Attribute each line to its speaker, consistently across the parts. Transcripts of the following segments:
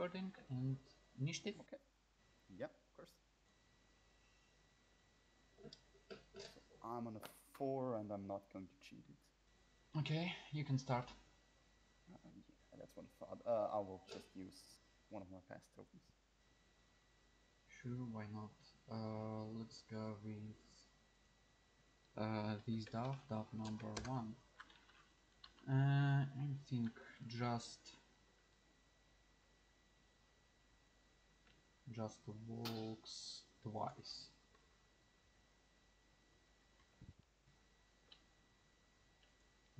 Speaker 1: recording and initiative.
Speaker 2: Okay. Yeah, of course. I'm on a four, and I'm not going to cheat it.
Speaker 1: Okay, you can start.
Speaker 2: Uh, yeah, that's what I thought. Uh, I will just use one of my past tokens.
Speaker 1: Sure, why not? Uh, let's go with uh, this DAF, DAF number one. Uh, I think just just walks twice.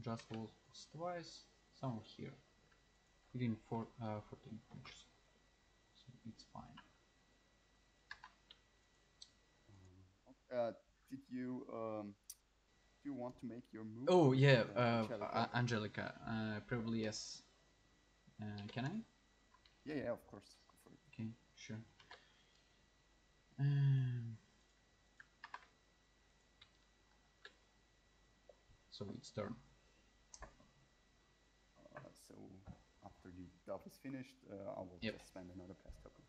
Speaker 1: Just walks twice, somewhere here, within four, uh, 14 inches. So it's fine.
Speaker 2: Uh, did you um, do you want to make your move?
Speaker 1: Oh yeah,
Speaker 2: uh, Angelica?
Speaker 1: Angelica. Uh, probably yes. Uh, can I?
Speaker 2: yeah, yeah, of course. Go for it.
Speaker 1: Okay, sure. Um, so it's turn.
Speaker 2: Uh, so after the dove is finished, uh, I will
Speaker 1: Yep.
Speaker 2: just spend another pass token.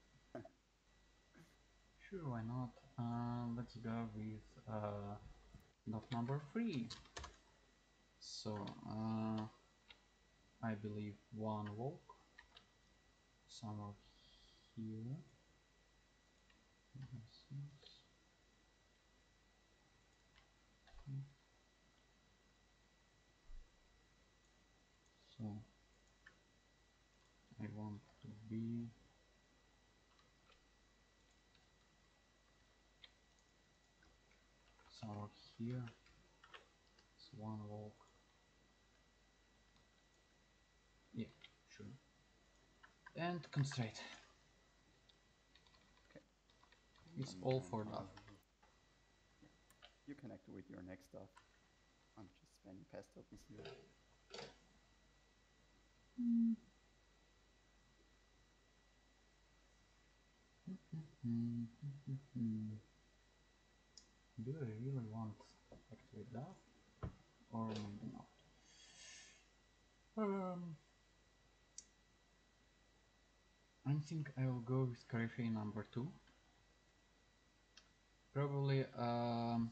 Speaker 1: Sure, why not? Uh, let's go with uh, dot number three. So uh, I believe one walk somewhere here. Yes, yes. Hmm. So I want to be somewhere here. It's one walk. Yeah, sure. And constraint.
Speaker 2: Okay.
Speaker 1: It's
Speaker 2: And
Speaker 1: all for
Speaker 2: I'll-
Speaker 1: that.
Speaker 2: yeah. You connect with your next dove. I'm just spending pass tokens here. Hmm.
Speaker 1: Do I really want to activate that? Or maybe not? Um, I think I will go with Coryphee number two. Probably um,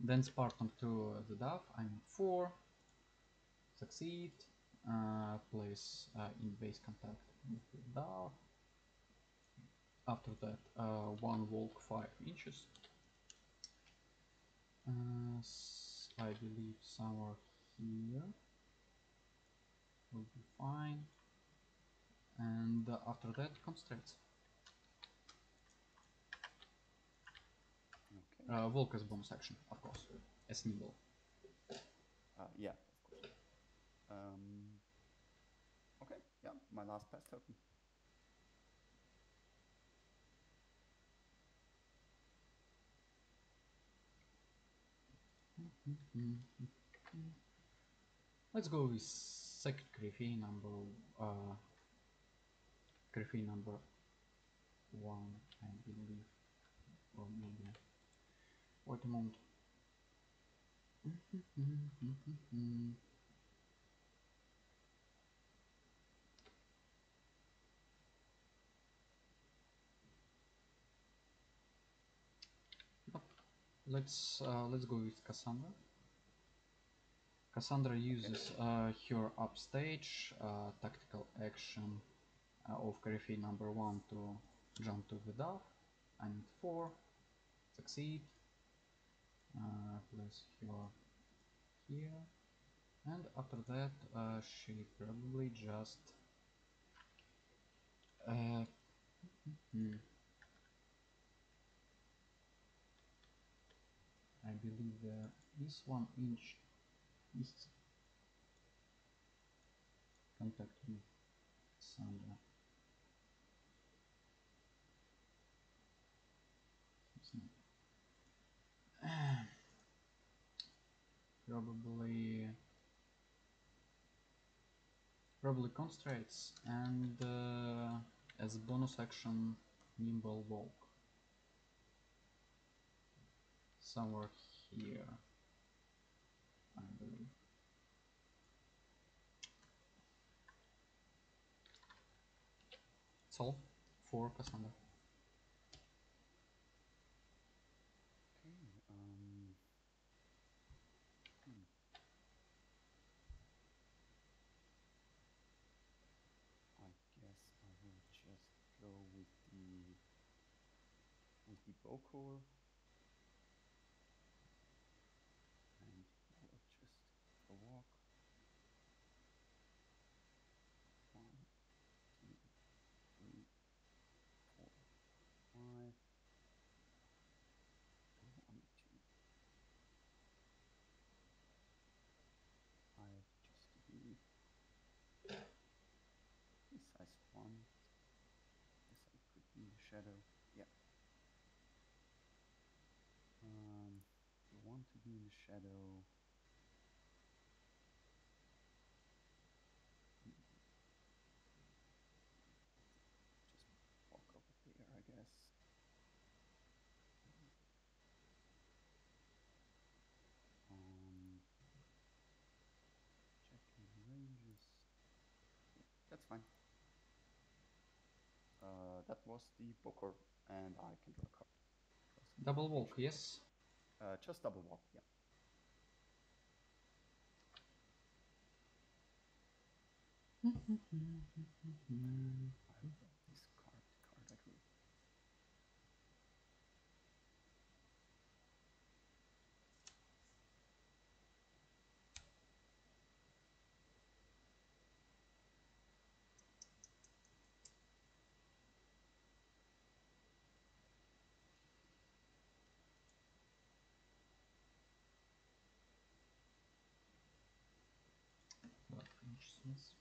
Speaker 1: then Spartan to the DAF. I'm four. Succeed. Uh, place uh, in base contact with the DAF. After that, uh, one walk five inches. Uh, I believe somewhere here will be fine. And uh, after that, constraints.
Speaker 2: Okay.
Speaker 1: Uh, walk as bonus action, of course, as nimble.
Speaker 2: Uh, yeah, of course. Um, okay, yeah, my last pass token.
Speaker 1: Let's go with second Coryphee number uh Coryphee number one, I believe. Or maybe wait a moment. Let's uh, let's go with Cassandra. Cassandra uses uh, her upstage uh, tactical action uh, of Coryphee number one to jump to the dove. Need four. Succeed. Uh, place her here. And after that, uh, she probably just. Uh, hmm. I believe there is one inch is contact with Sandra. Probably probably constraints and uh, as a bonus action nimble walk somewhere here I believe That's all for Cassandra.
Speaker 2: Okay. Um, hmm. I guess I will just go with the with the Bokor. And I will just take a walk. One, two, three, four, five. One, two, five, just to be precise one. Guess I could be in the shadow. Yeah. Um, you want to be in the shadow, just walk over there, I guess. Um, checking ranges. Yeah, that's fine. That was the Bokor, and I can draw a card.
Speaker 1: Double walk, yes.
Speaker 2: Uh, just double walk, yeah. I will discard the card I drew.
Speaker 1: What interests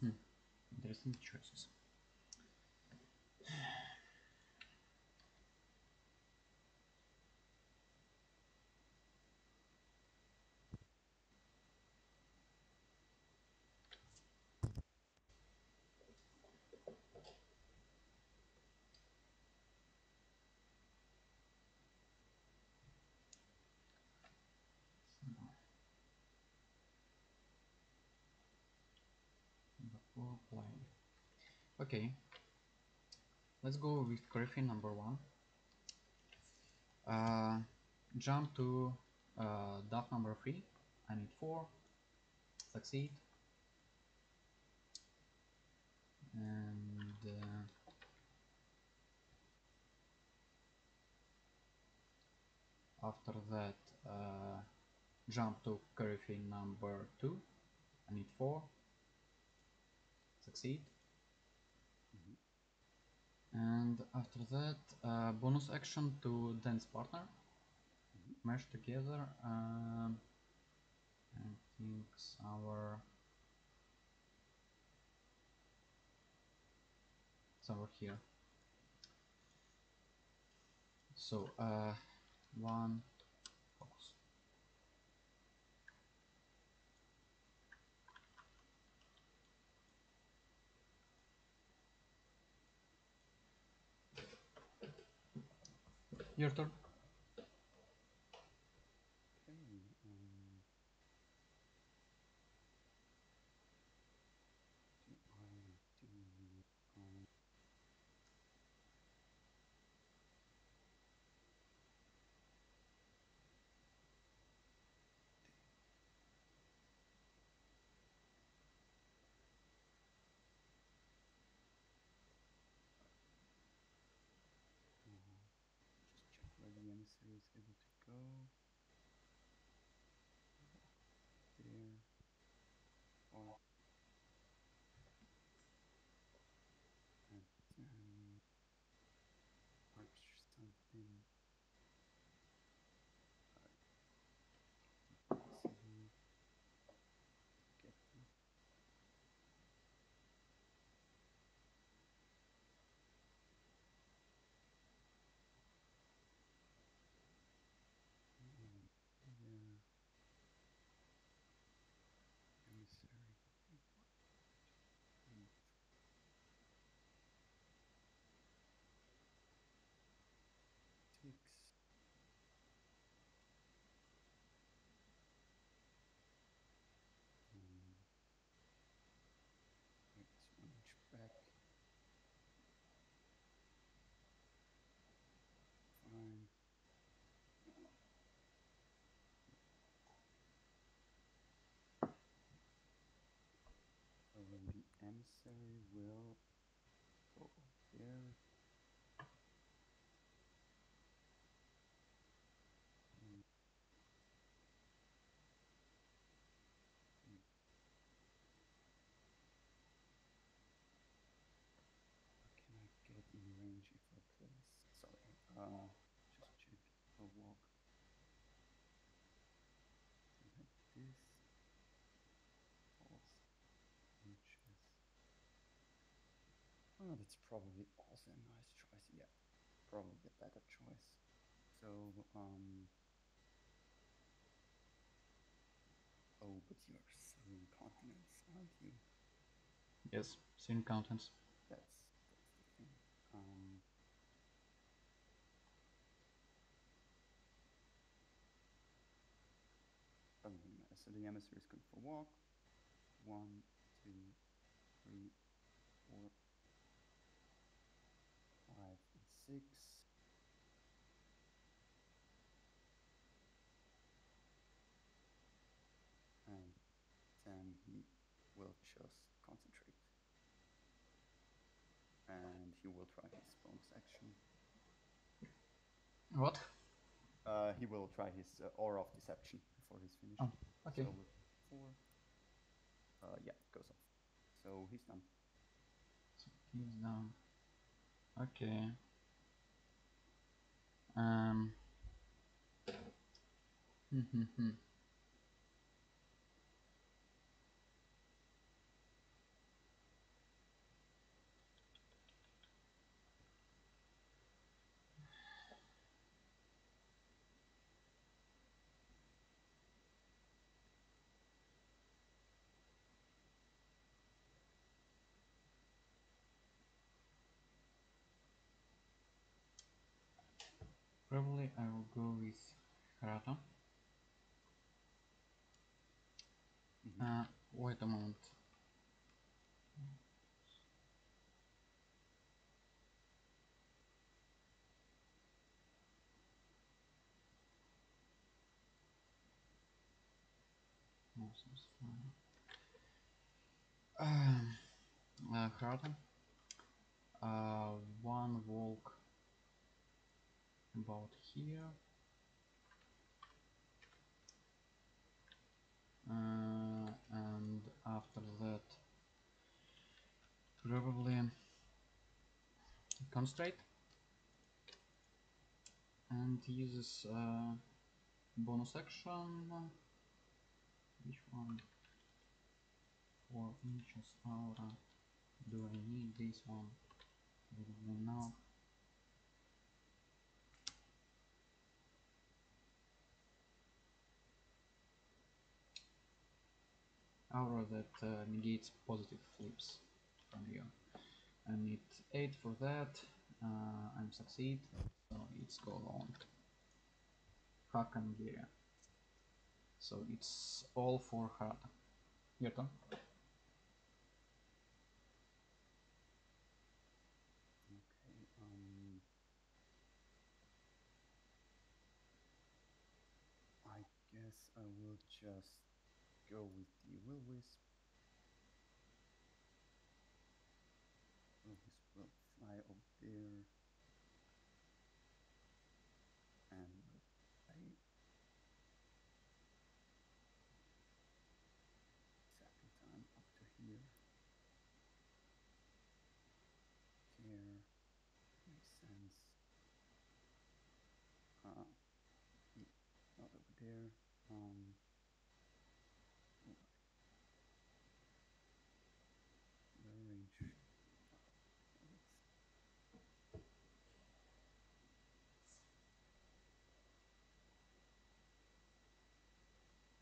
Speaker 1: Hmm. Interesting choices. Okay. Let's go with Coryphee number one. Uh, jump to uh, duck number three. I need four. Succeed. And uh, after that, uh, jump to Coryphee number two. I need four. Succeed.
Speaker 2: Mhm.
Speaker 1: And after that, uh, bonus action to dance partner.
Speaker 2: Mhm.
Speaker 1: Merge together. Um, I think our over here. So uh, one Your turn.
Speaker 2: esquerdo, tricão. Emissary will go oh, up there. Mm. Mm. What can I get in range if I place? Sorry, uh, just check a walk. Like this. Pulse inches. Oh, that's probably also a nice choice. Yeah, probably a better choice. So, um, oh, but you're so incontinence, aren't you?
Speaker 1: Yes, scene contents.
Speaker 2: That's that's the thing. Um, doesn't really matter. So the emissary is going for walk. One, two, three, four, five, and six. And then he will just concentrate. And he will try his bonus action.
Speaker 1: What?
Speaker 2: Uh, he will try his uh, aura of deception before he's finished.
Speaker 1: Oh, okay.
Speaker 2: So four. Uh, yeah, goes off. So he's done.
Speaker 1: So he's down. Okay. Um. Probably I will go with Harata.
Speaker 2: Mhm.
Speaker 1: Uh, wait a moment. Um, uh, Harata. Uh, one walk about here. Uh, and after that, probably concentrate and uses uh, bonus action. Which one? Four inches aura. Do I need this one? Probably not. Aura that uh, negates positive flips from you. I need 8 for that. Uh, I'm succeed, so it's go on. Hakangiria. So it's all for Harata. Your turn.
Speaker 2: Okay. Um, I guess I will just go with the will wisp. Will wisp will fly up there and play. Second time up to here. Care makes sense. Uh, not over there. Um, alright. The range. Oh,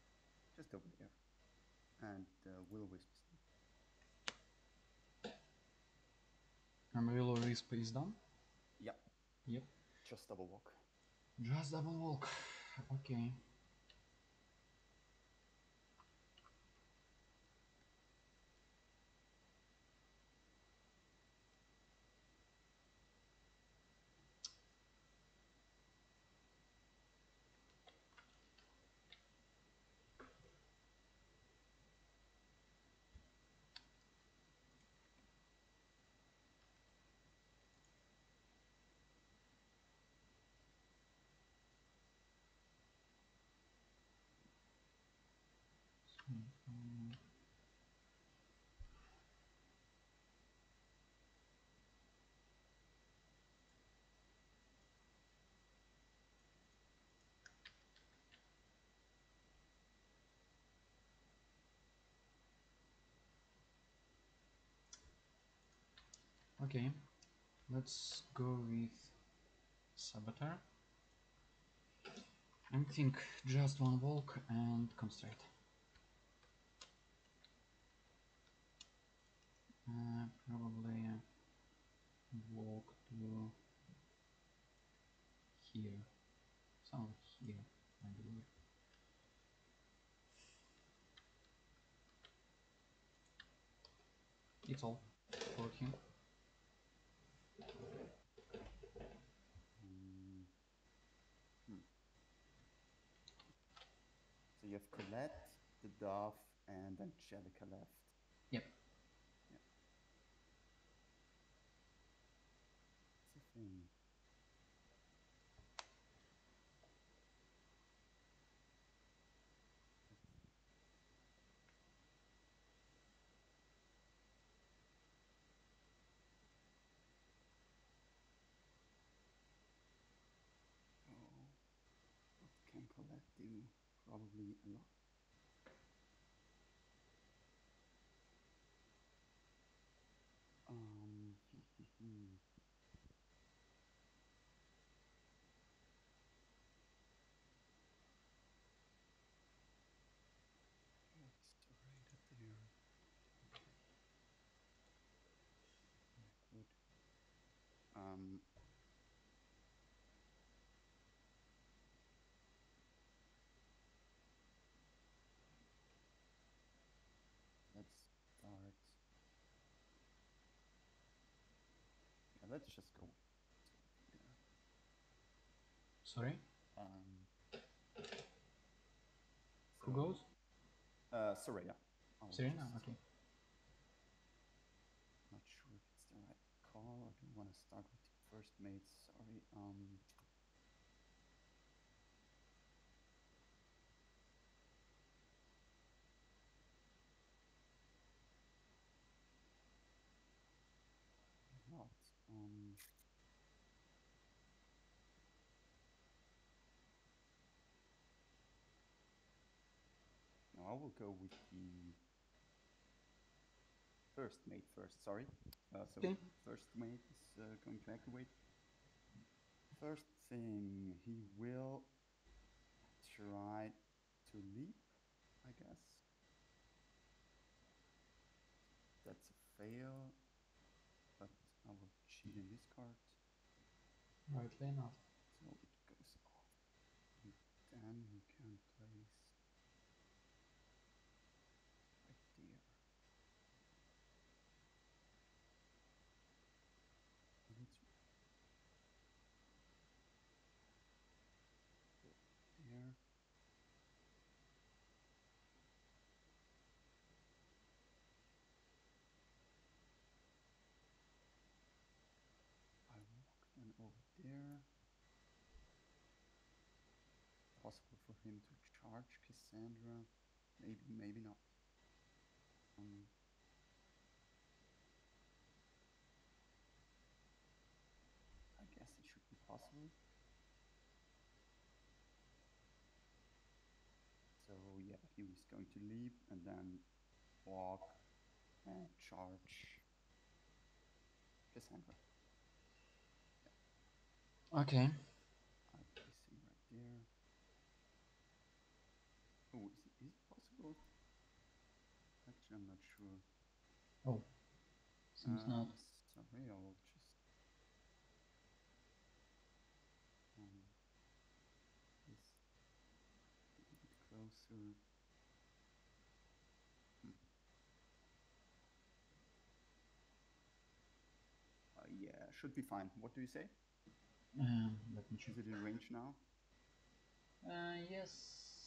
Speaker 2: well, that's just over there. And uh, will wisp is done.
Speaker 1: And Willow Wisp is done.
Speaker 2: Yeah,
Speaker 1: Yep.
Speaker 2: just double walk.
Speaker 1: Just double walk. Okay. Okay, let's go with Saboteur. I think just one walk and come straight. Uh, probably walk to here. Somewhere here. It's all for him.
Speaker 2: So you have Colette, the Dove, and Angelica left. Colette do? Probably a lot. Um, what's the rate at there? Yeah, good. Um, let's start. Yeah, let's just go.
Speaker 1: Sorry,
Speaker 2: Um,
Speaker 1: who goes?
Speaker 2: Uh, Soraya. I'll
Speaker 1: Serena? Okay.
Speaker 2: Not sure if it's the right call or do you want to start with the first mate? Sorry. Um. Not. Um. No, I will go with the first mate first. Sorry. Uh, so
Speaker 1: Okay.
Speaker 2: first mate is uh, going to activate. First thing, he will try to leap, I guess. That's a fail, but I will cheat in this card,
Speaker 1: Rightly enough.
Speaker 2: so it goes off. And then he can place right there. And it's there. I walk then there. Possible for him to charge Cassandra. Maybe, maybe not. Um, I guess it should be possible. So yeah, he was going to leap and then walk and charge Cassandra.
Speaker 1: Okay.
Speaker 2: I place him right there. Oh, is it, is it possible? Actually, I'm not sure.
Speaker 1: Oh, seems
Speaker 2: Uh,
Speaker 1: not.
Speaker 2: Sorry, I will just. Um, this a bit closer. Hmm. Uh, yeah, should be fine. What do you say?
Speaker 1: Um, let me check.
Speaker 2: Is it in range now?
Speaker 1: Uh, yes,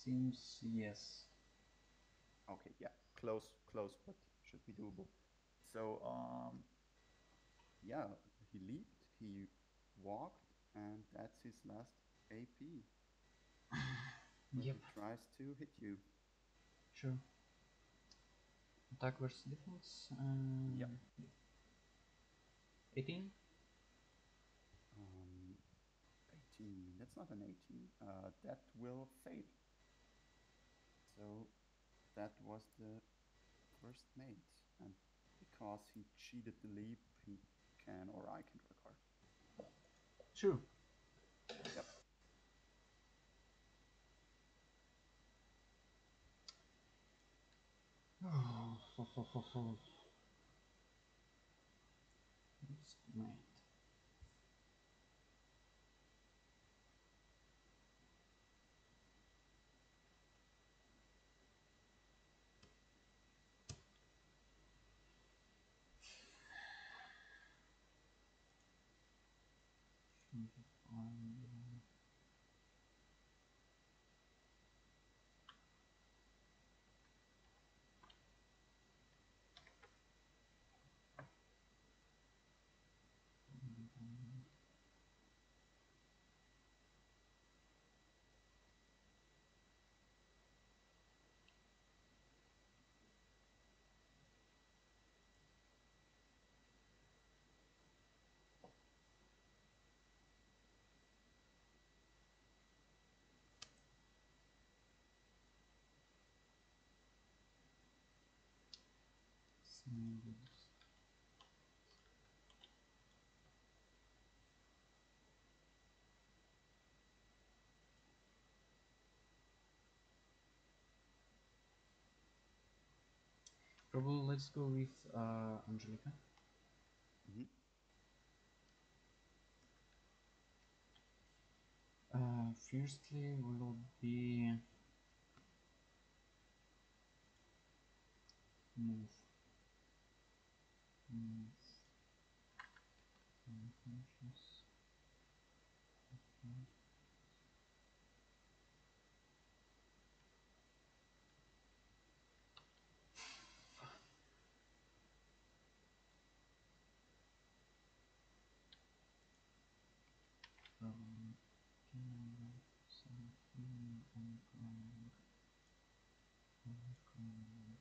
Speaker 1: seems yes.
Speaker 2: Okay, yeah, close, close, but should be doable. So, um, yeah, he leaped, he walked, and that's his last AP.
Speaker 1: Yep,
Speaker 2: He tries to hit you.
Speaker 1: sure. Attack versus defense. Uh,
Speaker 2: Yep.
Speaker 1: 18.
Speaker 2: Um, 18. That's not an 18. Uh, that will fail. So that was the first mate. And because he cheated the leap, he can or I can draw a card.
Speaker 1: Sure.
Speaker 2: Yep.
Speaker 1: Mate. Um, Probably let's go with uh, Angelica.
Speaker 2: Mhm.
Speaker 1: Uh, firstly, will be move. Move. Unconscious. Okay. Um, camera, something on ground. On ground.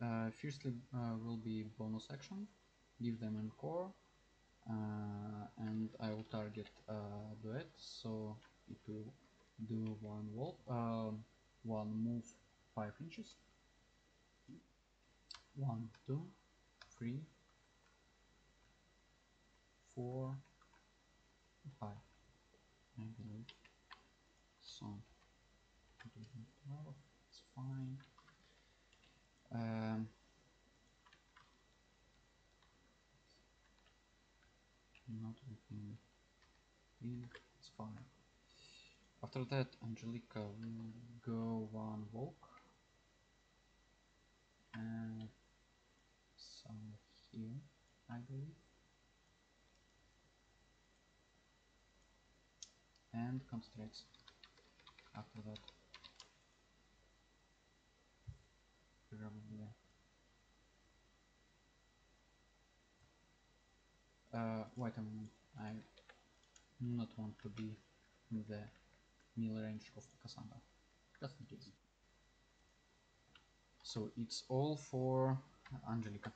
Speaker 1: Uh, firstly, uh, will be bonus action. Give them encore, uh, and I will target uh, duet, so it will do one walk, um, one move five inches. One, two, three, four, five. I believe. So, do it in 12, it's fine. Um, not within three, it's fine. After that, Angelica will go one walk. And some here, I believe. And concentrates after that. Probably. Uh, wait a minute. I not want to be in the melee range of Cassandra. Just in case. So it's all for Angelica.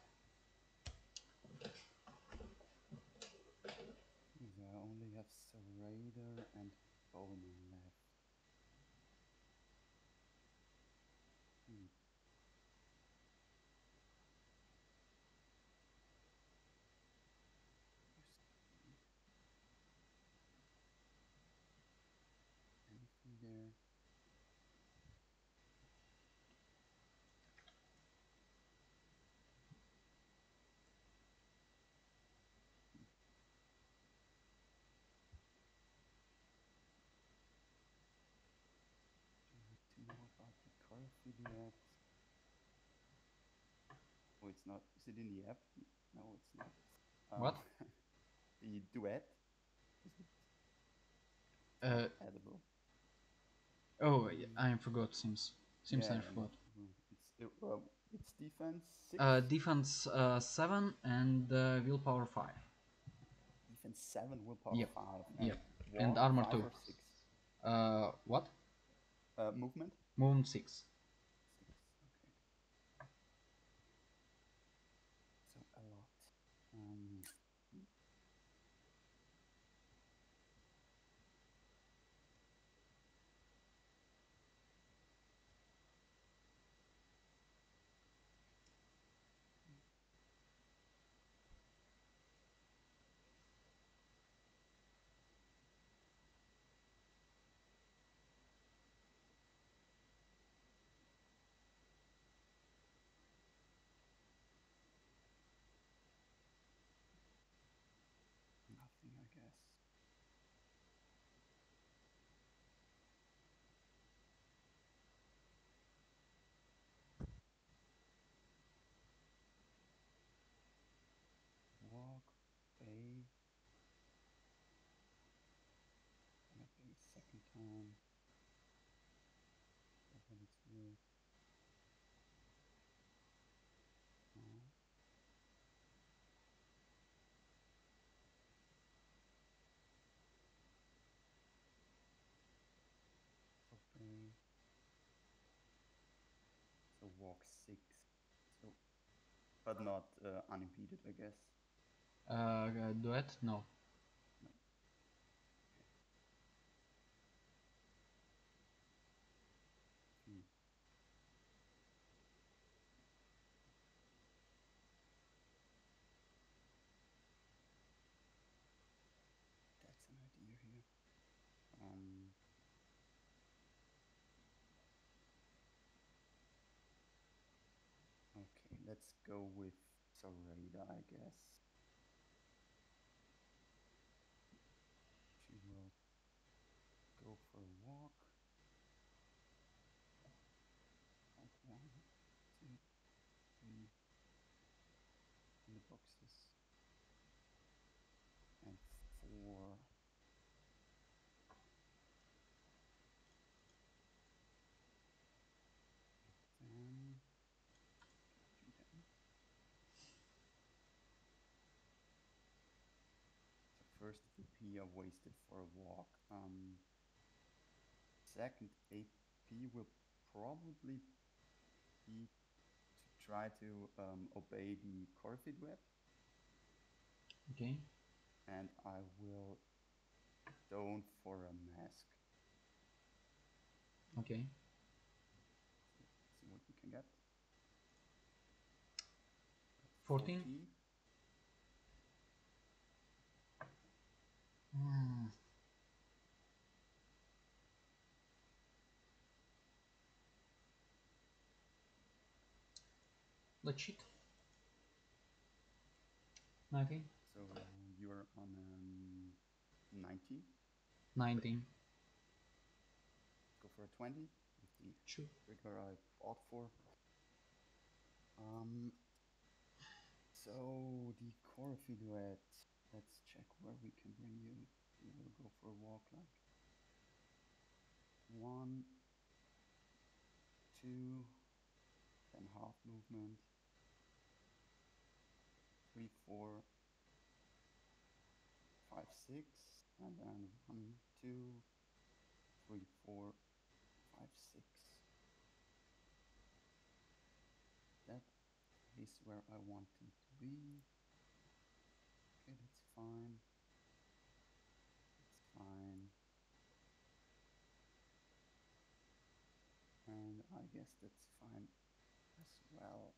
Speaker 2: I only have Zoraida and Bowman left. Hmm. Anything there? Do you have to know about the Yet? Oh, it's not. Is it in the app? No, it's not.
Speaker 1: What?
Speaker 2: the duet? Is it
Speaker 1: Uh,
Speaker 2: edible?
Speaker 1: oh, yeah, I forgot Sims. Sims
Speaker 2: Yeah,
Speaker 1: I forgot.
Speaker 2: Mm, It's it's defense six.
Speaker 1: Uh, defense uh, 7 and uh, willpower 5.
Speaker 2: defense seven, willpower
Speaker 1: Yep,
Speaker 2: five.
Speaker 1: yep. And armor
Speaker 2: five
Speaker 1: two. Uh, what?
Speaker 2: Uh, movement?
Speaker 1: Moon six.
Speaker 2: Six, okay. So a lot. Um, nothing, I guess. Walk, bay. Gonna bay second time. So then it's weird. No. Okay. So walk six. So, but not uh, unimpeded, I guess.
Speaker 1: Uh, duet? No.
Speaker 2: Hmm. That's an idea here. Um, okay, let's go with Zoraida, I guess. She will go for a walk. Walk one, two, three in the boxes. And four. Then do them. So first VP I wasted for a walk. Um, second AP will probably be to try to um, obey the Coryphee Duet,
Speaker 1: Okay.
Speaker 2: and I will stone for a mask.
Speaker 1: Okay.
Speaker 2: See what we can get.
Speaker 1: 14? Hmm. Let's cheat. Okay.
Speaker 2: So you're on um, 90.
Speaker 1: 19.
Speaker 2: Go for a 20 with the trigger I fought for. Um, so the Coryphee Duet. Let's check where we can bring you. Will go for a walk like one, two, then half movement, three, four, five, six, and then one, two, three, four, five, six. That is where I want him to be. Okay, that's fine. That's fine. And I guess that's fine as well.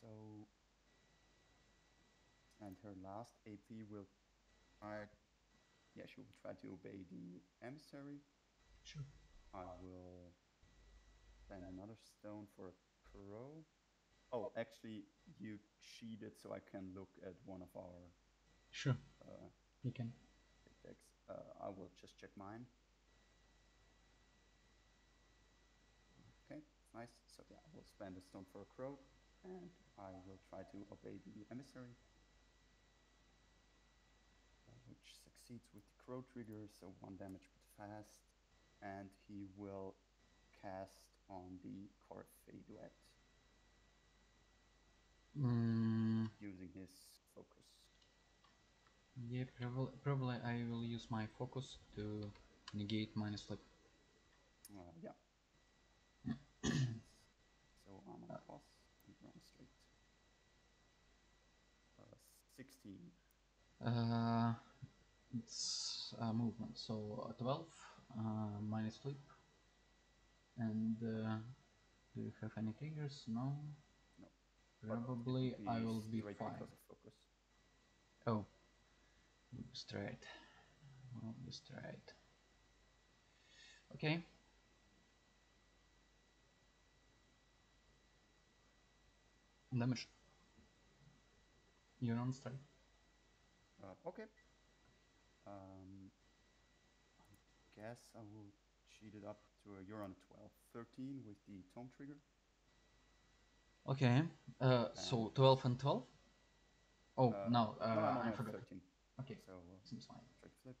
Speaker 2: So, and her last AP will try, yeah, she will try to obey the emissary.
Speaker 1: Sure.
Speaker 2: I will spend another stone for a crow. Oh, actually, you cheated, so I can look at one of our
Speaker 1: Sure.
Speaker 2: uh,
Speaker 1: You can.
Speaker 2: decks. Uh, I will just check mine. Okay, nice. So yeah, I will spend a stone for a crow, and I will try to obey the emissary, uh, with the crow trigger, so one damage but fast, and he will cast on the Coryphee duet
Speaker 1: Mm,
Speaker 2: using his focus.
Speaker 1: Yeah, probably, probably I will use my focus to negate minus flip.
Speaker 2: Uh, yeah. So I'm on toss and run straight. Uh, 16.
Speaker 1: Uh, it's a movement, so uh, 12 uh, minus flip. And uh, do you have any triggers? No.
Speaker 2: No.
Speaker 1: Probably I will be
Speaker 2: straight
Speaker 1: fine.
Speaker 2: focus.
Speaker 1: Oh, be straight. Be straight. Okay. Damage. You're on strike.
Speaker 2: Uh, okay. Um, I guess I will cheat it up to a you're on 12. 13 with the tome trigger.
Speaker 1: Okay. Uh, so 12 and 12? Oh,
Speaker 2: Uh,
Speaker 1: no, uh,
Speaker 2: no, no,
Speaker 1: I
Speaker 2: no,
Speaker 1: forgot.
Speaker 2: 13.
Speaker 1: Okay,
Speaker 2: So uh,
Speaker 1: seems fine.
Speaker 2: straight flip.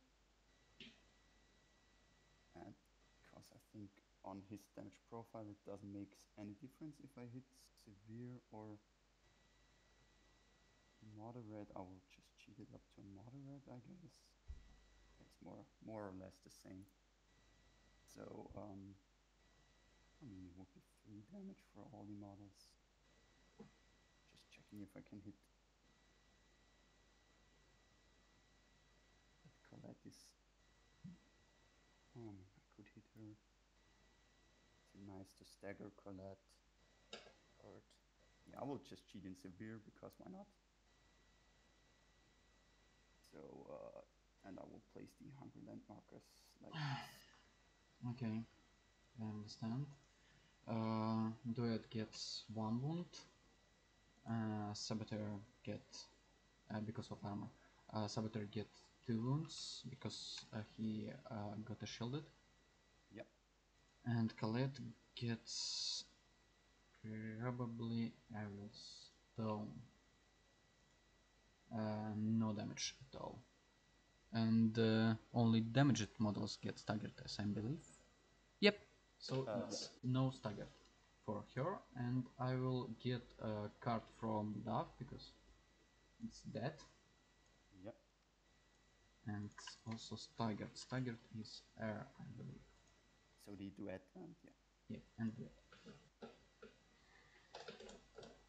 Speaker 2: And because I think on his damage profile it doesn't make any difference if I hit severe or moderate, I will just cheat it up to moderate, I guess. More more or less the same. So um I mean it would be three damage for all the models. Just checking if I can hit Colette is um I could hit her. It's nice to stagger Colette. Hurt. Yeah, I will just cheat in severe because why not? So, uh, and I will place the Hungry Land markers like this.
Speaker 1: Okay, I understand. Uh, Duet gets one wound. Uh, Saboteur get uh, because of armor. Uh, Saboteur get two wounds because uh, he uh, got a shielded,
Speaker 2: Yep.
Speaker 1: and Colette gets probably Ariel Stone. Uh, no damage at all. And uh, only damaged models get staggered, as I believe. Yep. So
Speaker 2: Uh,
Speaker 1: it's no staggered for her, and I will get a card from Duff because it's dead,
Speaker 2: Yep.
Speaker 1: and also staggered. Staggered is air, I believe.
Speaker 2: So the duet and yeah.
Speaker 1: Yeah, and dead.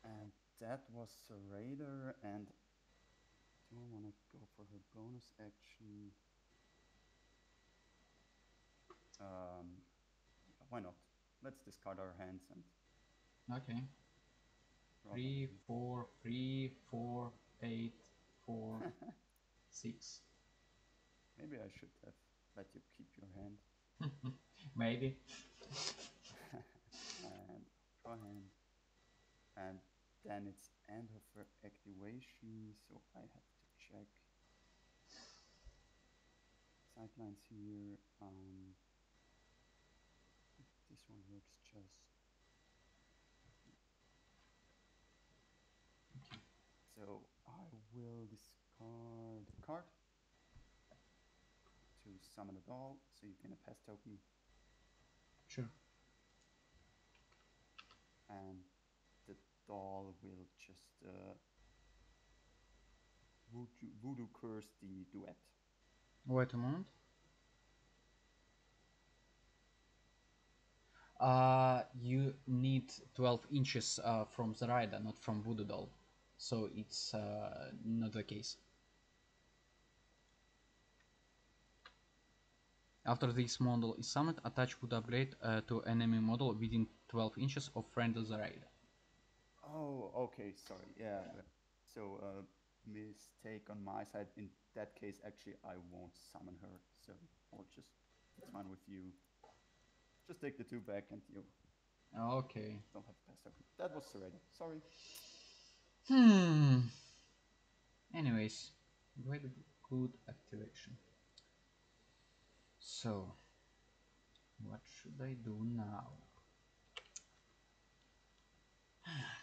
Speaker 2: And that was a raider and I wanna go for her bonus action? Um why not? Let's discard our hands and
Speaker 1: Okay. Three, four, three, four, eight, four, six.
Speaker 2: Maybe I should have let you keep your hand.
Speaker 1: Maybe.
Speaker 2: and draw hand. And then it's end of her activation, so I have to check sidelines here. Um, this one works just. So I will discard a card to summon a doll, so you can a pass token.
Speaker 1: Sure.
Speaker 2: and the doll will just uh, voodoo, voodoo curse the duet.
Speaker 1: Wait a moment. Uh, you need 12 inches uh, from the rider, not from Voodoo Doll. So it's uh, not the case. After this model is summoned, attach would upgrade uh, to enemy model within 12 inches of friend of the rider.
Speaker 2: Oh, okay, sorry. Yeah. uh, So, uh, mistake on my side. In that case, actually, I won't summon her. So, I'll just, it's fine with you. Just take the two back and you
Speaker 1: Okay.
Speaker 2: don't have to pass token. That was Serena. Sorry.
Speaker 1: Hmm. Anyways, very good activation. So, what should I do now?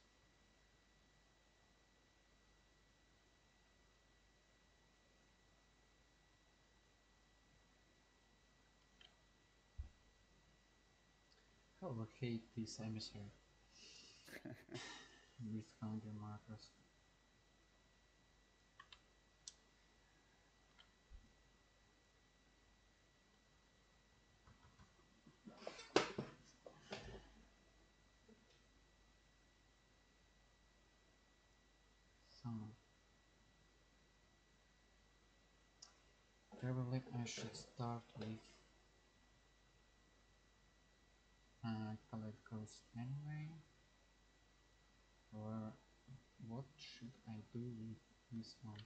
Speaker 1: terrain. six. How I hate this emissary with hungry markers. So probably I should start with uh, collect ghost anyway. Or what should I do with this one?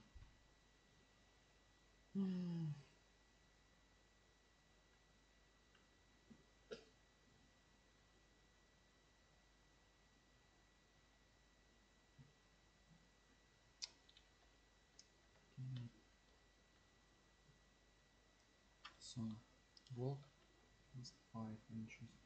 Speaker 1: Hmm. Okay. So, walk is 5 inches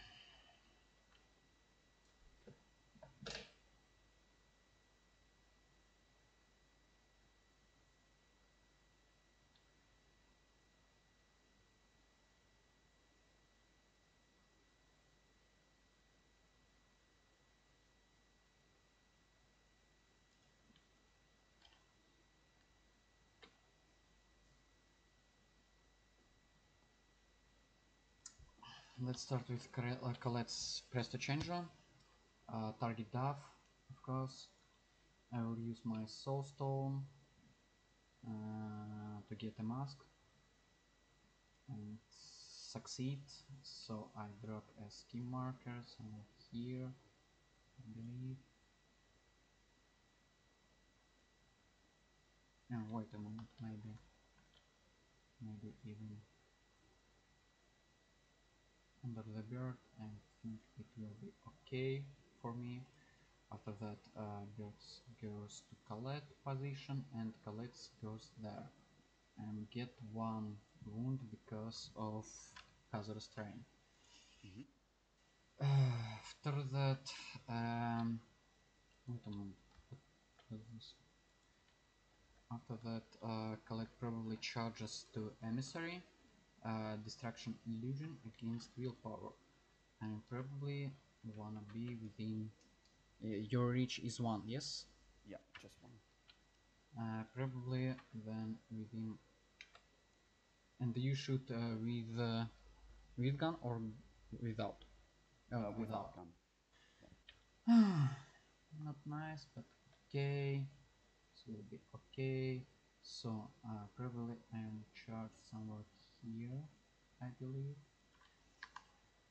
Speaker 1: Let's start with Cole- uh, Colette's Presto Change uh, target Duff, of course. I will use my Soulstone uh, to get a mask and succeed. So I drop a scheme marker somewhere here, I believe. And wait a moment, maybe, maybe even under the bird. I think it will be okay for me. After that, uh, birds goes to Colette position and Colette goes there and get one wound because of hazardous terrain.
Speaker 2: Mhm.
Speaker 1: after that, um, wait a moment. What was this? After that, uh, Colette probably charges to Emissary, uh, Distraction Illusion against Willpower, and probably wanna be within. Uh, your reach is one, yes?
Speaker 2: Yeah, just one.
Speaker 1: Uh, probably then within. And you shoot uh, with uh, with gun or without?
Speaker 2: Uh, without gun.
Speaker 1: Not nice, but okay. So will be okay. So uh, probably I am charged somewhere here, I believe.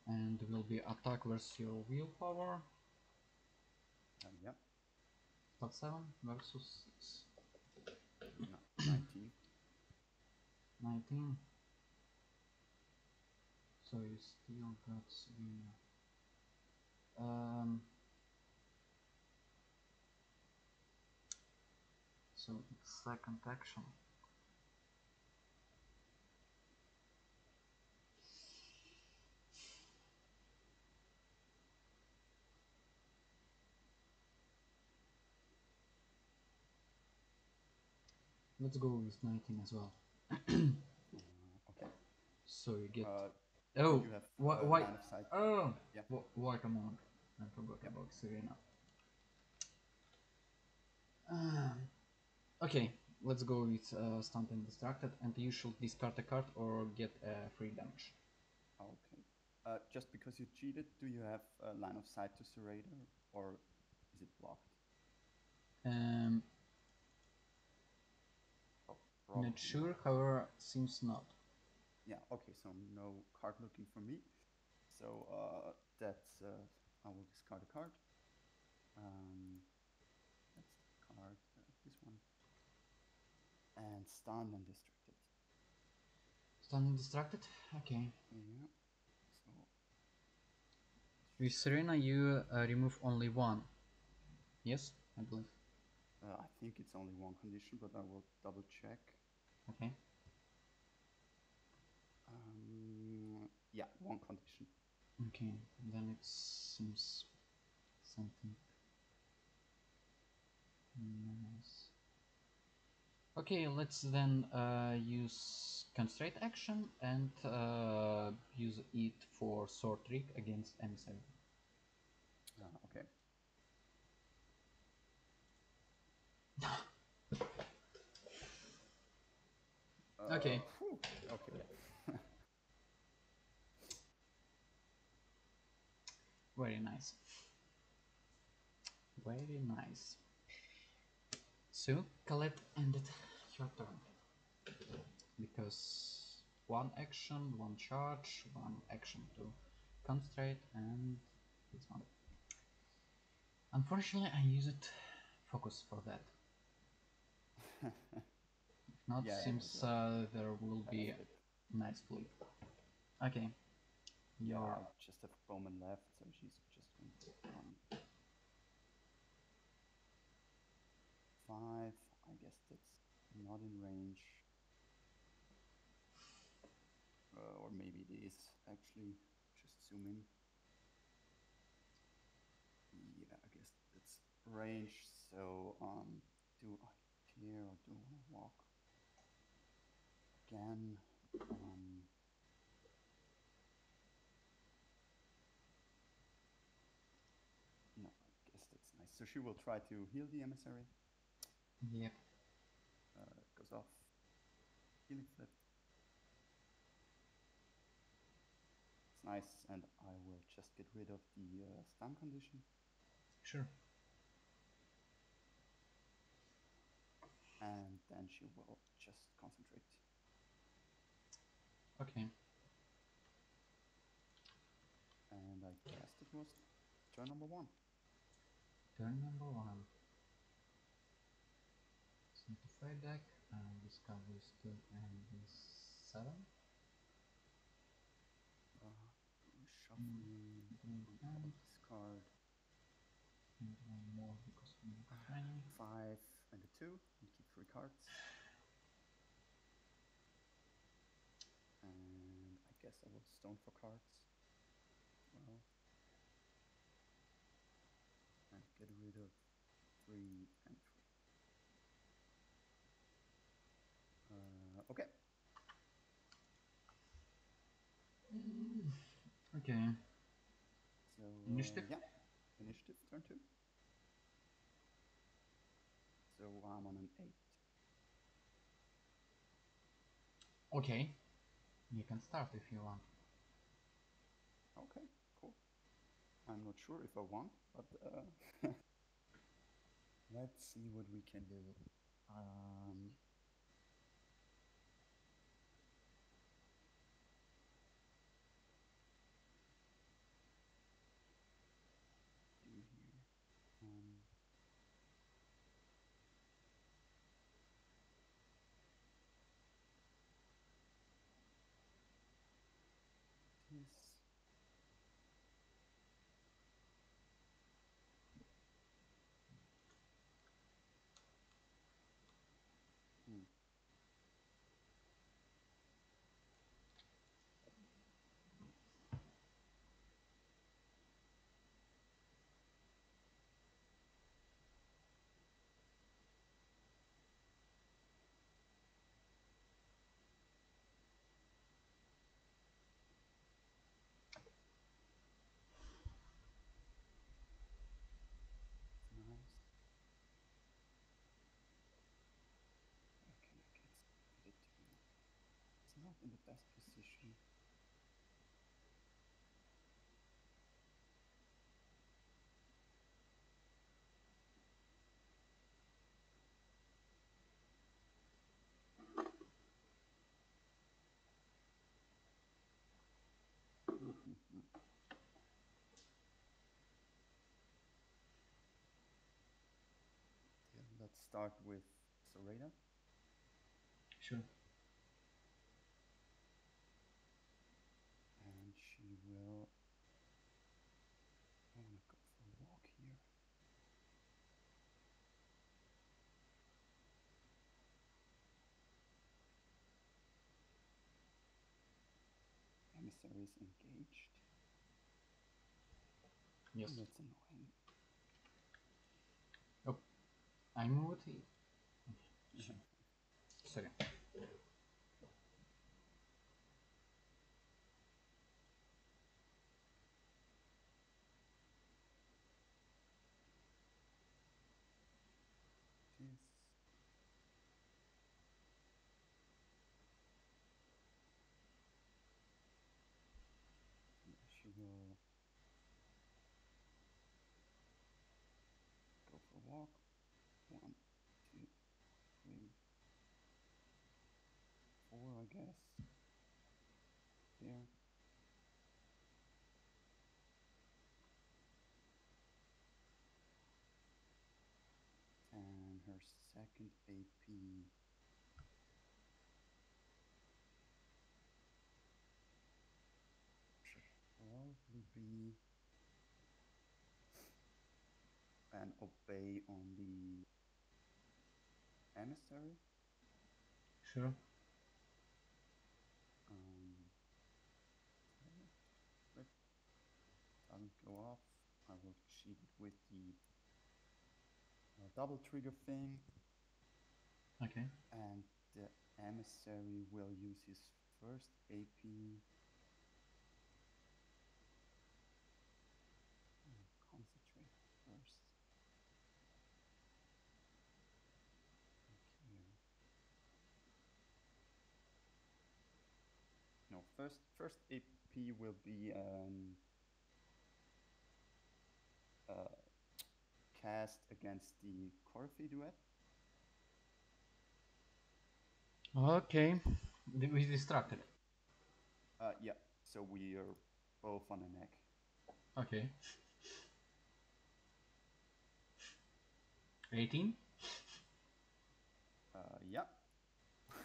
Speaker 1: And will be attack versus your willpower.
Speaker 2: Uh, yeah,
Speaker 1: Plus seven versus six.
Speaker 2: no, 19.
Speaker 1: 19. So you still got. Um, so it's second action. Let's go with 19 as well.
Speaker 2: Uh, okay.
Speaker 1: So you get.
Speaker 2: Uh,
Speaker 1: oh,
Speaker 2: you have
Speaker 1: why?
Speaker 2: uh,
Speaker 1: why?
Speaker 2: sight.
Speaker 1: Oh,
Speaker 2: Yeah.
Speaker 1: Wh- wait a moment. I forgot
Speaker 2: Yeah.
Speaker 1: about Serena. Um, okay, let's go with uh, stunned and distracted, and you should discard a card or get uh, free damage.
Speaker 2: Okay. Uh, just because you cheated, do you have a line of sight to Serrator, or is it blocked?
Speaker 1: Um,
Speaker 2: problem.
Speaker 1: Not sure, however, seems not.
Speaker 2: Yeah, okay, so no card looking for me. So uh, that's, uh, I will discard a card. Um, that's the card, uh, this one. And stun and distracted.
Speaker 1: Stun and distracted? Okay.
Speaker 2: Yeah. So.
Speaker 1: With Serena, you uh, remove only one. Yes, I believe.
Speaker 2: Uh, I think it's only one condition, but I will double check.
Speaker 1: Okay.
Speaker 2: Um, yeah, one condition.
Speaker 1: Okay, then it seems something nice. Okay, let's then uh, use constraint action and uh, use it for sword trick against emissary.
Speaker 2: Uh, okay.
Speaker 1: Okay.
Speaker 2: Uh, whew, Okay.
Speaker 1: Very nice. Very nice. So, Colette ended your turn. Because one action, one charge, one action to concentrate, and this one. Unfortunately, I used focus for that. Not,
Speaker 2: Yeah, yeah,
Speaker 1: seems uh, there will be
Speaker 2: get
Speaker 1: a
Speaker 2: it.
Speaker 1: nice flip. Okay.
Speaker 2: Yeah,
Speaker 1: Your
Speaker 2: I just have Bowman left, so she's just going to um, five. I guess that's not in range. Uh, or maybe it is actually. Just zoom in. Yeah, I guess it's range. So, um, do I care or do I want to walk again? Um, no, I guess that's nice. So she will try to heal the emissary.
Speaker 1: Yep.
Speaker 2: Uh, goes off. Healing flip. It's nice, and I will just get rid of the uh, stun condition.
Speaker 1: Sure.
Speaker 2: and then she will just concentrate.
Speaker 1: Okay.
Speaker 2: And I guess it was turn number one.
Speaker 1: Turn number one. Simplify deck
Speaker 2: uh,
Speaker 1: and discovery
Speaker 2: 2 and 7. Stone for cards. Well, and get rid of three and three. Uh, okay.
Speaker 1: Okay.
Speaker 2: So uh,
Speaker 1: Initiative?
Speaker 2: yeah, initiative turn two. So I'm on an eight.
Speaker 1: Okay. You can start if you want.
Speaker 2: Okay, cool. I'm not sure if I want, but uh, let's see what we can do. Um, in the best position. Let's start with Serena.
Speaker 1: Sure.
Speaker 2: And she will. I want to go for a walk here. Is engaged.
Speaker 1: Yes.
Speaker 2: That's annoying.
Speaker 1: I moved it. Sorry.
Speaker 2: This. Yeah, she will go for a walk. One, two, three, four, I guess. There. And her second AP should probably be an obey on the emissary.
Speaker 1: Sure.
Speaker 2: Um, but doesn't go off. I will cheat it with the uh, double trigger thing,
Speaker 1: Okay.
Speaker 2: and the emissary will use his first AP. Concentrate first. Here. No, first first AP will be um, uh, cast against the Coryphee duet.
Speaker 1: Okay. We distracted.
Speaker 2: Uh, yeah, so we are both on the neck.
Speaker 1: Okay. 18?
Speaker 2: Uh, yeah,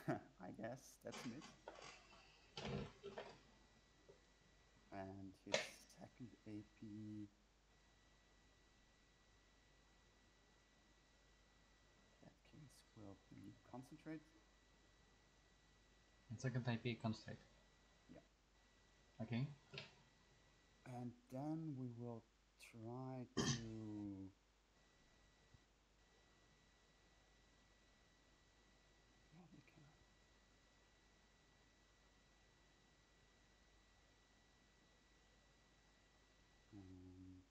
Speaker 2: I guess that's it. And his second AP. That case will be concentrate.
Speaker 1: And second IP constraint.
Speaker 2: Yeah.
Speaker 1: Okay.
Speaker 2: And then we will try to. Well, we can. Um,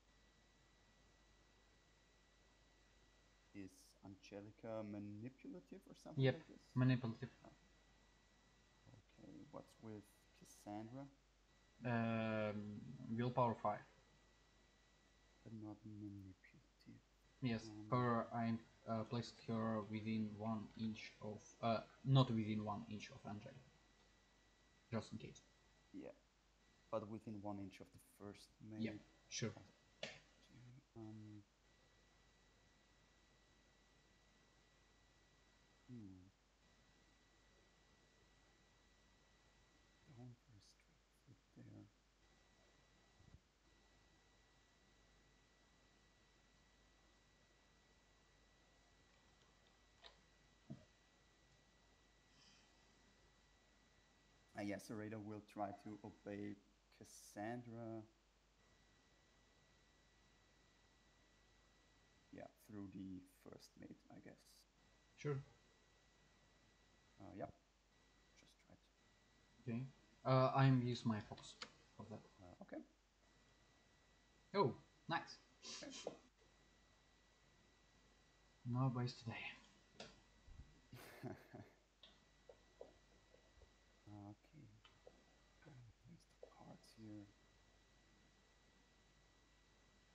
Speaker 2: is Angelica manipulative or something
Speaker 1: Yep.
Speaker 2: like this?
Speaker 1: Manipulative.
Speaker 2: Okay, what's with Cassandra?
Speaker 1: Um, willpower 5.
Speaker 2: But not manipulative.
Speaker 1: Yes,
Speaker 2: Um,
Speaker 1: her I uh, placed her within one inch of, uh, not within one inch of Angel. Just in case.
Speaker 2: Yeah. But within one inch of the first maid.
Speaker 1: Yeah, sure.
Speaker 2: Um, hmm. Don't restrict it there. Ah, yes, Zoraida will try to obey Cassandra. Yeah, through the first mate, I guess.
Speaker 1: Sure.
Speaker 2: Uh, yeah, just try to.
Speaker 1: Okay. Uh, I'm use my focus for that.
Speaker 2: Uh, okay.
Speaker 1: Oh, nice.
Speaker 2: okay.
Speaker 1: No boys today.
Speaker 2: Okay. Uh, Place the cards here.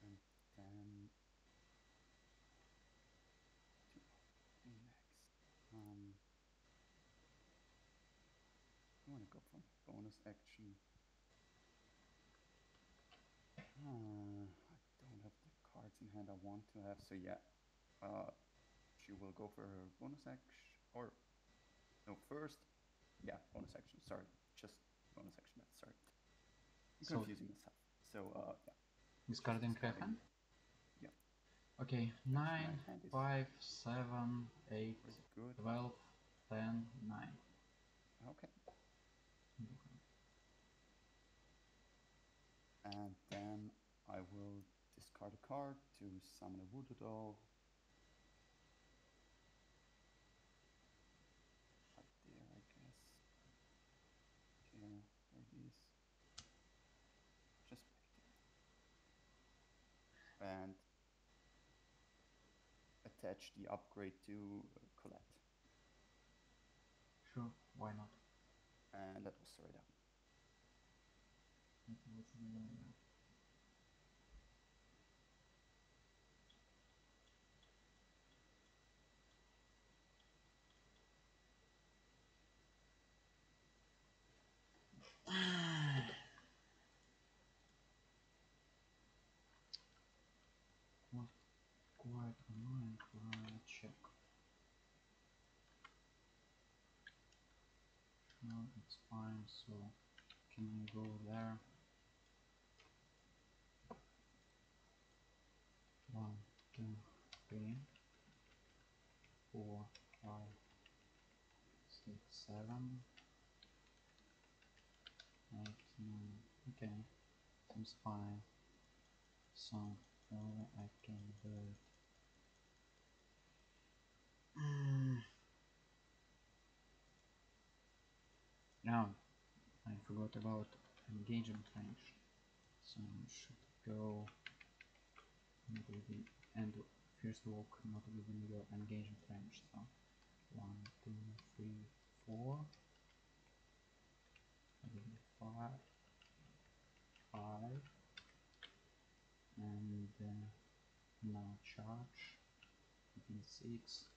Speaker 2: And then to be next. Um I wanna go for bonus action. Uh, I don't have the cards in hand I want to have, so yeah. Uh she will go for her bonus action or no, first, yeah, bonus action. Sorry, just bonus action. That's sorry. I'm
Speaker 1: So-
Speaker 2: confusing myself. So, uh, yeah.
Speaker 1: Discarding weapon.
Speaker 2: Yeah.
Speaker 1: Okay, 9, 5, 7, 8,
Speaker 2: good.
Speaker 1: 12, 10, 9.
Speaker 2: Okay. And then I will discard a card to summon a voodoo doll. Up there, I guess. Here, there it is. Just back there. And attach the upgrade to uh, Colette.
Speaker 1: Sure, why not?
Speaker 2: And that was Zoraida.
Speaker 1: Quite, quite annoying. Uh, check. No, it's fine. So, can I go there? One, two, three, four, five, six, seven, eight, nine. Okay, seems fine. So, now I can do it. Mm. Now, I forgot about engagement range. So I should go not within and first walk not within your engagement range. So one, two, three, four, five, five, and uh, now charge six.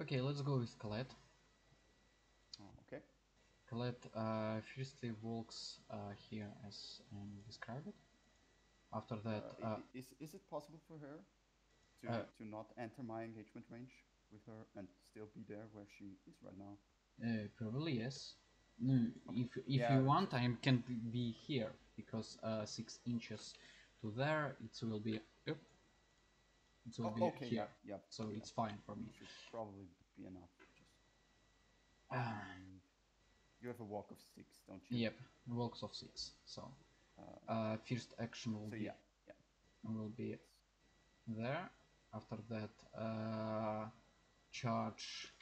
Speaker 1: Okay, let's go with Colette. Colette uh, firstly walks uh, here as um, described. After that,
Speaker 2: Uh,
Speaker 1: uh,
Speaker 2: is, is it possible for her to, to not enter my engagement range with her and still be there where she is right now?
Speaker 1: uh, probably yes. No, if if
Speaker 2: Yeah,
Speaker 1: you want, I can be here because uh, six inches to there, it will be up. It will
Speaker 2: Oh,
Speaker 1: be
Speaker 2: okay,
Speaker 1: here,
Speaker 2: yeah.
Speaker 1: so
Speaker 2: yeah.
Speaker 1: it's fine for me.
Speaker 2: Should probably be enough. Just um, you have a walk of six, don't you?
Speaker 1: yep, walks of six. So
Speaker 2: Uh,
Speaker 1: uh, first action will
Speaker 2: so
Speaker 1: be
Speaker 2: yeah, yeah.
Speaker 1: will be there. After that, uh, charge,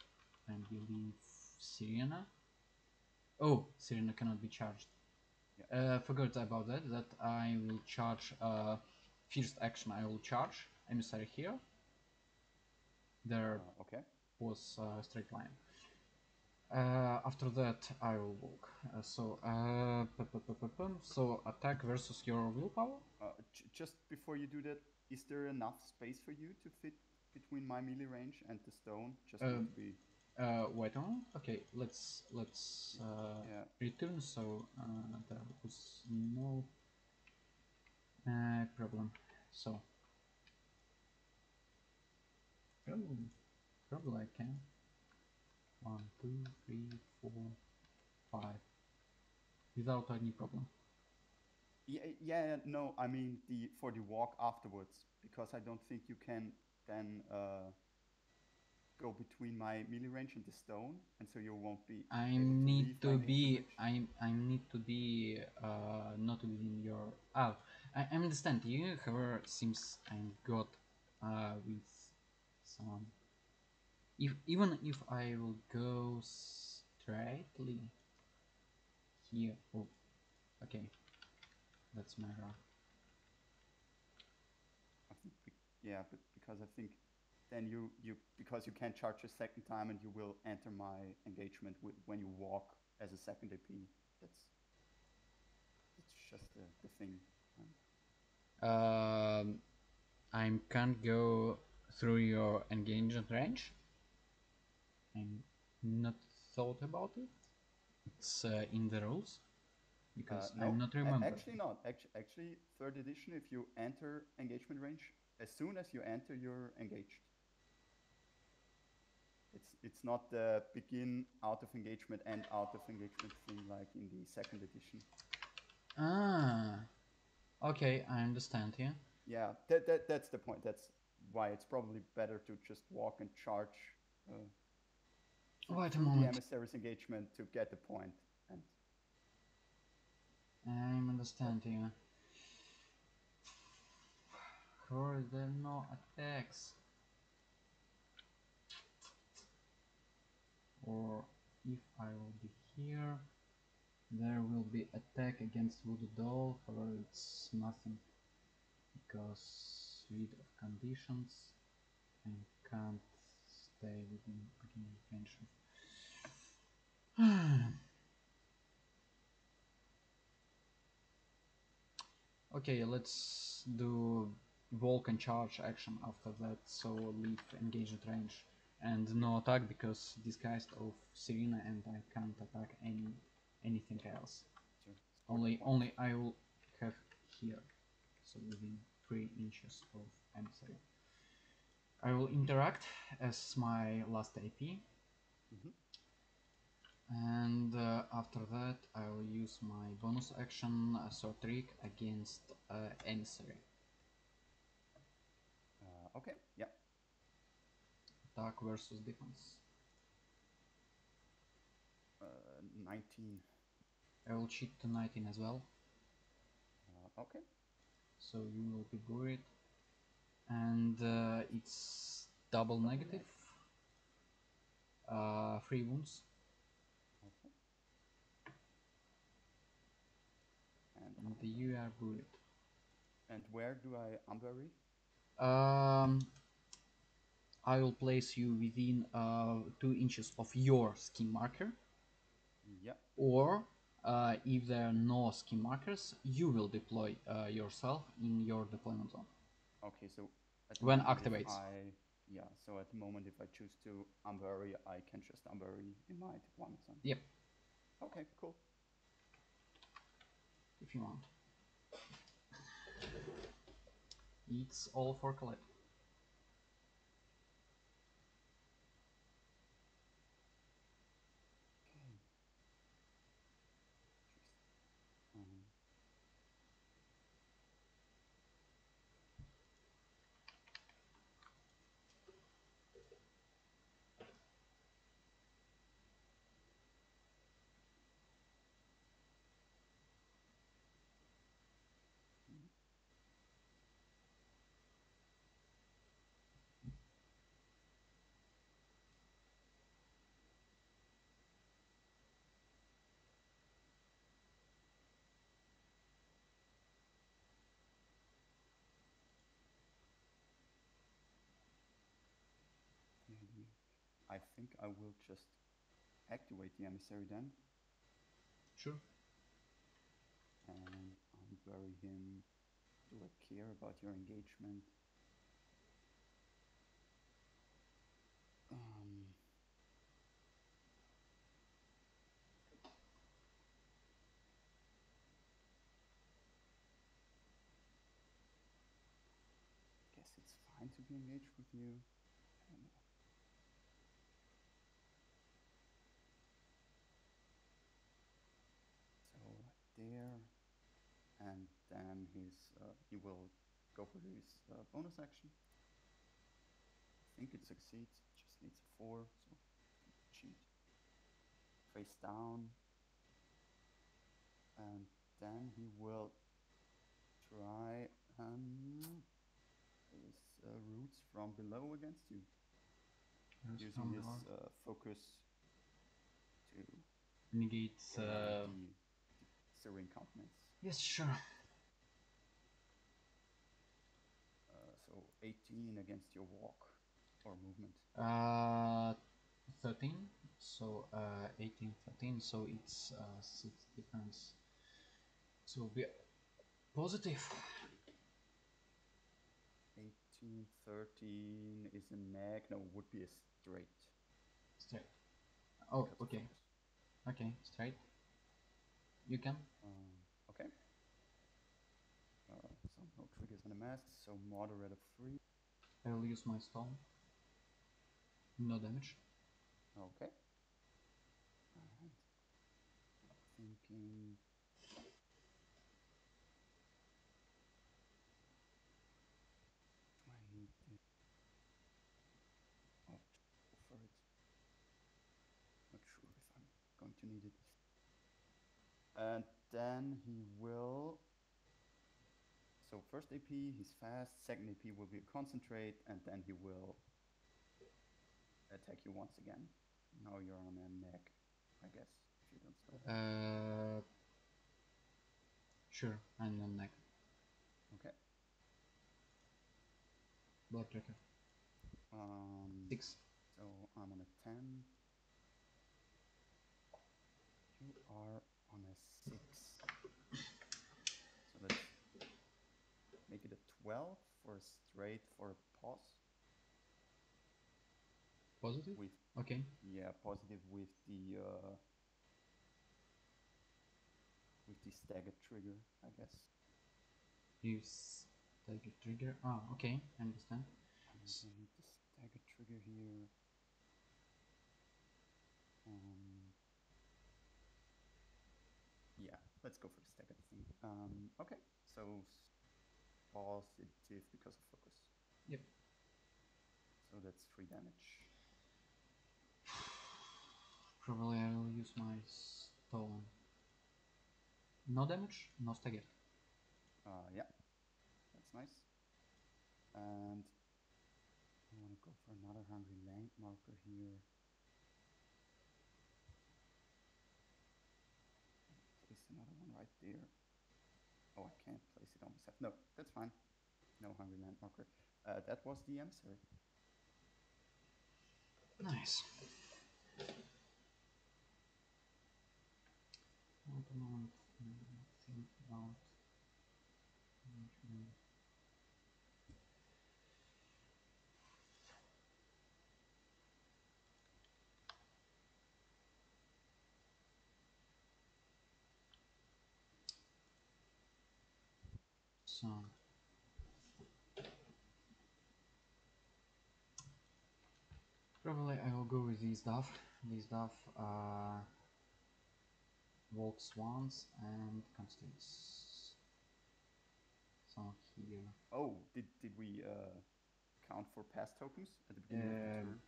Speaker 1: I believe Serena. Oh, Serena cannot be charged. Uh, forgot about that. That I will charge. Uh, first action, I will charge emissary here. There
Speaker 2: Uh, okay.
Speaker 1: was a straight line. Uh, after that, I will walk. Uh, so, uh, so attack versus your willpower.
Speaker 2: Uh, j- just before you do that, is there enough space for you to fit between my melee range and the stone? Just
Speaker 1: Um,
Speaker 2: be,
Speaker 1: Uh, wait on. Okay, let's let's uh,
Speaker 2: yeah.
Speaker 1: return. So uh, there was no uh, problem. So probably, probably I can. One, two, three, four, five, without any problem.
Speaker 2: Yeah, yeah, no, I mean the for the walk afterwards because I don't think you can then uh, go between my melee range and the stone, and so you won't be.
Speaker 1: I
Speaker 2: able to
Speaker 1: need to be. I I need to be uh, not within your. Ah, I, I understand you. However, seems I'm got uh, with some. If even if I will go straightly here. Oh, okay. That's my
Speaker 2: think yeah, but because I think then you you because you can't charge a second time and you will enter my engagement with, when you walk as a second AP. that's that's just the, the thing. Um,
Speaker 1: I can't go through your engagement range. I'm not thought about it. It's uh, in the rules because
Speaker 2: Uh, no,
Speaker 1: I'm not remember.
Speaker 2: Actually, not. Actually, actually, third edition. If you enter engagement range, as soon as you enter, you're engaged. It's it's not the begin out of engagement and out of engagement thing like in the second edition.
Speaker 1: Ah, okay, I understand here.
Speaker 2: Yeah, that, that that's the point. That's why it's probably better to just walk and charge. Uh,
Speaker 1: Wait a
Speaker 2: through the
Speaker 1: moment.
Speaker 2: emissary's engagement to get the point, and
Speaker 1: I'm understanding. Or there are no attacks. Or if I will be here, there will be attack against Voodoo Doll, however it's nothing. Because suite of conditions I can't stay within of Okay, let's do Vulcan charge action after that, so leave engaged range. And no attack because disguised of Serena and I can't attack any anything else. Only only I will have here. So within three inches of emissary. I will interact as my last AP.
Speaker 2: Mhm.
Speaker 1: And uh, after that, I will use my bonus action, uh, Sword Trick, against uh, Emissary.
Speaker 2: Uh, okay, yeah.
Speaker 1: Attack versus defense.
Speaker 2: Uh, 19.
Speaker 1: I will cheat to 19 as well,
Speaker 2: Uh, okay.
Speaker 1: so you will be buried. And uh, it's double negative. Uh, three wounds.
Speaker 2: Okay. And,
Speaker 1: And you are buried.
Speaker 2: and where do I unbury?
Speaker 1: Um, I will place you within uh, two inches of your scheme marker,
Speaker 2: Yeah.
Speaker 1: or uh, if there are no scheme markers, you will deploy uh, yourself in your deployment zone.
Speaker 2: Okay, so
Speaker 1: When activates.
Speaker 2: I, yeah, so at the moment if I choose to unbury, I can just unbury in my deployment zone.
Speaker 1: Yep,
Speaker 2: Okay, cool.
Speaker 1: if you want. It's all for collect.
Speaker 2: Okay. Um, maybe I think I will just activate the emissary then
Speaker 1: Sure.
Speaker 2: and unbury him. Do I care about your engagement? Um, guess it's fine to be engaged with you. I don't know. So there, and then his uh, he will go for his uh, bonus action. I think it succeeds. Just needs a four, so cheat. Face down, and then he will try um, his uh, roots from below against you, using his uh, focus to negate.
Speaker 1: Uh,
Speaker 2: the, the serene countenance.
Speaker 1: yes, sure.
Speaker 2: Uh, so 18 against your walk or movement.
Speaker 1: Uh, 13 So uh, 18, 13, so it's uh, 6 defense. So be positive.
Speaker 2: 18, 13 is a neg. No, would be a straight.
Speaker 1: Straight. Oh, okay. Okay, straight. You can.
Speaker 2: Um, okay. Uh, so no triggers on the mask. So moderate of three.
Speaker 1: I'll use my stone. No damage.
Speaker 2: Okay. And thinking. Do I need this? Oh, go for it. Not sure if I'm going to need it. And then he will. So first AP, he's fast. Second AP will be a concentrate, and then he will attack you once again. Now you're on a neck, I guess, if you don't stop.
Speaker 1: Uh, sure, I'm on neck.
Speaker 2: Okay.
Speaker 1: Blood tracker.
Speaker 2: Um,
Speaker 1: 6.
Speaker 2: So I'm on a 10. You are on a 6. So let's make it a 12 straight for a pause.
Speaker 1: Positive?
Speaker 2: With
Speaker 1: Okay.
Speaker 2: yeah, positive with the uh, with the staggered trigger, I guess.
Speaker 1: Use a trigger. Ah, okay, I understand.
Speaker 2: Need the stagger trigger here. Um, yeah, let's go for the staggered thing. Um, okay, so positive because of. So that's three damage.
Speaker 1: Probably I will use my stone. No damage, no stagger.
Speaker 2: Uh, yeah, that's nice. And I want to go for another hungry land marker here. Place another one right there. Oh, I can't place it on myself. No, that's fine. No hungry land marker. Uh, that was the emissary.
Speaker 1: Nice. At the moment, think about. Mhm. Probably I will go with these stuff. These stuff uh walks once and constants. So here.
Speaker 2: Oh, did did we uh, count for pass tokens at the beginning of the
Speaker 1: Um,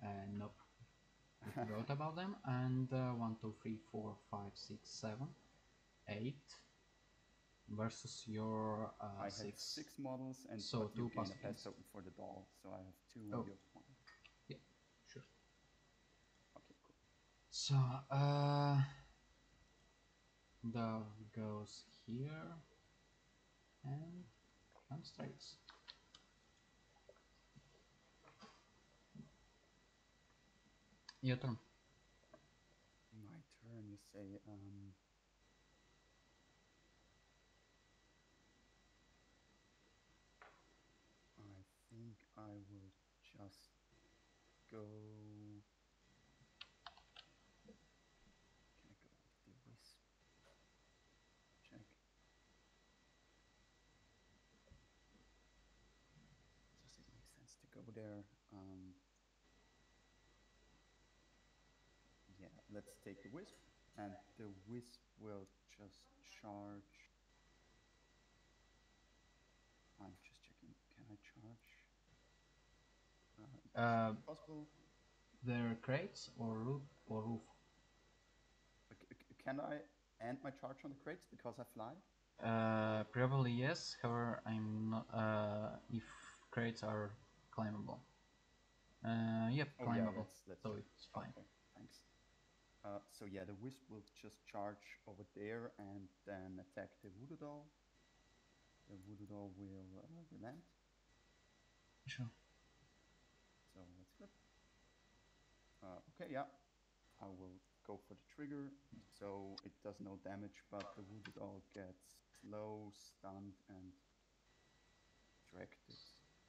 Speaker 2: turn?
Speaker 1: Uh, nope. I forgot about them. And uh, 1, 2, 3, 4, 5, 6, 7, 8 versus your uh,
Speaker 2: I have
Speaker 1: 6.
Speaker 2: models, and
Speaker 1: So two
Speaker 2: a
Speaker 1: plus
Speaker 2: pass
Speaker 1: things.
Speaker 2: token for the doll, so I have two.
Speaker 1: Oh.
Speaker 2: and you have one.
Speaker 1: Yeah, sure.
Speaker 2: Okay, cool.
Speaker 1: So, uh, dove goes here and constraints. Your turn.
Speaker 2: My turn, you say. Um, I think I will just go. Can I go with the wisp? Check. Does it make sense to go there? Um, yeah, let's take the wisp, and the wisp will just charge. I'm just checking. Can I charge? Uh,
Speaker 1: Uh,
Speaker 2: possible.
Speaker 1: there crates or roof or roof.
Speaker 2: Uh, Can I end my charge on the crates because I fly?
Speaker 1: Uh, probably yes. However, I'm not. Uh, if crates are climbable. Uh, yep,
Speaker 2: Oh yeah,
Speaker 1: climbable.
Speaker 2: let's let's.
Speaker 1: so
Speaker 2: check.
Speaker 1: it's fine.
Speaker 2: Okay, thanks. Uh, so yeah, the wisp will just charge over there and then attack the voodoo doll. The voodoo doll will uh, relent,
Speaker 1: Sure.
Speaker 2: so that's good. Uh, okay, yeah. I will go for the trigger, so it does no damage, but the voodoo doll gets slow, stunned, and distracted.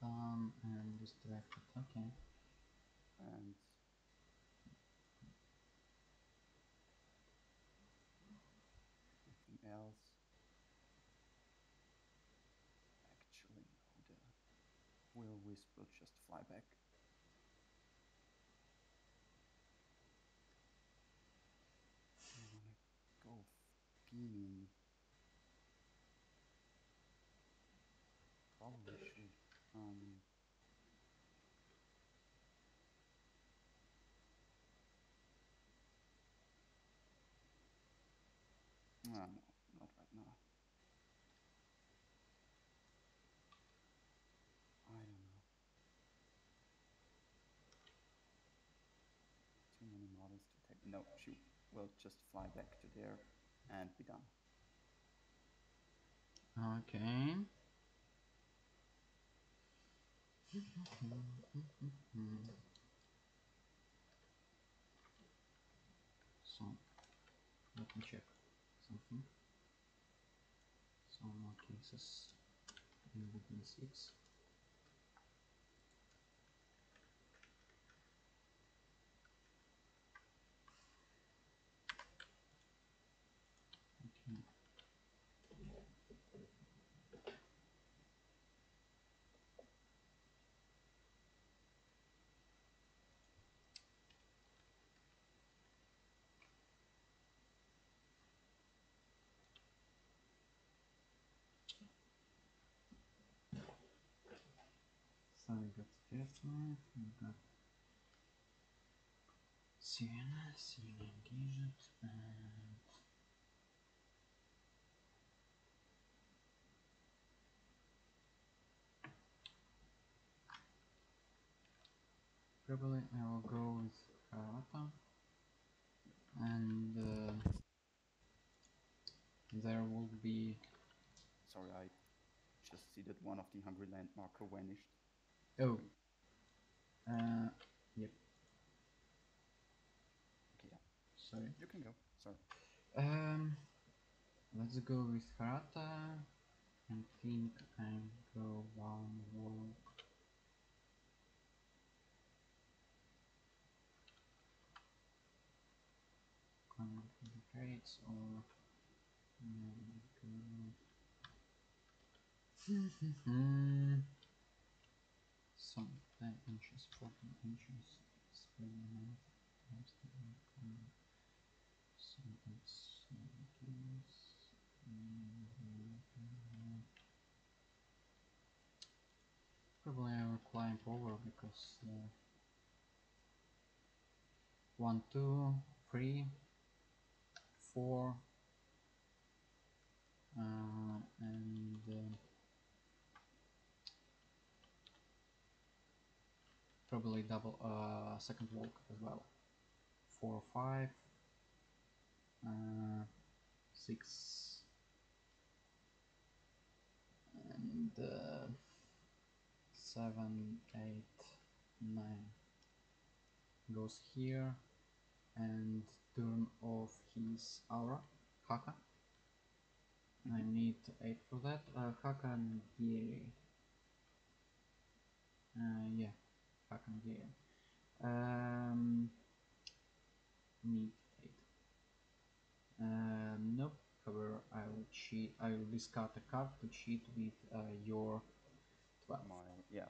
Speaker 1: Um, and just direct it. Okay.
Speaker 2: And anything else? Actually, the will whisper just fly back. she will just fly back to there and be done.
Speaker 1: Okay. so, let me check something. Some more cases in 6. So we got the fifth one, we got Sienna, Sienna engaged, and probably I will go with Harata, and uh, there will be
Speaker 2: Sorry, I just see that one of the Hungry Land marker vanished.
Speaker 1: Oh, uh, yep,
Speaker 2: Okay, yeah.
Speaker 1: sorry.
Speaker 2: You can go. Sorry.
Speaker 1: Um, let's go with Harata. I think I go one walk. Concentrates or maybe go. Some 10 inches, 14 inches. Experiment. So it's Probably I will climb over because uh, one, two, three, four, uh, and uh, probably double uh, second walk as well. Four, five, uh, six, and uh, seven, eight, nine. Goes here and turn off his aura, Haka. I need 8 for that. Uh, Haka and Giri. Uh, yeah, And Giri. Um, need 8. Uh, nope, cover. I will cheat. I will discard a card to cheat with uh, your 12.
Speaker 2: My yeah.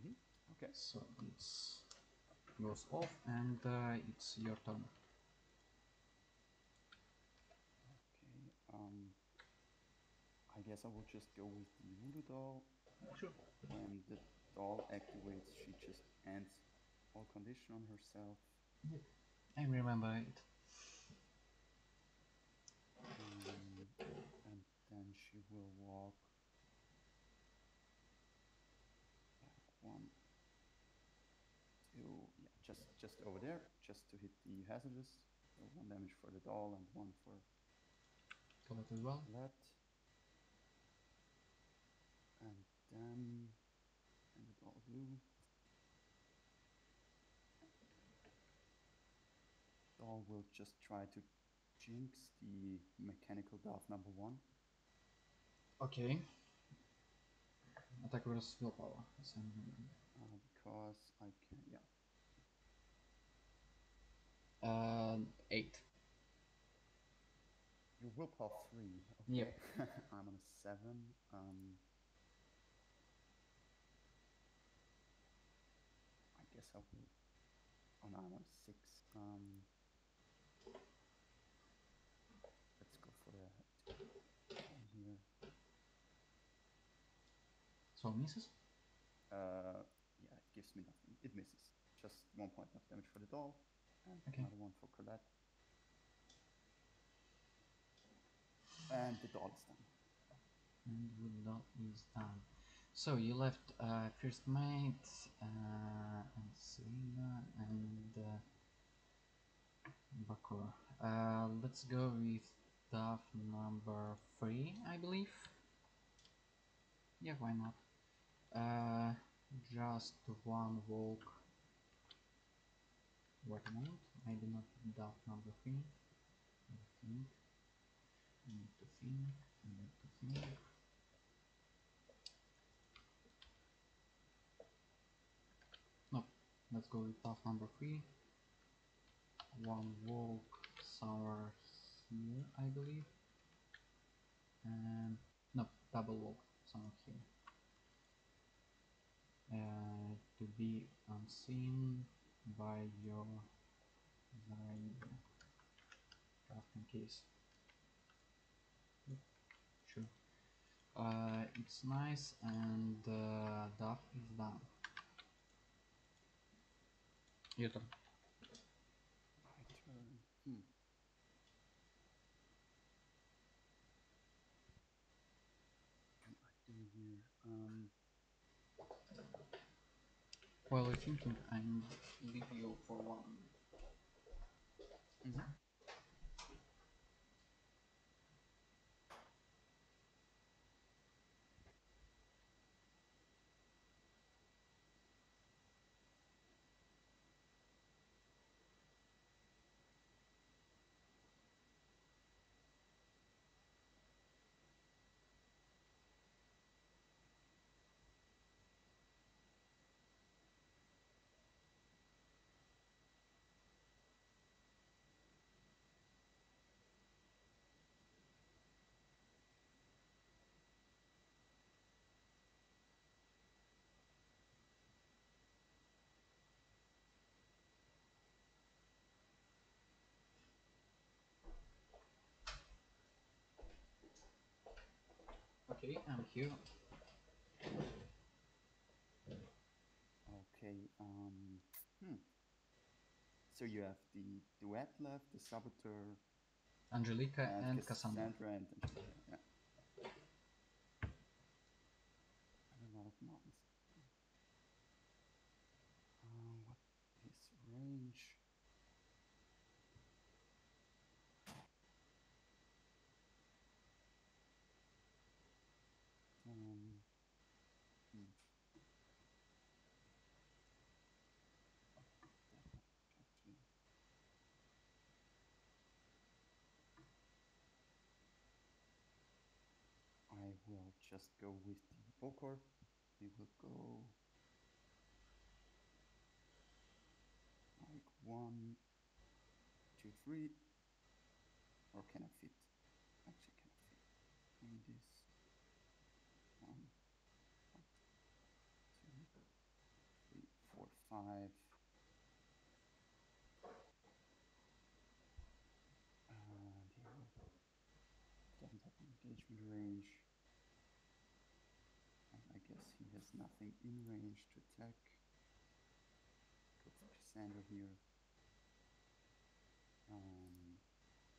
Speaker 2: hmm Okay.
Speaker 1: So it's goes off and uh, it's your turn.
Speaker 2: Okay. Um. I guess I will just go with the voodoo doll.
Speaker 1: Sure.
Speaker 2: When the doll activates, she just ends all condition on herself.
Speaker 1: I remember it.
Speaker 2: Um, and then she will walk back one, two, yeah, just just over there, just to hit the hazardous. So one damage for the doll and one for
Speaker 1: Colette as well.
Speaker 2: that. And then and the will just try to jinx the mechanical dove number one.
Speaker 1: Okay. Attack versus willpower. as I remember.
Speaker 2: Uh, because I can, yeah.
Speaker 1: Uh, eight.
Speaker 2: Your willpower three.
Speaker 1: Yeah.
Speaker 2: Okay. I'm on a seven. Um, I guess I will. Oh no, I'm on a six. Um, let's go for the one here.
Speaker 1: So misses.
Speaker 2: Uh, yeah, it gives me nothing. It misses. Just one point of damage for the doll, and
Speaker 1: Okay.
Speaker 2: another one for Colette. And the doll is done.
Speaker 1: And the dot is done. So you left uh, first mate uh, and Selena and uh, Bakor. Uh, let's go with staff number three, I believe. Yeah, why not? Uh, just one walk. Wait a moment, maybe not staff number three. I think. I need to think. I need to think. No, let's go with path number three. One walk somewhere here, I believe. And no, double walk somewhere here. Uh, to be unseen by your Zoraida. Just case. Sure. Uh, it's nice and uh, Duff is done. Your turn.
Speaker 2: My turn. Hmm. What can I do here? Um,
Speaker 1: While you're thinking, I'm leave you for one.
Speaker 2: mhm.
Speaker 1: Okay, I'm here.
Speaker 2: Okay. Um, hmm. So you have the duet left, the saboteur,
Speaker 1: Angelica
Speaker 2: and,
Speaker 1: and Cassandra.
Speaker 2: Cassandra and Angelica. Yeah. And a lot of mountains. Uh, what is range? Um, hmm. Actually, I will just go with the Bokor. We will go like one, two, three. Or can I fit? Actually, can I fit in this? One, two, three, four, five. And he doesn't have an engagement range. And I nothing in range to attack. Go for Cassandra here. Um,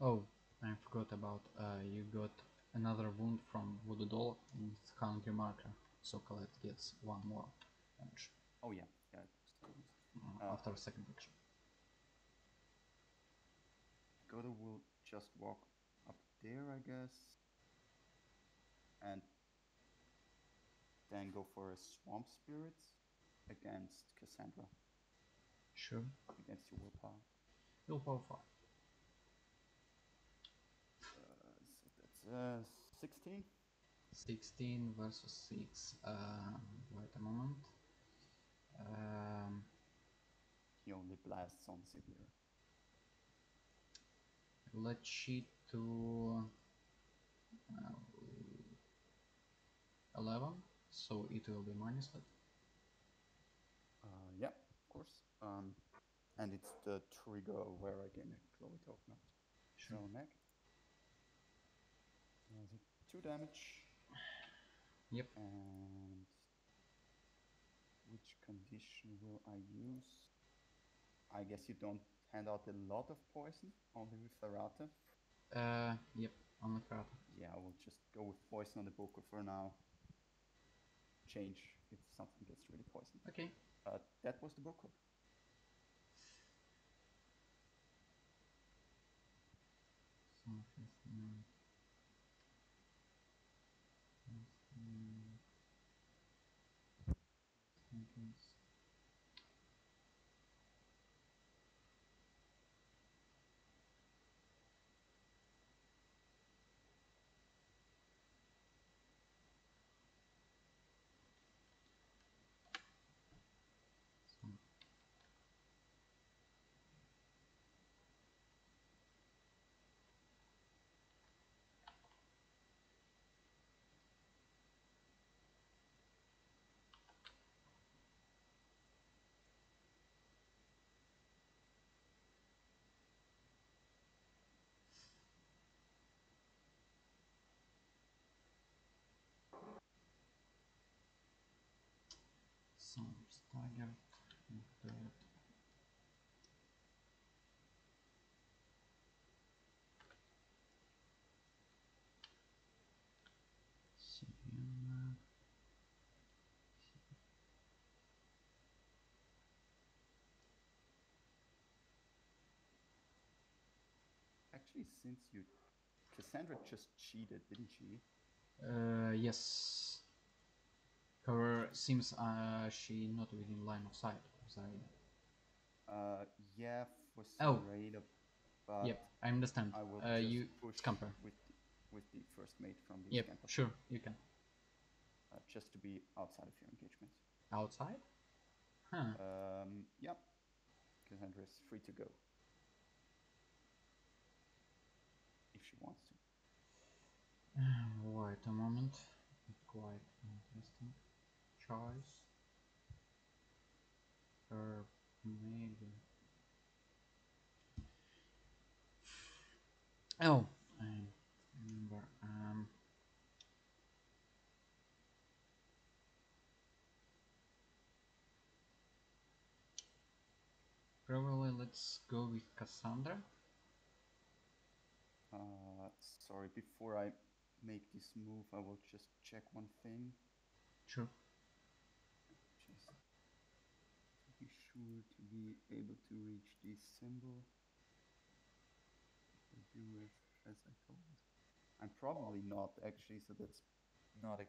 Speaker 1: Oh, I forgot about uh, you got another wound from Voodoo Doll with Hungry Marker, so Colette gets one more damage
Speaker 2: oh yeah, yeah, it was the bonus.
Speaker 1: uh, after second action.
Speaker 2: Will just walk up there, I guess. And then go for a Swamp Spirit against Cassandra.
Speaker 1: Sure.
Speaker 2: Against your Willpower.
Speaker 1: Willpower 5.
Speaker 2: Uh, so that's uh, 16.
Speaker 1: 16 versus 6. Uh, wait a moment. Um,
Speaker 2: he only blasts on severe.
Speaker 1: Let's cheat to uh, 11 so it will be minus that.
Speaker 2: Uh, yeah, of course. Um, and it's the trigger where I gain a glowy token.
Speaker 1: Sure.
Speaker 2: So neck. Uh, two damage.
Speaker 1: Yep.
Speaker 2: And which condition will I use? I guess you don't hand out a lot of poison, only with Tharata.
Speaker 1: Uh, yep, on the card.
Speaker 2: Yeah, I will just go with poison on the Bokor for now. Change if something gets really poisoned.
Speaker 1: Okay.
Speaker 2: But that was the Bokor.
Speaker 1: So, first, so staggered into it.
Speaker 2: Actually, since you. Cassandra just cheated, didn't she?
Speaker 1: Uh, yes. Her seems uh, she not within line of sight of Zoraida.
Speaker 2: Uh, yeah, for
Speaker 1: Oh.
Speaker 2: But
Speaker 1: Yep, I understand.
Speaker 2: I will
Speaker 1: Uh, you
Speaker 2: push
Speaker 1: scamper.
Speaker 2: with the, with the first mate from the
Speaker 1: Yep, sure, you can.
Speaker 2: uh, just to be outside of your engagement.
Speaker 1: Outside? Huh.
Speaker 2: Um, yeah, Cassandra is free to go if she wants to.
Speaker 1: Wait a moment. Quite choice. or maybe. Oh, I remember. Um, probably let's go with Cassandra.
Speaker 2: Uh, sorry, before I make this move, I will just check one thing.
Speaker 1: Sure.
Speaker 2: Just to be able to reach this symbol. Do as, as I told. I'm probably not actually, so that's not a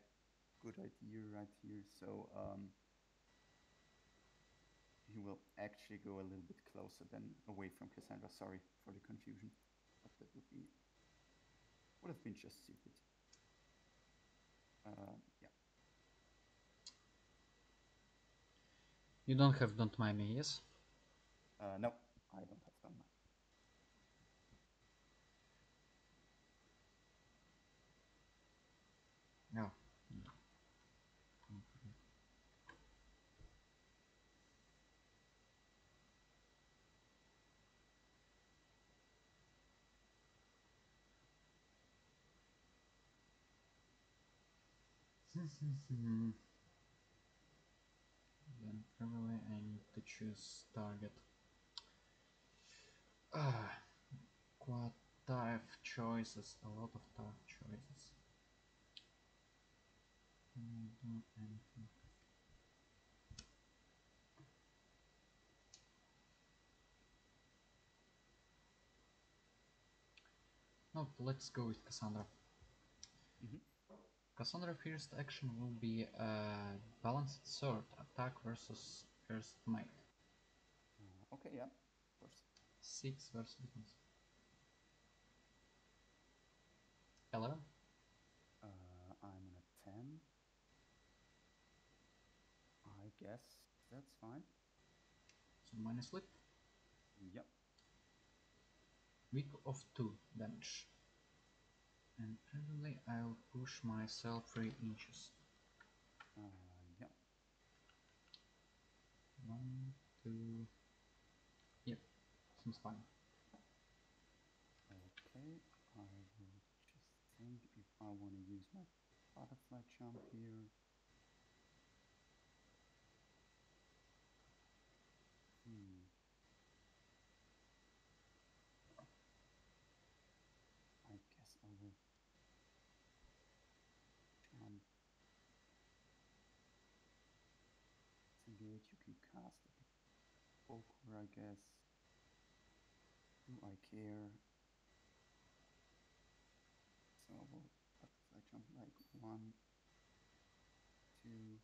Speaker 2: good idea right here. So um, he will actually go a little bit closer than away from Cassandra. Sorry for the confusion, but that would be would have been just stupid. Uh, yeah.
Speaker 1: You don't have Don't Mind Me, yes?
Speaker 2: Uh, no, I don't have done that.
Speaker 1: No. then probably I need to choose target. Ah, quite tough choices, a lot of tough choices. Can I do anything? No, let's go with Cassandra.
Speaker 2: Mhm.
Speaker 1: Cassandra first action will be a balanced sword attack versus first mate.
Speaker 2: Uh, okay, yeah, of course.
Speaker 1: Six versus defense. Hello.
Speaker 2: Uh, I'm on a 10. I guess that's fine.
Speaker 1: So minus flip.
Speaker 2: Yep.
Speaker 1: Weak of 2 damage. And probably I'll push myself 3 inches.
Speaker 2: Uh, yep.
Speaker 1: 1, 2. Yep, seems fine.
Speaker 2: Okay. I will just think if I want to use my butterfly jump here. Hmm. I guess I will jump. Engage, you can cast a bit poker, I guess. Do I care? So I jump like one, two,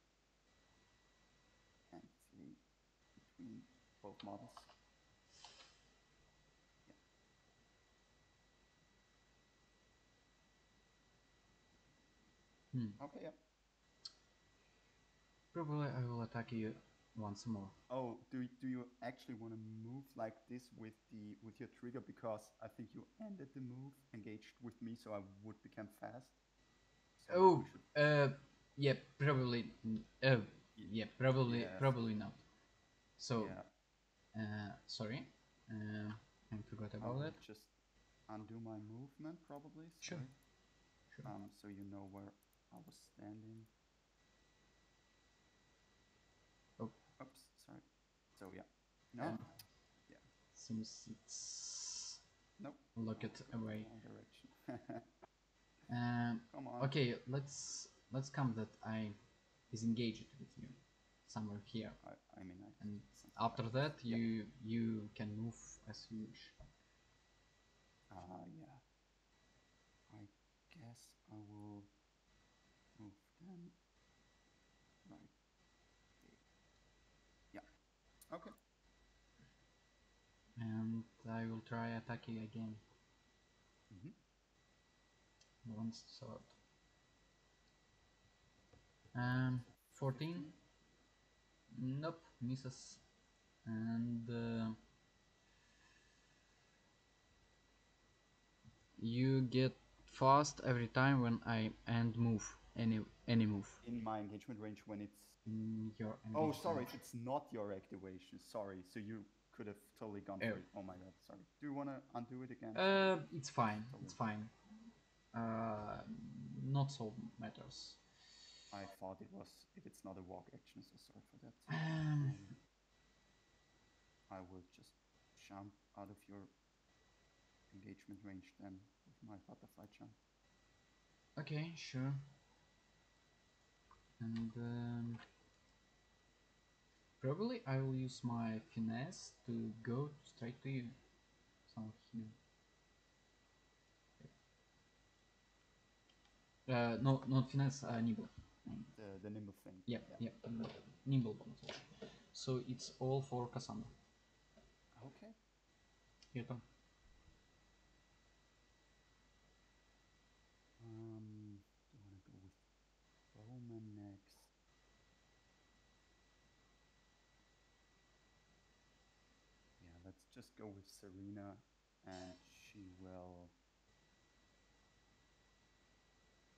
Speaker 2: and three between both models.
Speaker 1: Hmm.
Speaker 2: Okay, yeah.
Speaker 1: Probably I will attack you once more.
Speaker 2: Oh, do do you actually want to move like this with the with your trigger? Because I think you ended the move engaged with me, so I would become fast. So
Speaker 1: Oh,
Speaker 2: should-
Speaker 1: uh, yeah, probably. Oh, yeah, probably, probably not. So,
Speaker 2: yeah,
Speaker 1: uh, sorry, uh, I forgot about that.
Speaker 2: just undo my movement probably.
Speaker 1: Sure. Sure.
Speaker 2: Um, so you know where I was standing.
Speaker 1: Oh.
Speaker 2: Oops, sorry. So yeah. No.
Speaker 1: Um,
Speaker 2: yeah.
Speaker 1: Seems it's
Speaker 2: Nope.
Speaker 1: look it away.
Speaker 2: Direction.
Speaker 1: Um,
Speaker 2: Come on.
Speaker 1: okay, let's let's come that I is engaged with you somewhere here,
Speaker 2: I, I mean, I
Speaker 1: and after that
Speaker 2: this. Yeah.
Speaker 1: you you can move as you wish.
Speaker 2: Uh, yeah. I guess I will move then. Right. there. Yeah. Okay.
Speaker 1: And I will try attack you again.
Speaker 2: Mhm.
Speaker 1: Once sword. Um, 14. Nope, misses. And uh, you get fast every time when I end move any any move
Speaker 2: In my engagement range when it's.
Speaker 1: in your
Speaker 2: Oh, sorry,
Speaker 1: range.
Speaker 2: it's not your activation. Sorry. So you could have totally gone
Speaker 1: Oh.
Speaker 2: Oh my god, sorry. Do you want to undo it again?
Speaker 1: Uh, it's fine. It's fine. Uh, not so matters.
Speaker 2: I thought it was. If it's not a walk action, so sorry for that.
Speaker 1: Um,
Speaker 2: Um, I will just jump out of your engagement range then with my butterfly jump.
Speaker 1: okay, sure. And um, probably I will use my finesse to go straight to you. So here. Uh, no, not finesse, uh, nibble. Mm,
Speaker 2: The, the nimble thing.
Speaker 1: Yep, yep, mm, nimble bonus. So it's all for Cassandra.
Speaker 2: Okay.
Speaker 1: Your turn.
Speaker 2: Um, do you want to go with Bowman next? Yeah, let's just go with Serena, and she will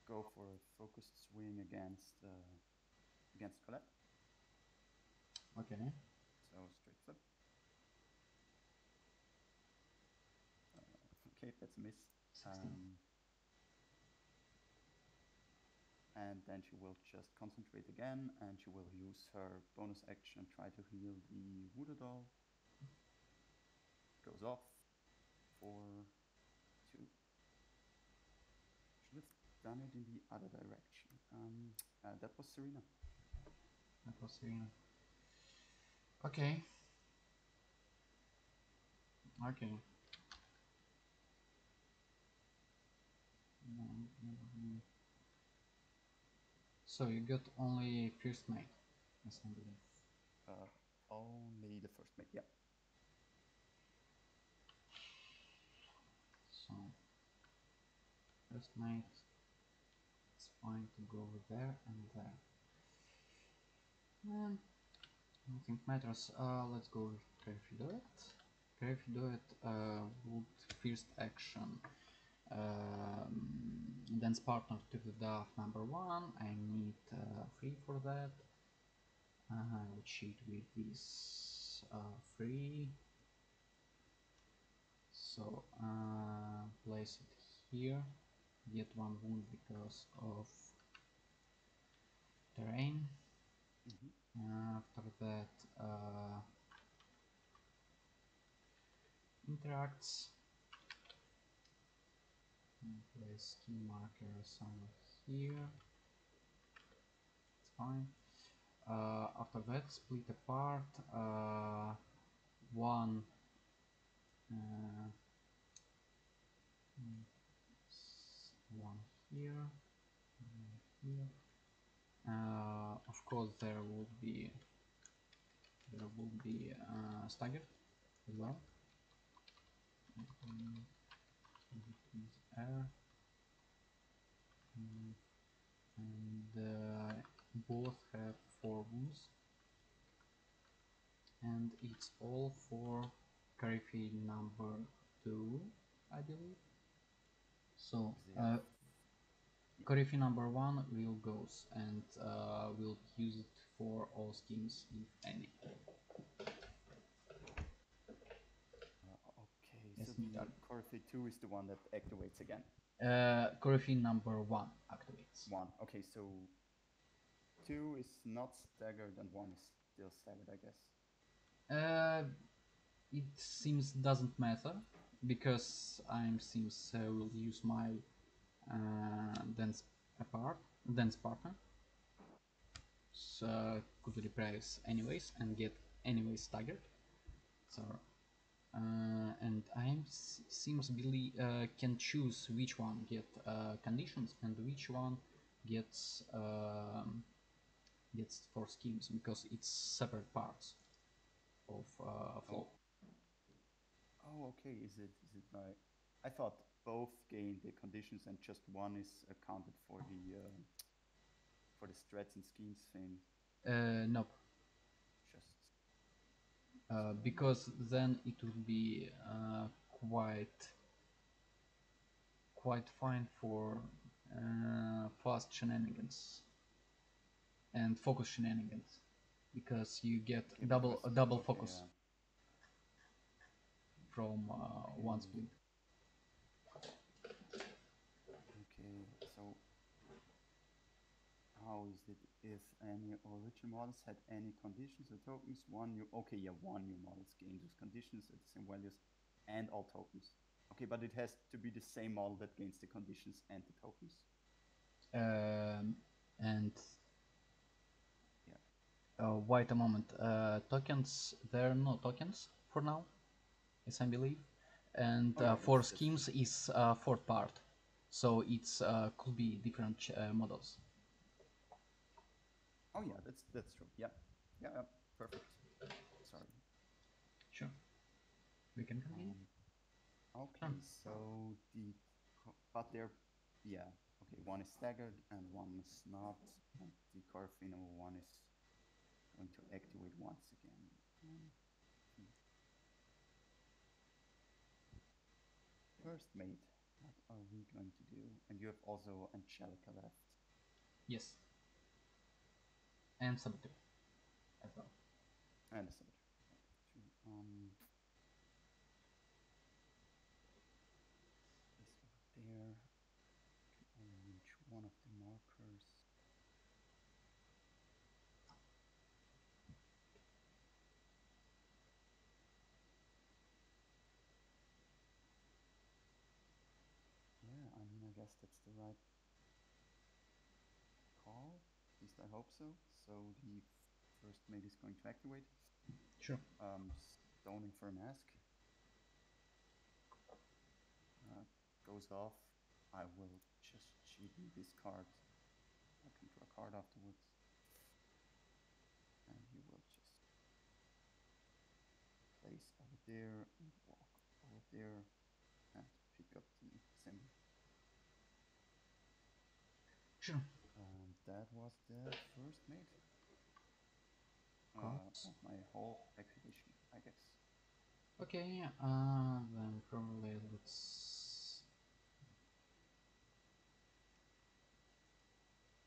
Speaker 2: go for a focused swing against uh, against Colette.
Speaker 1: Okay.
Speaker 2: So straight flip. Uh, okay, that's a miss.
Speaker 1: 16.
Speaker 2: Um, and then she will just concentrate again, and she will use her bonus action and try to heal the voodoo doll. Goes off for two. Should have done it in the other direction. Um, uh, that was Serena.
Speaker 1: That was Serena. Okay. Okay. So you got only first mate, yes, I believe.
Speaker 2: Uh, only the first mate. Yeah.
Speaker 1: First mate. It's fine to go there and there. Um, nothing matters. Uh, let's go with Coryphee Duet. Greyfiduet uh, would first action um, dance partner to the DAF number one. I need uh, three for that. Uh, I will cheat with this uh, three. So uh, place it here. Get one wound because of terrain.
Speaker 2: Mhm.
Speaker 1: Uh, after that, uh, interacts. And place key marker somewhere here. It's fine. Uh, after that, split apart. Uh, one. Uh, mm, one here. Here. Uh, of course, there will be there will be uh, staggered as well. And uh, both have four wounds, and it's all for Coryphee number two, I believe. So uh, number one will goes and uh, will use it for all schemes if any.
Speaker 2: uh, okay,
Speaker 1: Yes,
Speaker 2: so the uh, 2 is the one that activates again.
Speaker 1: Uh, number one activates.
Speaker 2: One. Okay, so two is not staggered and one is still staggered, I guess.
Speaker 1: Uh, it seems doesn't matter because I'm seems uh, will use my uh, apart dance partner. So could replace anyways and get anyways staggered. So uh, and I seems Billy uh, can choose which one get uh, conditions and which one gets um, gets for schemes because it's separate parts of uh, flow.
Speaker 2: Oh, okay. Is it is it by? I thought both gain the conditions and just one is accounted for the uh, for the strats and schemes thing.
Speaker 1: Uh, no,
Speaker 2: Just
Speaker 1: uh, because then it would be uh, quite quite fine for uh, fast shenanigans and focus shenanigans because you get
Speaker 2: okay,
Speaker 1: double a double focus
Speaker 2: yeah.
Speaker 1: From uh, one split.
Speaker 2: Okay, so how is it if any original models had any conditions or tokens? One new okay, yeah, one new models gain those conditions at the same values and all tokens. Okay, but it has to be the same model that gains the conditions and the tokens.
Speaker 1: Um, and
Speaker 2: Yeah.
Speaker 1: uh, wait a moment. Uh, tokens, there are no tokens for now, as I believe. And uh, for schemes is uh, fourth part, so it's uh, could be different uh, models.
Speaker 2: Oh yeah, that's that's true. Yeah, yeah, yeah, perfect. Sorry.
Speaker 1: Sure. We can continue.
Speaker 2: Um, okay, so the but they're yeah okay. One is staggered and one is not. And the Coryphee one is going to activate once again. Um, First mate, what are we going to do? And you have also Angelica left.
Speaker 1: Yes. And saboteur as well.
Speaker 2: And saboteur. Um, this over there. Can only reach one of the markers. Yeah, I mean, I guess that's the right call. At least I hope so. So the first mate is going to activate.
Speaker 1: Sure.
Speaker 2: um, stoning for a mask. Uh, goes off. I will just GB this card. I can draw a card afterwards. And you will just place over there and walk over there and pick up the assembly.
Speaker 1: Sure.
Speaker 2: And that was the first mate. Uh, my whole expedition, I guess.
Speaker 1: Okay, uh, then probably let's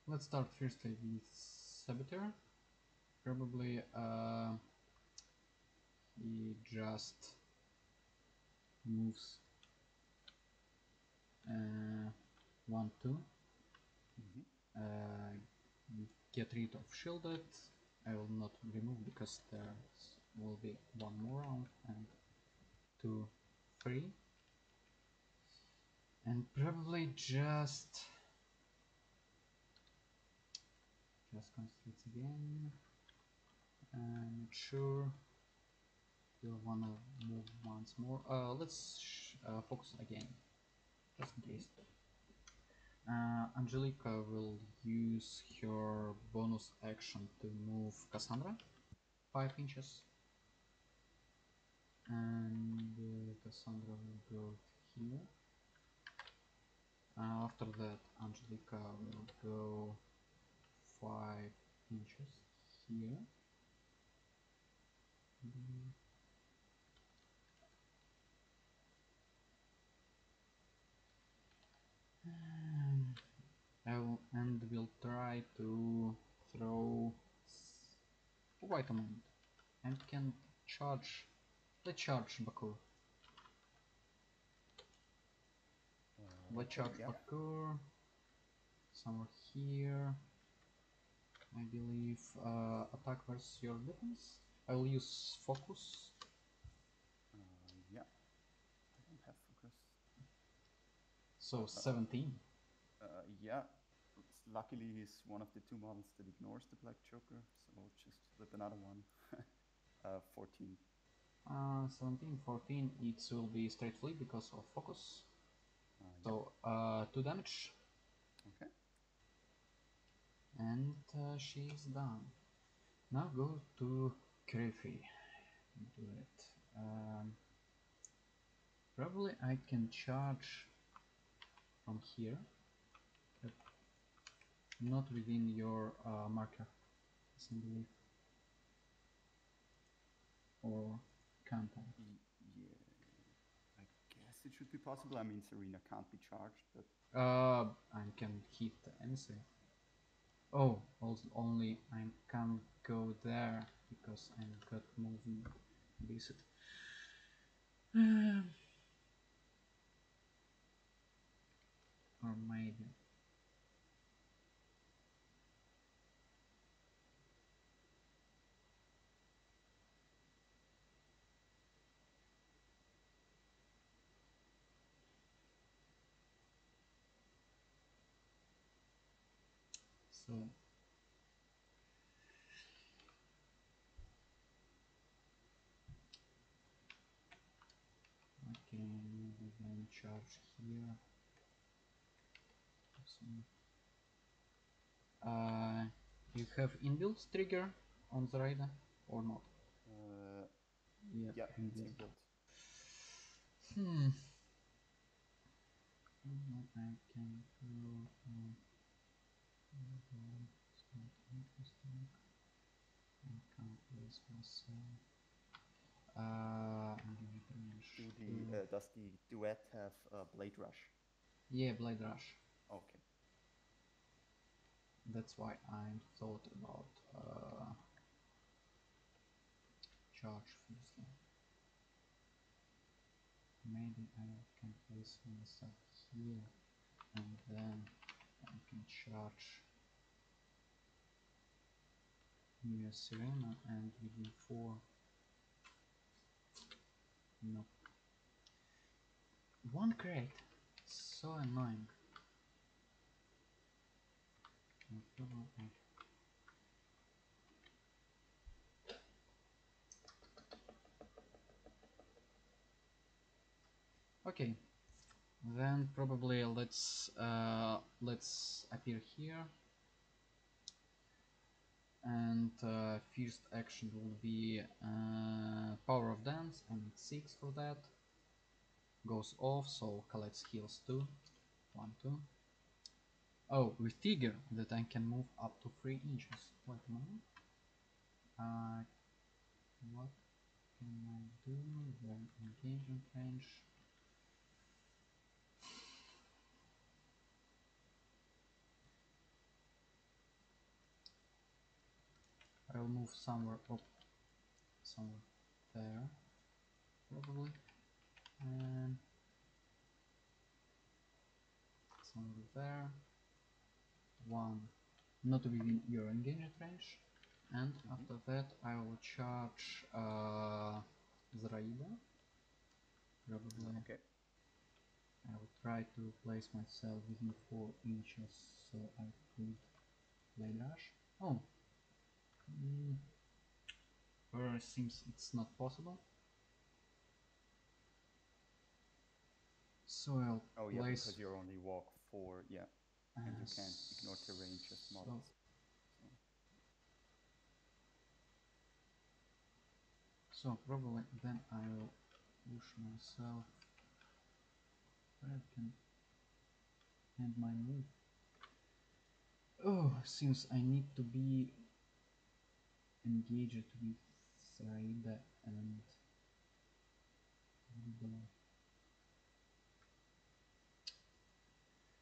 Speaker 1: let's start firstly with Saboteur. Probably uh, he just moves uh, one two.
Speaker 2: Mhm.
Speaker 1: Uh, get rid of shielded. I will not remove because there will be one more round and two, three, and probably just just constraints again. I'm not sure. You'll wanna move once more. Uh, let's uh, focus again, just in case. Uh, Angelica will use her bonus action to move Cassandra 5 inches. And uh, Cassandra will go here. Uh, after that, Angelica will go 5 inches here. Mm. Um, and will try to throw white amount and can charge. Let's charge Bokor.
Speaker 2: Uh, okay,
Speaker 1: charge
Speaker 2: yeah.
Speaker 1: Bokor. Somewhere here. I believe uh, attack versus your defense. I will use focus.
Speaker 2: Uh, yeah. I don't have focus.
Speaker 1: So
Speaker 2: Uh,
Speaker 1: 17.
Speaker 2: Yeah. Luckily, he's one of the two models that ignores the Black Joker, so just flip another one. uh, 14.
Speaker 1: Uh, 17, 14. It will be straight flip because of focus.
Speaker 2: Uh, yeah.
Speaker 1: So uh, 2 damage.
Speaker 2: Okay.
Speaker 1: And uh, she's done. Now go to Coryphee. Do it. Um, probably I can charge from here, not within your uh, marker, I believe. Or can't I?
Speaker 2: Yeah. I guess it should be possible. I mean, Serena can't be charged, but
Speaker 1: Uh, I can hit the emissary. Oh, also only I can't go there because I'm got moving. Um, or maybe. So okay, we then charge here. Uh, you have inbuilt trigger on the radar or not?
Speaker 2: uh,
Speaker 1: Yeah,
Speaker 2: yeah,
Speaker 1: inbuilt.
Speaker 2: inbuilt.
Speaker 1: Hmm. I can do. uh, mhm, It's not interesting. I can't place myself. Uh, I'm gonna finish
Speaker 2: Do the, uh, does the duet have uh, Blade Rush?
Speaker 1: yeah, Blade Rush.
Speaker 2: Okay.
Speaker 1: That's why I thought about uh, charge firstly. Maybe I can place myself here and then I can charge near Serena and within four. No. One crate. So annoying. Okay, then probably let's uh, let's appear here, and uh, first action will be uh, power of dance, and six for that goes off, so collects heals two, one two. Oh, with Tiger, that I can move up to 3 inches. Wait a moment. Uh, what can I do? Then engagement range. I'll move somewhere up, somewhere there, probably, and somewhere there. One, not within your engagement range, and
Speaker 2: Mhm.
Speaker 1: after that I will charge uh, Zoraida. Probably
Speaker 2: Okay.
Speaker 1: I will try to place myself within 4 inches so I could play dash. Oh! Mm. Or seems it's not possible. So I'll
Speaker 2: Oh yeah,
Speaker 1: place
Speaker 2: because you're only walk four. Yeah, and you
Speaker 1: uh,
Speaker 2: can't ignore terrain just
Speaker 1: so-
Speaker 2: models.
Speaker 1: So probably then I will push myself where I can end my move. Oh, since I need to be engaged with Zoraida and Voodoo.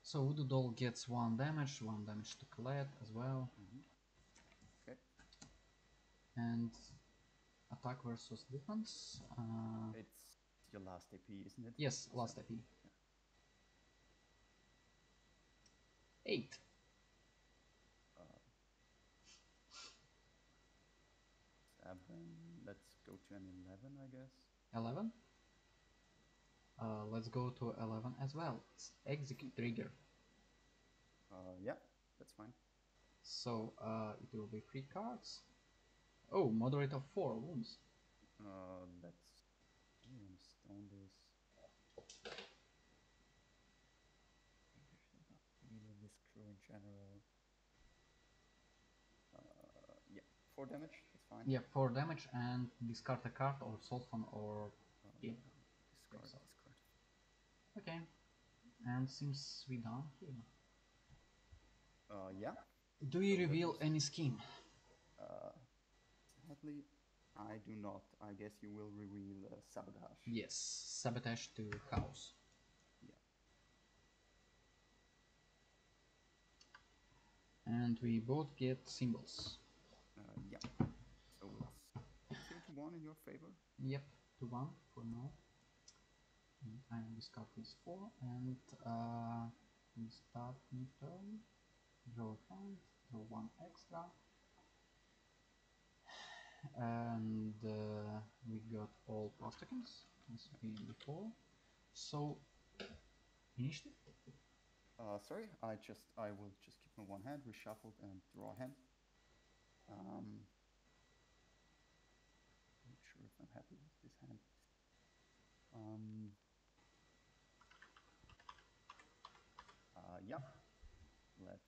Speaker 1: So Voodoo Doll gets one damage, one damage to Colette as well,
Speaker 2: Mhm. Okay.
Speaker 1: and attack versus defense. Uh,
Speaker 2: It's your last AP, isn't it?
Speaker 1: yes, last
Speaker 2: So-
Speaker 1: AP. Eight.
Speaker 2: Seven. Let's go to an eleven, I guess.
Speaker 1: 11 uh, let's go to 11 as well it's execute trigger
Speaker 2: Uh, yeah, that's fine.
Speaker 1: so uh, it will be three cards oh moderate of 4 wounds
Speaker 2: Uh, let's stone this. This crew in general. Uh, yeah, four damage. Fine.
Speaker 1: yeah 4 damage and discard a card or sulfon or
Speaker 2: Uh,
Speaker 1: yeah.
Speaker 2: Discard,
Speaker 1: so.
Speaker 2: discard.
Speaker 1: okay and seems we done here
Speaker 2: Uh, yeah.
Speaker 1: do you
Speaker 2: So
Speaker 1: reveal any scheme
Speaker 2: Uh, sadly, I do not. I guess you will reveal uh, sabotage.
Speaker 1: yes sabotage to house
Speaker 2: Yeah.
Speaker 1: and we both get symbols
Speaker 2: Uh, yeah. So it's two to one in your favor.
Speaker 1: Yep, to one for now. And I will discard these four and uh, we start new turn. Draw a hand, draw one extra. And uh, we got all plus tokens as we before. So initiative.
Speaker 2: Uh, sorry, I just I will just keep my one hand reshuffled and draw a hand. Um, not sure if I'm happy with this hand. Um, uh, yeah, let's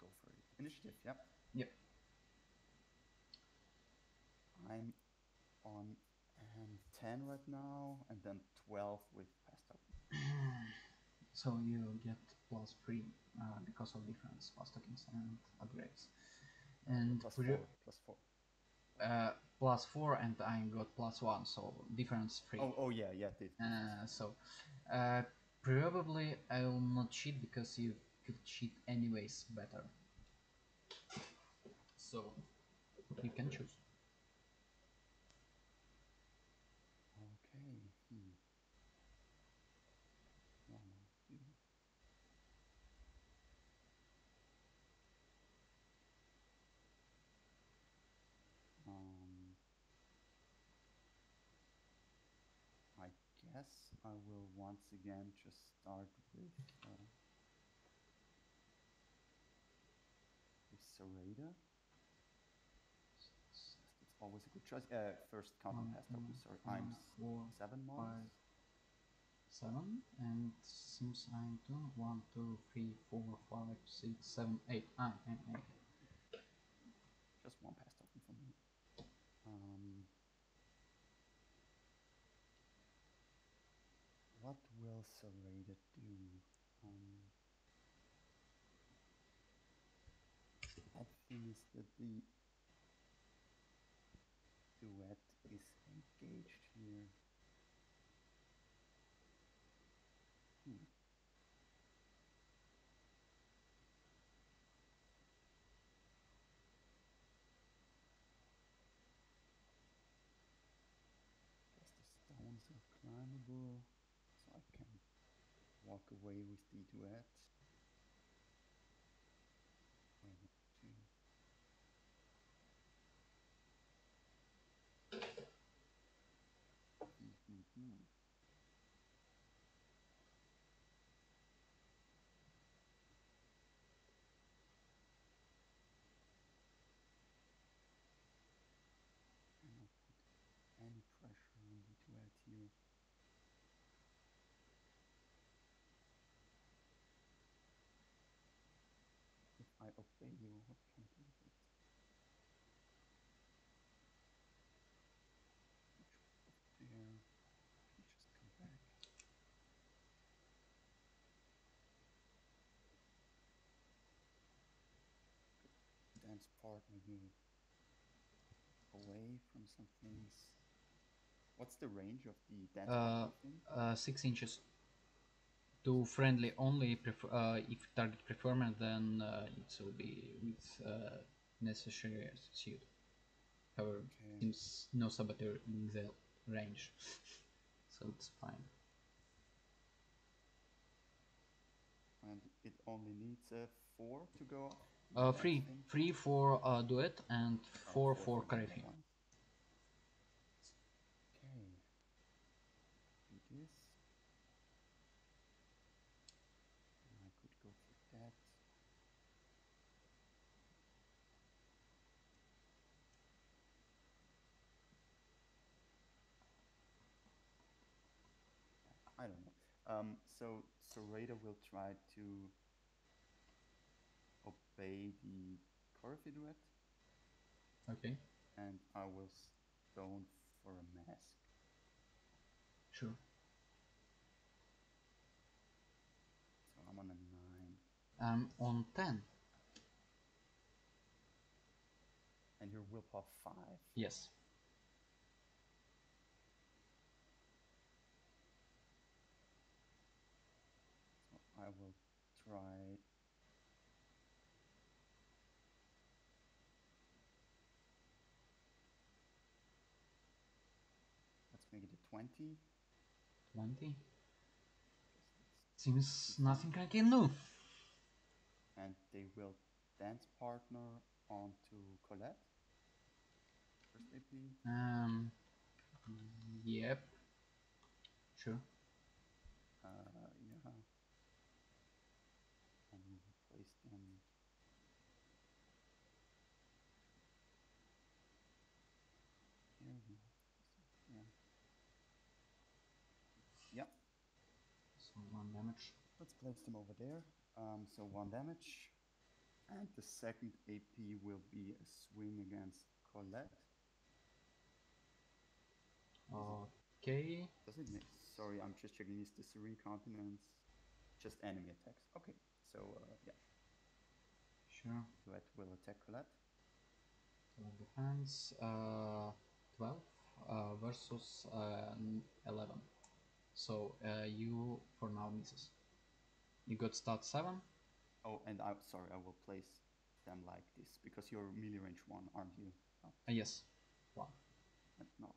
Speaker 2: go for it. Initiative, yeah.
Speaker 1: Yep.
Speaker 2: I'm on hand 10 right now, and then 12 with passed up.
Speaker 1: So you get plus three uh, because of difference plus tokens and upgrades. And
Speaker 2: Plus 4, plus 4.
Speaker 1: Uh, plus four and I got plus one, so difference three.
Speaker 2: Oh, oh yeah, yeah.
Speaker 1: Uh, so uh, probably I will not cheat because you could cheat anyways better. So you can choose.
Speaker 2: Okay. Hmm. One, two. Um, I guess I will once again just start with uh, with Zoraida. It's always a good choice. Uh, first count
Speaker 1: One,
Speaker 2: past
Speaker 1: two.
Speaker 2: Sorry, I'm
Speaker 1: four,
Speaker 2: seven models.
Speaker 1: seven, and seems I'm two. One, two, three, four, five, six, seven, eight. Ah, and eight.
Speaker 2: Just one pass token for me. Um, Zoraida do? Um, thing is that the duet is engaged here. Hmm. Guess the stones are climbable, walk away with the duet. One, two. Mhm. Cannot put any pressure on the duet here. If Obey you, what can I do with it? There. Just come back. Dance partner here. Away from some things. What's the range of the dance
Speaker 1: Uh, uh, 6 inches. To friendly only, uh, if target preferment, then uh, it will be with uh, necessary suit. However,
Speaker 2: Okay.
Speaker 1: seems no saboteur in the range, so it's fine.
Speaker 2: And it only needs a four to go up.
Speaker 1: Uh,
Speaker 2: thing?
Speaker 1: free for uh, duet and
Speaker 2: Oh,
Speaker 1: four for
Speaker 2: other
Speaker 1: Coryphee.
Speaker 2: one. Okay. Do this. And I could go for that. I don't know. Um, so so will try to obey the duet,
Speaker 1: Okay,
Speaker 2: and I will stone for a mask.
Speaker 1: sure.
Speaker 2: So I'm on a nine,
Speaker 1: I'm on 10.
Speaker 2: and your willpower five.
Speaker 1: Yes.
Speaker 2: So I will try. Let's make it a 20.
Speaker 1: 20. Seems nothing I can do.
Speaker 2: And they will dance partner onto Colette. First AP.
Speaker 1: Um, yep. Sure.
Speaker 2: Uh, yeah. And we will place them. Here, no. Yeah. Yep.
Speaker 1: So one damage.
Speaker 2: Let's place them over there. Um, so one damage. And the second AP will be a swing against Colette.
Speaker 1: Okay.
Speaker 2: Does it make, sorry, I'm just checking, is this recontinence just enemy attacks? Okay, so uh, yeah,
Speaker 1: Sure.
Speaker 2: Duet will attack Colette.
Speaker 1: So defense. Uh, 12 uh, versus uh, 11. So uh, you for now misses. You got start 7?
Speaker 2: Oh, and I'm sorry, I will place them like this, because you're melee range 1, aren't you? Oh.
Speaker 1: Uh, yes,
Speaker 2: 1. No,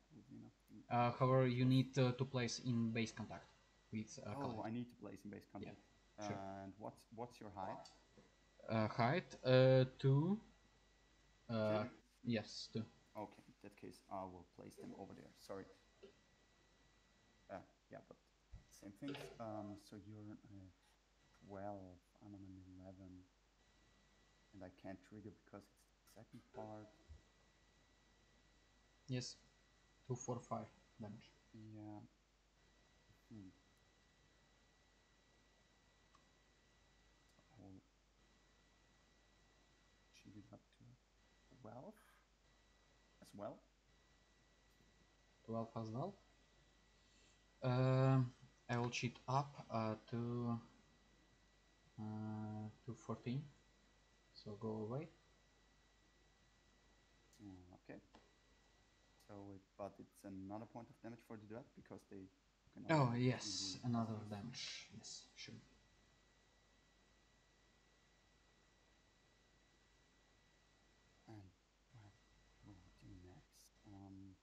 Speaker 1: uh, however, you need uh, to place in base contact with uh,
Speaker 2: Oh. I need to place in base contact.
Speaker 1: Yeah, sure.
Speaker 2: And what's, what's your height?
Speaker 1: Uh, height? Uh, 2. Uh,
Speaker 2: two?
Speaker 1: Yes, 2.
Speaker 2: Okay, in that case, I will place them over there, sorry. Uh, yeah, but same thing. Um, so you're... Uh, 12 and I'm an 11 and I can't trigger because it's the second part.
Speaker 1: Yes, 2, 4, 5 damage.
Speaker 2: Yeah. Hmm. Shoot up to 12 as well.
Speaker 1: 12 as well. Uh, I will cheat up uh, to uh, to 14. So go away.
Speaker 2: Okay. So, it, but it's another point of damage for the duet because they can.
Speaker 1: Oh yes, another damage. Yes, sure.
Speaker 2: And what do next? Um,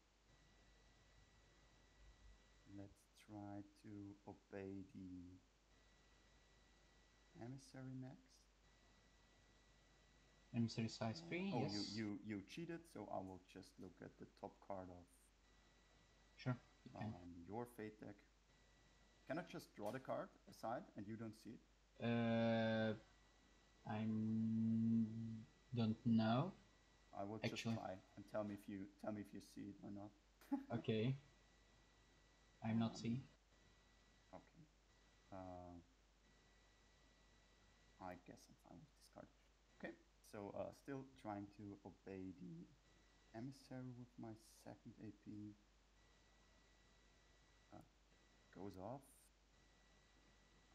Speaker 2: let's try to obey the emissary next.
Speaker 1: Emissary size three.
Speaker 2: Oh,
Speaker 1: yes.
Speaker 2: you, you you cheated, so I will just look at the top card of
Speaker 1: Sure. You can.
Speaker 2: um, your fate deck. Can I just draw the card aside and you don't see it?
Speaker 1: Uh, I don't know.
Speaker 2: I will
Speaker 1: Actually-
Speaker 2: just try and tell me if you tell me if you see it or not.
Speaker 1: Okay. I'm not seeing.
Speaker 2: Okay. Uh, I guess I'm fine with this card. Okay, so uh, still trying to obey the emissary with my second AP. Uh, goes off.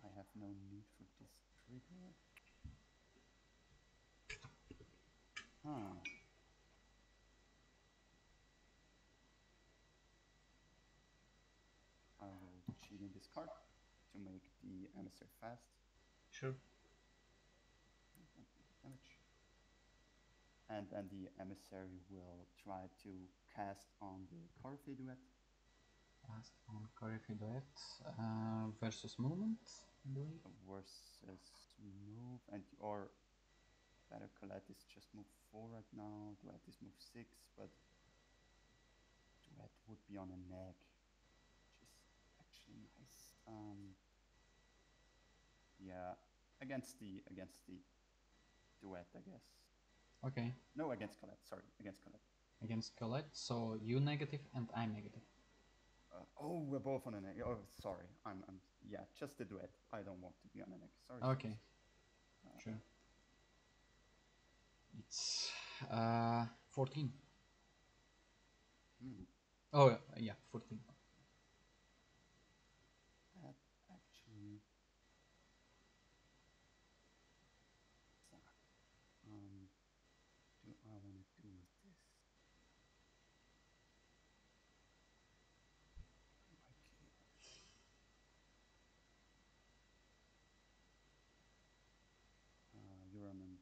Speaker 2: I have no need for this trigger. Huh. I will cheat in this card to make the emissary fast.
Speaker 1: Sure.
Speaker 2: damage. And then the emissary will try to cast on the Coryphee duet.
Speaker 1: Last on Coryphee Duet uh, versus movement, I
Speaker 2: versus move and or better Colette is just move four right now. Duet is move six, but Duet would be on a neck, which is actually nice. Um, yeah, against the against the Duet, I guess.
Speaker 1: Okay.
Speaker 2: No, against Colette. Sorry, against Colette.
Speaker 1: Against Colette, so you negative and I'm negative.
Speaker 2: Uh, oh, we're both on a neck. Oh, sorry. I'm, I'm. Yeah, just the duet. I don't want to be on a neck. Sorry.
Speaker 1: Okay.
Speaker 2: Uh,
Speaker 1: Sure. It's uh 14.
Speaker 2: hmm,
Speaker 1: Oh yeah, 14.
Speaker 2: that actually. suck. Um, do I want to do with this? Okay. Uh, you're on an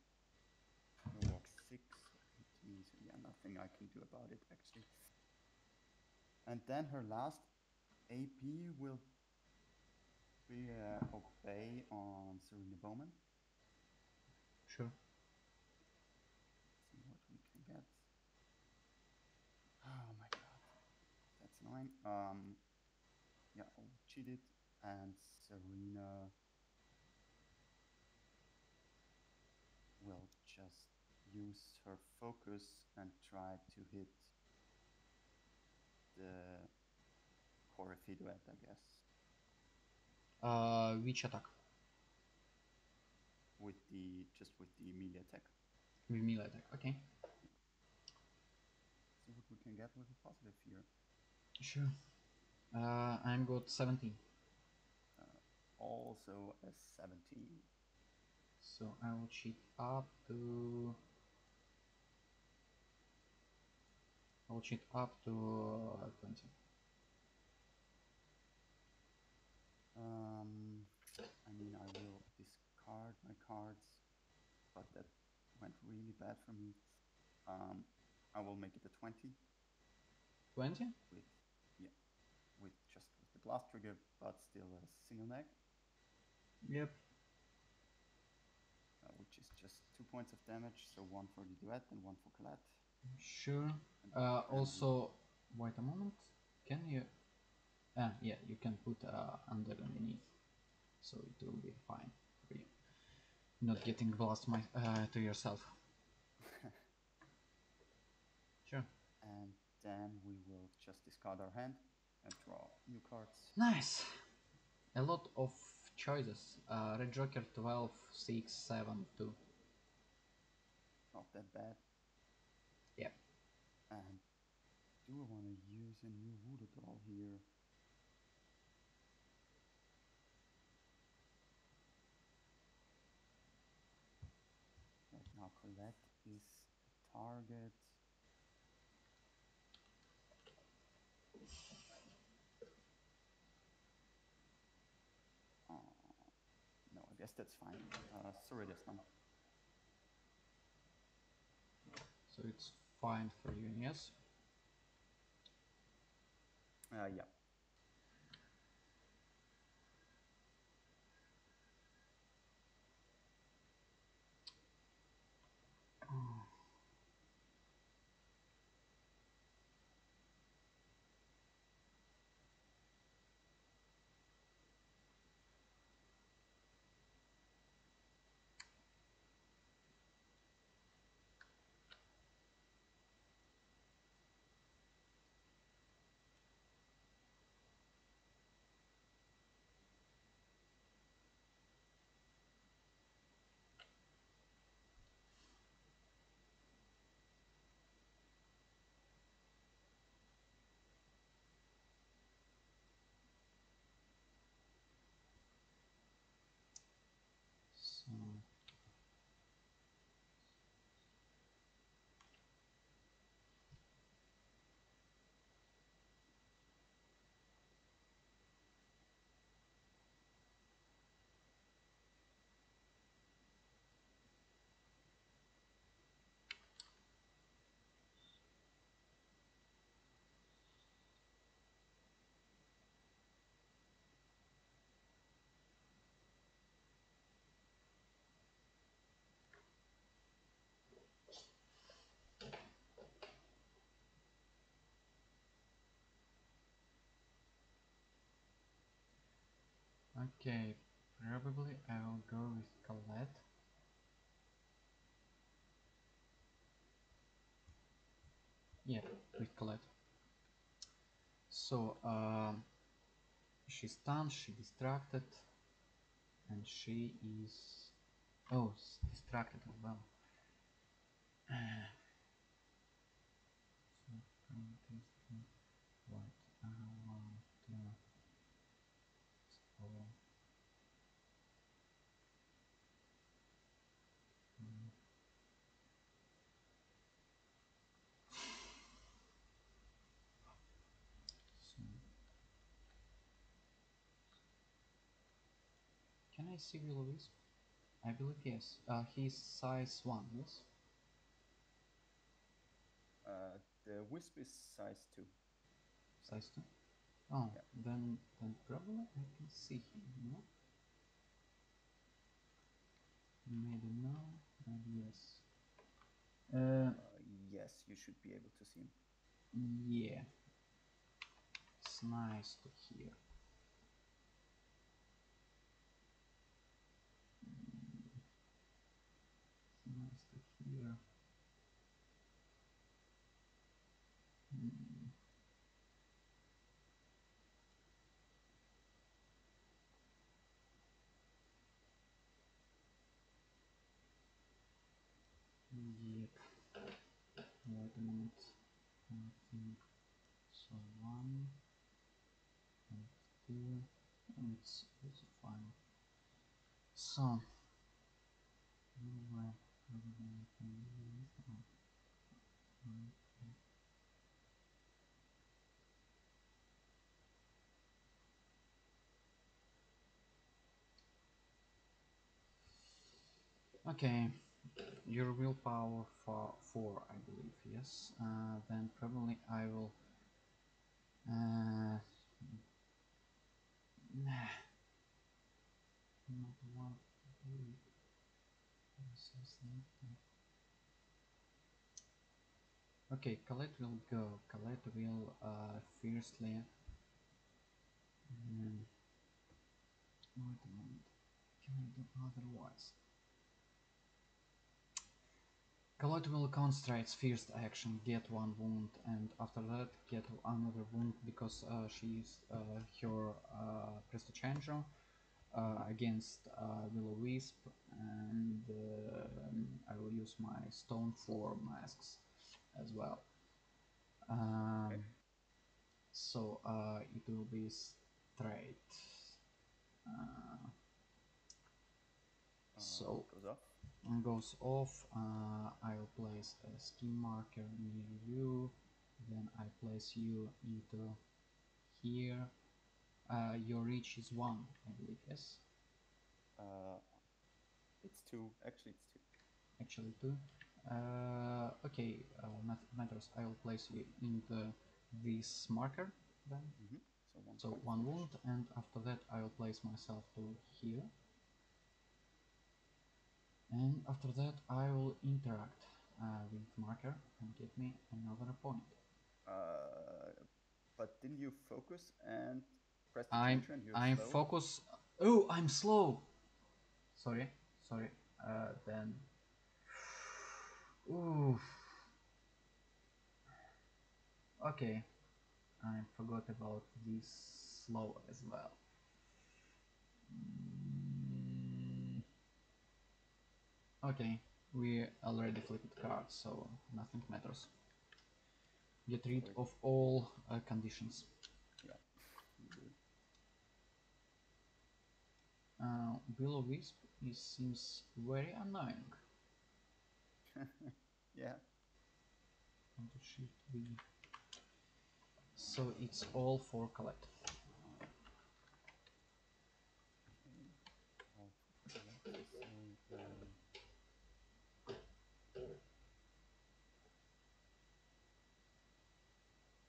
Speaker 2: you walk six, which means yeah, nothing I can do about it actually. And then her last AP will be uh, obey on Serena Bowman.
Speaker 1: Sure.
Speaker 2: see what we can get. Oh my god. That's nine. Um yeah, I'll cheat it and Serena will just use her focus and try to hit the Coryphee duet, I guess.
Speaker 1: Uh, which attack?
Speaker 2: With the just with the melee attack.
Speaker 1: With melee attack. Okay.
Speaker 2: See what we can get with a positive here.
Speaker 1: Sure. Uh, I'm got 17.
Speaker 2: Also a 17.
Speaker 1: So I will cheat up to. I will cheat up to uh, 20.
Speaker 2: Um, I mean, I will discard my cards, but that went really bad for me. Um, I will make it a 20
Speaker 1: 20?
Speaker 2: with, yeah, with just with the blast trigger, but still a single neck,
Speaker 1: Yep.
Speaker 2: uh, which is just two points of damage, so one for the duet and one for Colette.
Speaker 1: Sure. Uh, also, wait a moment. Can you? Ah, yeah, you can put uh, under underneath, so it will be fine for you. Not getting blast my uh, to yourself. Sure.
Speaker 2: and then we will just discard our hand and draw new cards.
Speaker 1: Nice. A lot of choices. Uh, Red Joker 12, 6, 7, 2.
Speaker 2: Not that bad. And do I want to use a new wood at all here? Now Colette is the target. Uh, no, I guess that's fine. Uh, sorry, this one.
Speaker 1: So it's fine for you.
Speaker 2: Uh, yeah.
Speaker 1: So Okay, probably I will go with Colette. Yeah, with Colette. So, um, she's stunned, she distracted, and she is... Oh, distracted as well. what I want to... So, mm, so, can I see Will Wisp? I believe yes. Uh, he's size 1, yes?
Speaker 2: Uh, the wisp is size 2.
Speaker 1: Size 2? Oh,
Speaker 2: Yeah.
Speaker 1: then, then probably I can see him, no? Maybe no, maybe yes. Uh,
Speaker 2: Uh, yes, you should be able to see him.
Speaker 1: yeah. It's nice to hear. Mm, It's Mm. Yep. Wait a minute. I think so. One and two. And it's also fine. So. Where probably I can use. Oh. Okay. Okay, your willpower for four, I believe. Yes. Uh, then probably I will. Uh, nah, not one. Okay, Colette will go. Colette will uh, fiercely. Um, wait a moment. Can I do otherwise? Colette will concentrate fierce action, get one wound, and after that get another wound because uh, she is uh, her uh, Presto uh, against uh, Will o' Wisp, and um I will use my Stone for masks as well. Um, So uh, it will be straight. Uh,
Speaker 2: Uh,
Speaker 1: So-
Speaker 2: goes off.
Speaker 1: and goes off. Uh, I'll place a scheme marker near you. Then I place you into here. Uh, your reach is one, I believe. Yes.
Speaker 2: Uh, It's two. Actually, it's two.
Speaker 1: Actually, two. Uh, okay, uh, matters. I will place you in the this marker then.
Speaker 2: hmm So one.
Speaker 1: So one wound, and after that I will place myself to here. And after that I will interact uh, with marker and get me another point.
Speaker 2: Uh, but didn't you focus and press the
Speaker 1: I'm
Speaker 2: and you're
Speaker 1: I'm
Speaker 2: slow?
Speaker 1: focus. Oh, I'm slow. Sorry, sorry. Uh, then. Ooh. Okay, I forgot about this slow as well. Mm. Okay, we already flipped cards, so nothing matters. Get rid of all uh, conditions.
Speaker 2: Yeah.
Speaker 1: Uh, Will o Wisp is, seems very annoying.
Speaker 2: Yeah.
Speaker 1: Control Shift V. So it's all for collect.
Speaker 2: Okay. I'll select the same, um,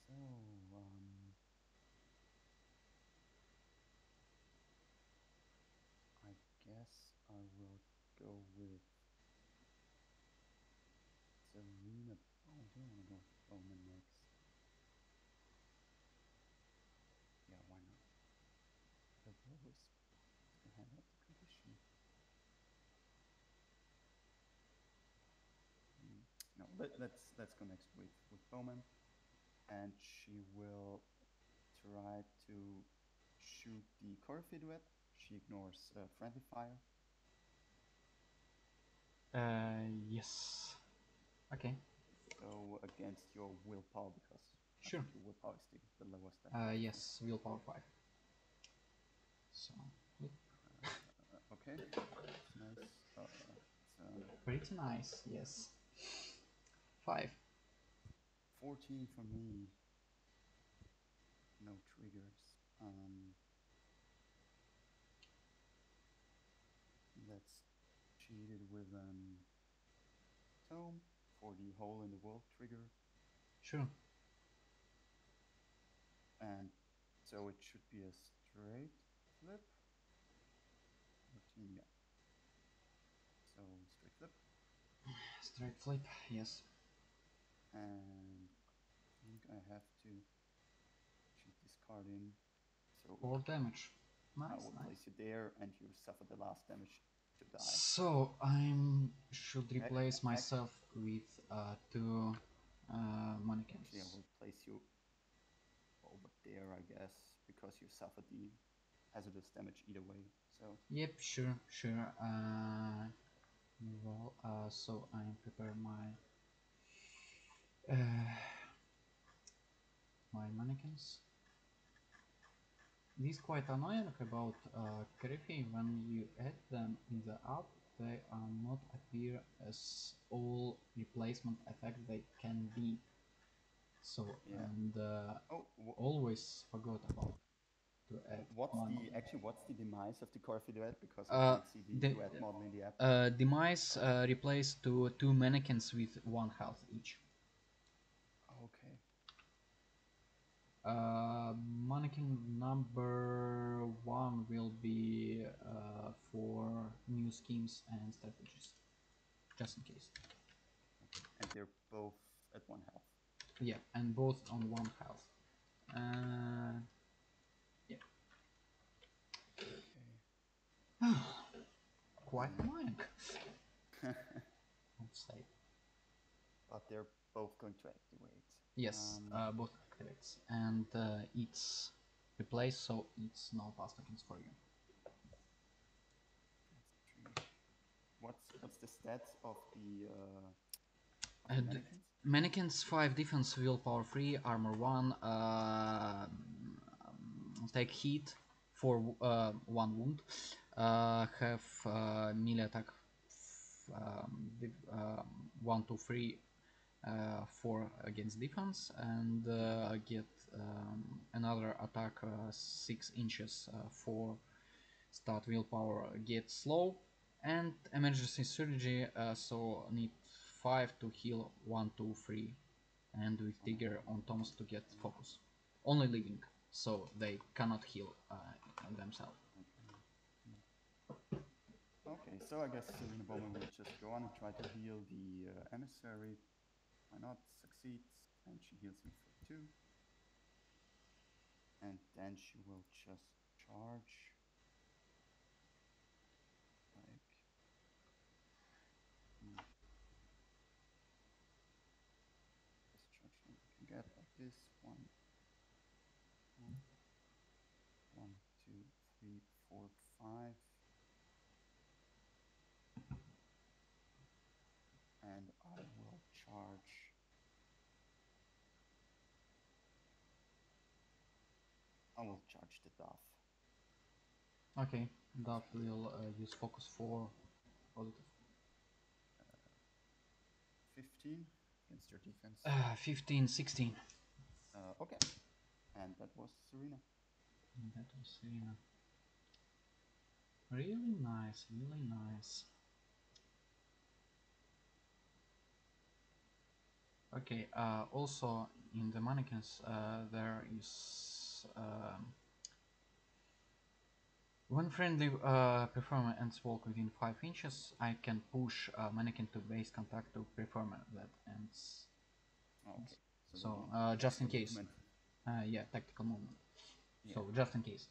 Speaker 2: So, um, I guess I will go with Serena. Oh, I do want to go with Bowman next. Yeah, why not? The Wisp to hand out the condition. Hmm, No, let, let's let's go next with with Bowman, and she will try to shoot the Coryphee duet. She ignores uh, friendly fire.
Speaker 1: Uh, yes. Okay.
Speaker 2: So against your willpower, because
Speaker 1: Sure.
Speaker 2: your willpower is the, the lowest.
Speaker 1: Uh, yes, willpower 5. So.
Speaker 2: Uh, okay, nice. Uh, um,
Speaker 1: pretty nice, yes. 5.
Speaker 2: 14 for me. No triggers. Um, let's cheat it with an tome for the hole in the wall trigger.
Speaker 1: Sure.
Speaker 2: And so it should be a straight flip. yeah. So straight flip.
Speaker 1: Straight flip, yes.
Speaker 2: And I think I have to cheat this card in. So
Speaker 1: 4 damage.
Speaker 2: I
Speaker 1: Nice,
Speaker 2: will
Speaker 1: nice.
Speaker 2: place it there and you suffer the last damage to die.
Speaker 1: So, I should
Speaker 2: Ac-
Speaker 1: replace
Speaker 2: ac-
Speaker 1: myself with uh, two uh, mannequins.
Speaker 2: Actually, I will place you over there, I guess, because you suffered the hazardous damage either way. So
Speaker 1: Yep, sure, sure. Uh, well, uh, so I prepare my uh, my mannequins. This is quite annoying about uh, Griffin when you add them in the app, they are not appear as all replacement effects they can be. So
Speaker 2: Yeah.
Speaker 1: and uh,
Speaker 2: oh,
Speaker 1: always forgot about to add
Speaker 2: what's the actually what's the demise of the Coryphee duet? Because I
Speaker 1: Uh,
Speaker 2: can't see the,
Speaker 1: the-
Speaker 2: duet model in the app.
Speaker 1: Uh, demise uh, replaced to two mannequins with one health each.
Speaker 2: okay.
Speaker 1: Uh, mannequin number one will be uh, for new schemes and strategies, just in case.
Speaker 2: And they're both at one health.
Speaker 1: Yeah, and both on one health. Uh,
Speaker 2: Okay.
Speaker 1: quite annoying. I'd say.
Speaker 2: but they're both going to activate.
Speaker 1: Yes,
Speaker 2: Um,
Speaker 1: uh, both and uh, it's replaced, so it's no pass tokens for you.
Speaker 2: What's what's the stats of the uh, of
Speaker 1: Uh,
Speaker 2: the mannequins?
Speaker 1: Mannequins 5 defense, willpower 3, armor 1, uh, take heat for uh, 1 wound, uh, have uh, melee attack f- um, um, 1 to 3 uh, 4 against defense, and uh, get um, another attack uh, 6 inches uh, for start willpower get slow And emergency surgery, uh, so need 5 to heal 1, 2, 3. And with Tigger on Thomas to get focus. Only living, so they cannot heal uh, themselves.
Speaker 2: Okay, so I guess Serena Bowman will just go on and try to heal the uh, emissary. Why not? Succeeds, and she heals him for two. And then she will just charge. Like. Hmm. Best charge number I can get like this. One, one, one, two, three, four, five. and I will charge. I will charge the Duff.
Speaker 1: Okay, that will uh, use focus for positive.
Speaker 2: 15 against your defense.
Speaker 1: Uh, 15, 16.
Speaker 2: Uh, okay. And that was Serena.
Speaker 1: And that was Serena. Really nice, really nice. Okay, uh, also in the mannequins uh, there is um, when friendly uh, performer ends walk within 5 inches, I can push uh, mannequin to base contact to performer that ends.
Speaker 2: Okay.
Speaker 1: So,
Speaker 2: the
Speaker 1: uh, just in case. Uh, yeah, tactical movement.
Speaker 2: Yeah.
Speaker 1: So just in case.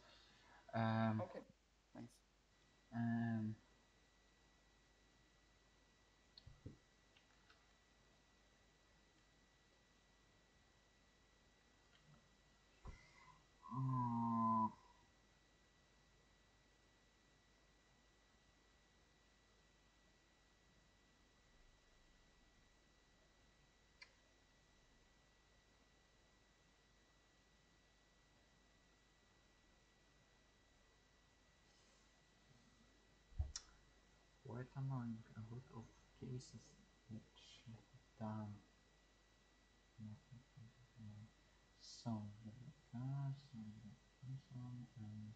Speaker 1: Um,
Speaker 2: Okay, thanks.
Speaker 1: um, uh, quite annoying. A lot of cases have done. So the cars and. This one, this one.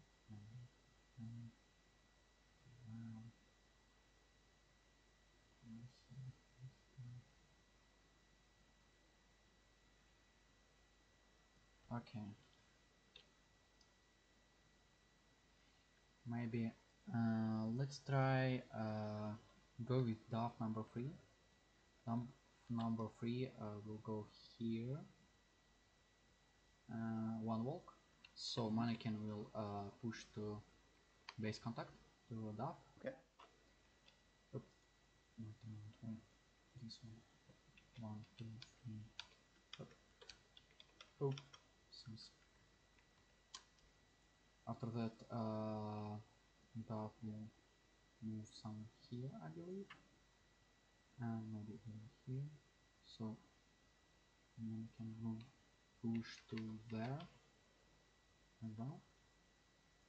Speaker 1: Okay. Maybe uh, let's try uh, go with DAF number three. Num number three uh, will go here. Uh, one walk. So mannequin will uh, push to base contact to DAF.
Speaker 2: Okay.
Speaker 1: Oop. Not one, two, This one. One, two, three. Oop. Oh, seems. After that, uh, that will move some here, I believe, and maybe even here. So, and then we can move push to there well.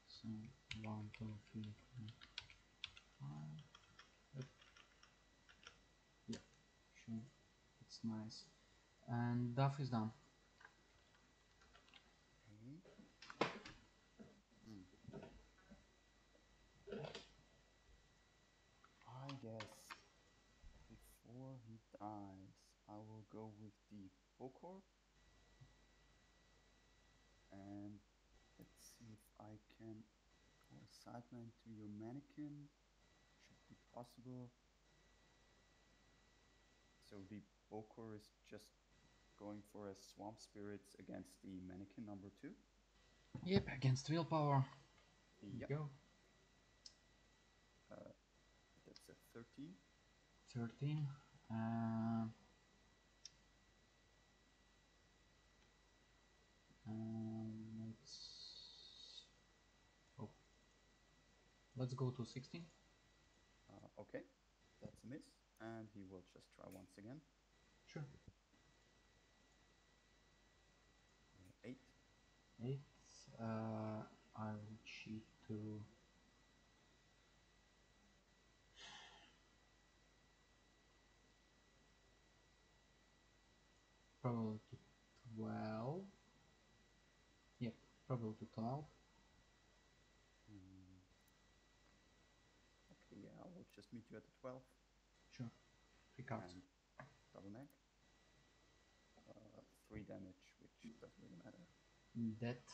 Speaker 1: So one, two, three, four, five. Yep. Yeah, sure. It's nice. And Duff is done.
Speaker 2: Hmm. I guess before he dies, I will go with the Bokor. And let's see if I can go a sideline to your mannequin. Should be possible. So the Bokor is just going for a Swamp Spirits against the mannequin number two.
Speaker 1: Yep, against willpower.
Speaker 2: Yep.
Speaker 1: Go.
Speaker 2: That's a 13.
Speaker 1: 13. Uh, um, let's. Oh. Let's go to 16.
Speaker 2: Uh, okay, that's a miss. And he will just try once again.
Speaker 1: Sure.
Speaker 2: Uh, 8.
Speaker 1: 8. Uh, I will cheat to. Probably to 12. Yep, probably to 12.
Speaker 2: Hmm. Okay, yeah, I will just meet you at the 12.
Speaker 1: Sure. Three cards.
Speaker 2: Double neck. Uh, three damage, which doesn't really matter.
Speaker 1: That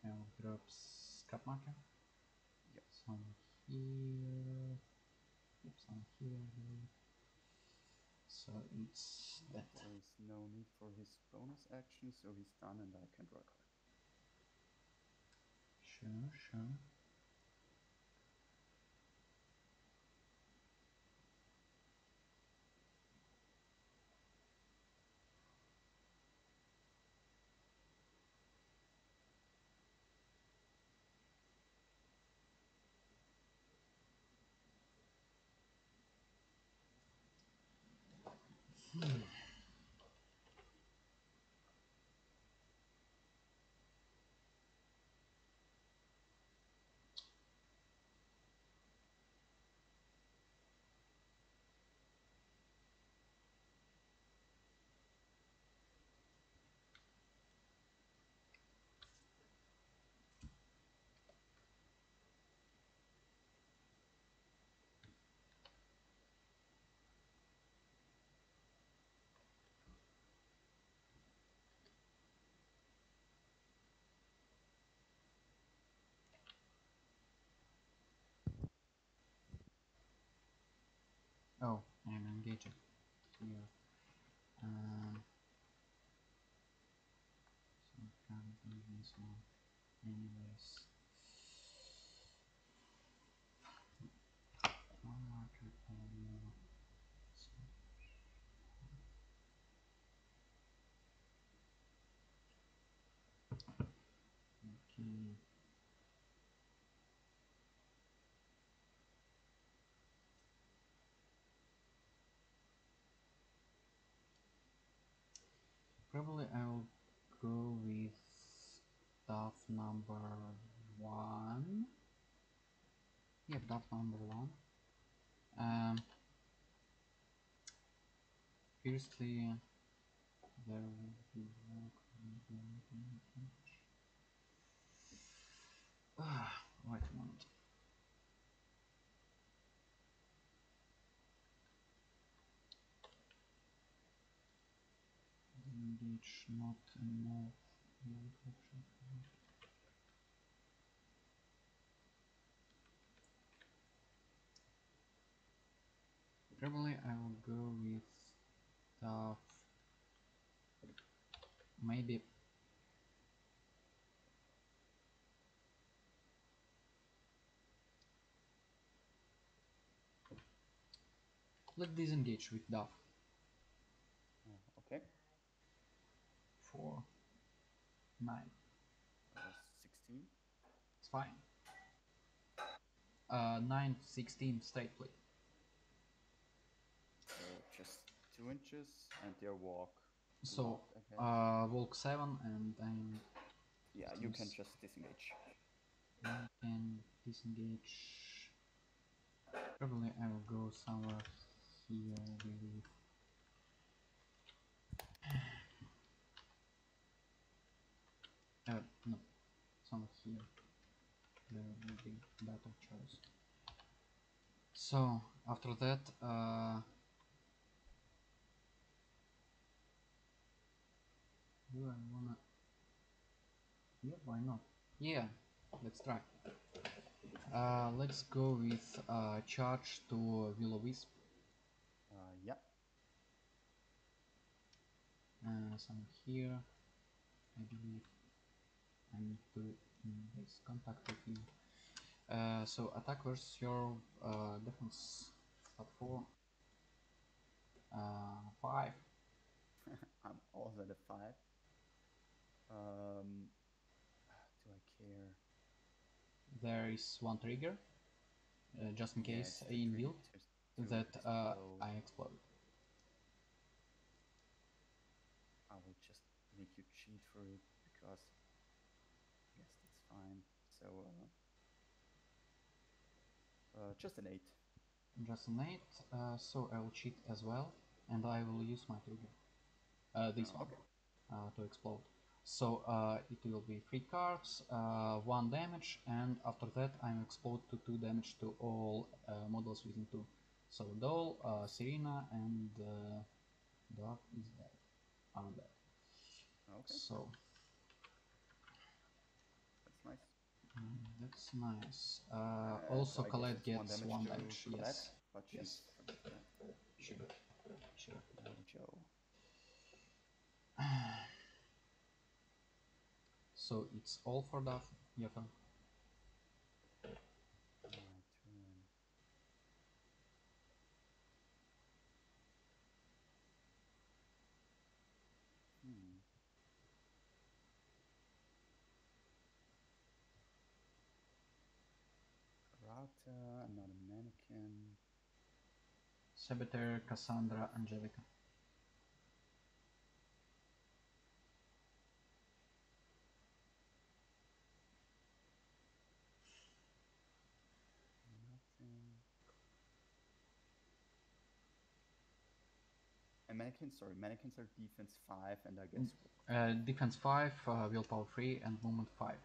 Speaker 1: I'll drop scrap marker.
Speaker 2: Yep.
Speaker 1: Some here. Yep, some here. So it's that.
Speaker 2: There is no need for his bonus action, so he's done and I can draw a card.
Speaker 1: Sure, sure. Oh, I'm engaging here. Um, so I can't do this one. Anyways. One marker or more. So, okay. Probably I will go with stuff number one. Yeah, stuff number one. Um, firstly, there will be Ah, wait a moment. Not enough. Option. Probably I will go with stuff. Maybe let's disengage with Duff
Speaker 2: Uh, okay.
Speaker 1: For nine.
Speaker 2: 16.
Speaker 1: It's fine. Uh, 9, 16 straight plate.
Speaker 2: So just two inches and your walk.
Speaker 1: So,
Speaker 2: walk
Speaker 1: uh, walk 7 and then
Speaker 2: yeah, you can just disengage.
Speaker 1: I can disengage. Probably I will go somewhere here, I believe. Uh, no, somewhere here. There will be better choice. So, after that, uh, do I wanna? Yeah, why not? Yeah, let's try. Uh, let's go with uh, charge to Will Wisp.
Speaker 2: Uh, yeah.
Speaker 1: Uh, some here, I believe. I need to make contact with you. Uh, so attack versus your uh, defense at four. Uh, five.
Speaker 2: I'm also at a 5. Um, do I care?
Speaker 1: There is one trigger, uh, just in case
Speaker 2: the
Speaker 1: in build that uh,
Speaker 2: explode.
Speaker 1: I explode.
Speaker 2: I will just make you cheat for it because I guess that's fine. So, uh, uh, just an 8.
Speaker 1: Just an eight. Uh, so I will cheat as well, and I will use my trigger. Uh, this one
Speaker 2: okay.
Speaker 1: uh, to explode. So uh, it will be three cards, uh, one damage, and after that I'm explode to two damage to all uh, models within two. So Doll, uh, Serena, and uh, Dog is dead. Are dead.
Speaker 2: Okay,
Speaker 1: So
Speaker 2: that's nice.
Speaker 1: Mm, that's nice. Uh,
Speaker 2: Uh,
Speaker 1: also,
Speaker 2: so
Speaker 1: Colette
Speaker 2: it's one
Speaker 1: gets
Speaker 2: damage
Speaker 1: one damage. Yes.
Speaker 2: but
Speaker 1: Yes. Sure. Sure.
Speaker 2: Joe.
Speaker 1: So it's all for Duff. Yefan.
Speaker 2: My turn. Hmm. Rata, another mannequin.
Speaker 1: Saboteur, Cassandra, Angelica.
Speaker 2: Nothing. And mannequins, sorry, mannequins are defense 5, and I guess
Speaker 1: Uh, defense 5, uh, willpower 3, and movement 5.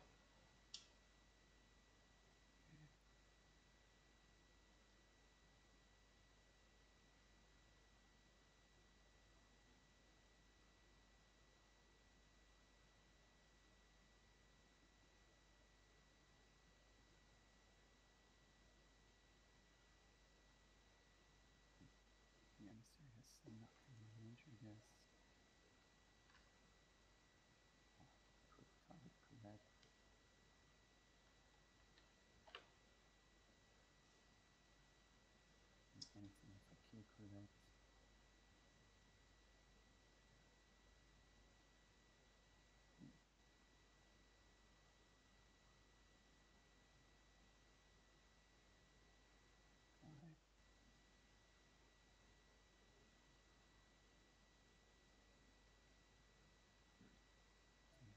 Speaker 2: the emissary has nothing in range, I guess. Oh, could target Colette. And anything if I kill Colette. Five.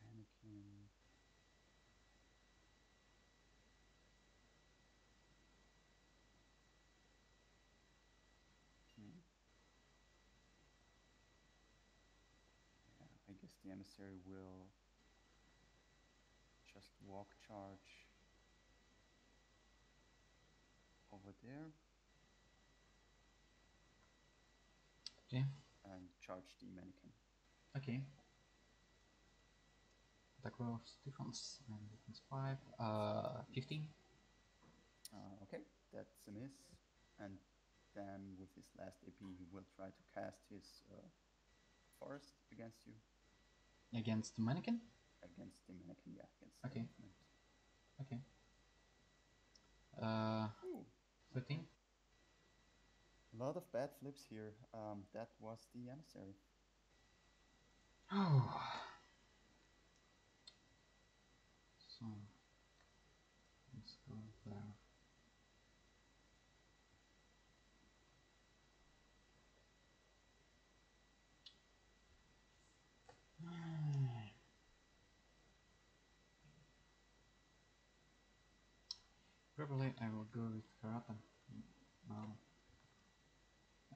Speaker 2: Mannequin. Hmm. Yeah, I guess the emissary will just walk charge over there
Speaker 1: Okay.
Speaker 2: and charge the mannequin.
Speaker 1: Okay. Attack rolls, defense, and defense 5. Uh, 15.
Speaker 2: Uh, okay, that's a miss. And then with his last AP, he will try to cast his uh, forest against you,
Speaker 1: Against the mannequin?
Speaker 2: against the mannequin. Yeah, against the
Speaker 1: Okay. Okay. Uh,
Speaker 2: Ooh,
Speaker 1: 13.
Speaker 2: a lot of bad flips here. Um, that was the emissary.
Speaker 1: Oh. So, let's go there. I will go with Karata now.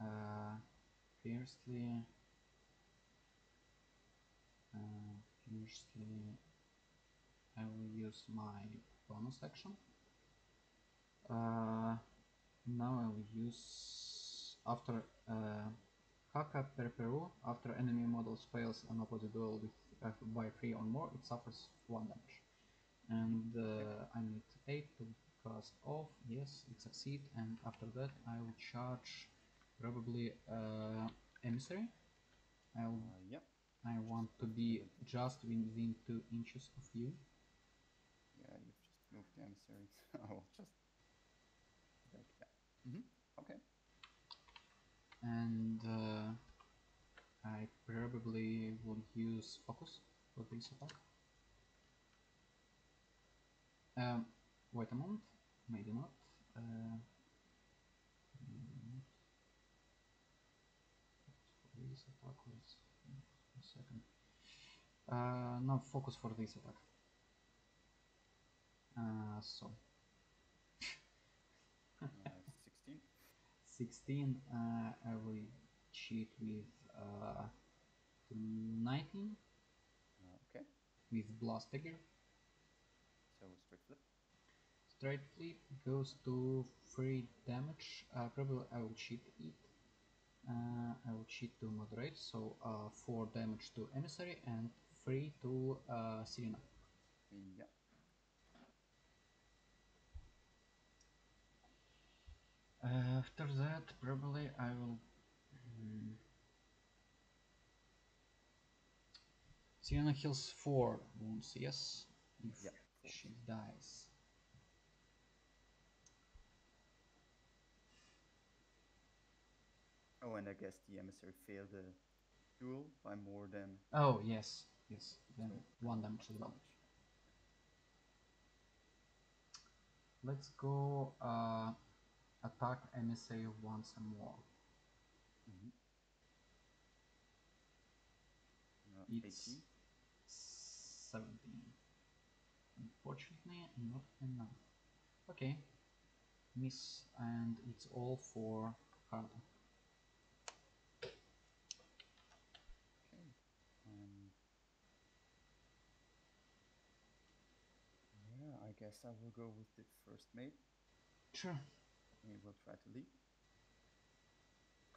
Speaker 1: Uh, fiercely. Uh, fiercely. I will use my bonus action. Uh, now I will use after uh, Haka per Peru. After enemy models fails an opposite duel with uh, by three or more, it suffers one damage. And uh, I need eight to cast off. Yes, it succeed. And after that, I will charge probably uh, emissary. I will
Speaker 2: Uh, yep.
Speaker 1: I want to be just within two inches of you.
Speaker 2: Yeah, you've just moved the emissary. oh, just like that. Mm-hmm. Okay.
Speaker 1: And uh, I probably will use focus for this attack. Um, wait a moment, maybe not. Uh, maybe not. For this attack was a second. Uh, no, focus for this attack. Uh, so
Speaker 2: Uh, 16.
Speaker 1: 16 uh, I will cheat with uh, 19
Speaker 2: Uh, okay.
Speaker 1: with Blast Dagger.
Speaker 2: So straight flip.
Speaker 1: Straight flip goes to 3 damage. Uh, probably I will cheat it. Uh, I will cheat to moderate, so uh, 4 damage to Emissary and 3 to uh, Serena.
Speaker 2: Yeah.
Speaker 1: Uh, after that, probably I will. Mm, Serena heals 4 wounds, yes? If
Speaker 2: Yeah,
Speaker 1: she dies.
Speaker 2: Oh, and I guess the emissary failed the duel by more than
Speaker 1: Oh, yes, yes, then
Speaker 2: so
Speaker 1: 1 damage as well.
Speaker 2: damage.
Speaker 1: Let's go uh, attack emissary once more.
Speaker 2: Mhm. Uh,
Speaker 1: It's
Speaker 2: 18.
Speaker 1: 17. Unfortunately, not enough. Okay. Miss, and it's all for Harda.
Speaker 2: Okay. Um, yeah, I guess I will go with the first mate.
Speaker 1: Sure.
Speaker 2: He will try to leap.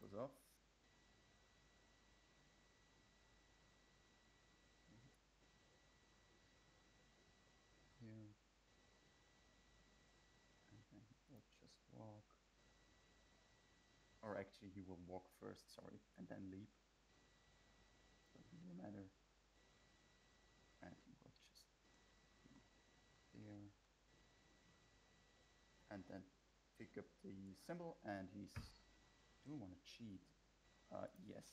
Speaker 2: Goes off. Here. And then he will just walk. Or actually, he will walk first, sorry, and then leap. Doesn't matter. And he will just be there. And then pick up the symbol, and he's. Do I want to cheat? Uh, yes,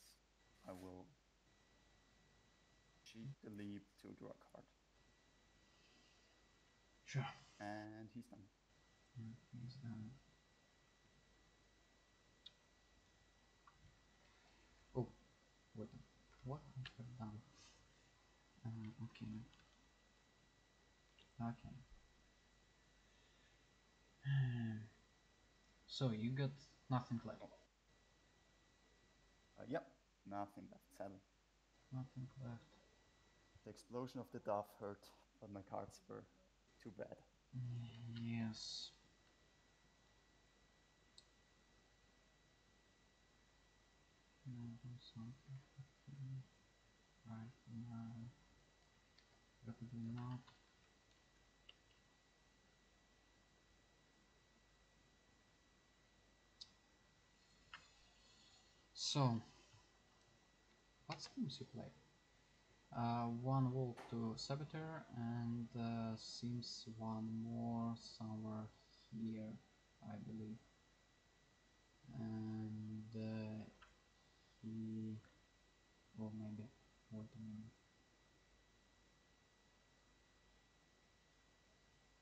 Speaker 2: I will cheat the leap to draw a card.
Speaker 1: Sure.
Speaker 2: And he's done.
Speaker 1: Yeah, he's done. Oh, what? the- What I done? Uh, okay. Okay. So you got nothing left.
Speaker 2: Uh, yep, nothing left, sadly.
Speaker 1: Nothing left.
Speaker 2: The explosion of the dove hurt, but my cards were too bad.
Speaker 1: Yes. Do something right now. Probably not. So, what schemes you play? Uh, one wolf to Saboteur and uh, seems one more somewhere here, I believe. And uh, he, or maybe, wait a minute.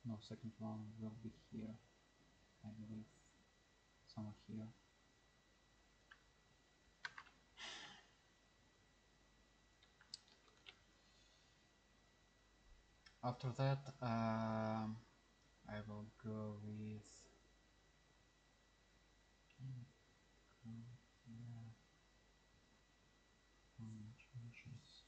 Speaker 1: No, second one will be here, I believe, somewhere here. After that, um, I will go with. Hmm, um, yeah. Um, changes.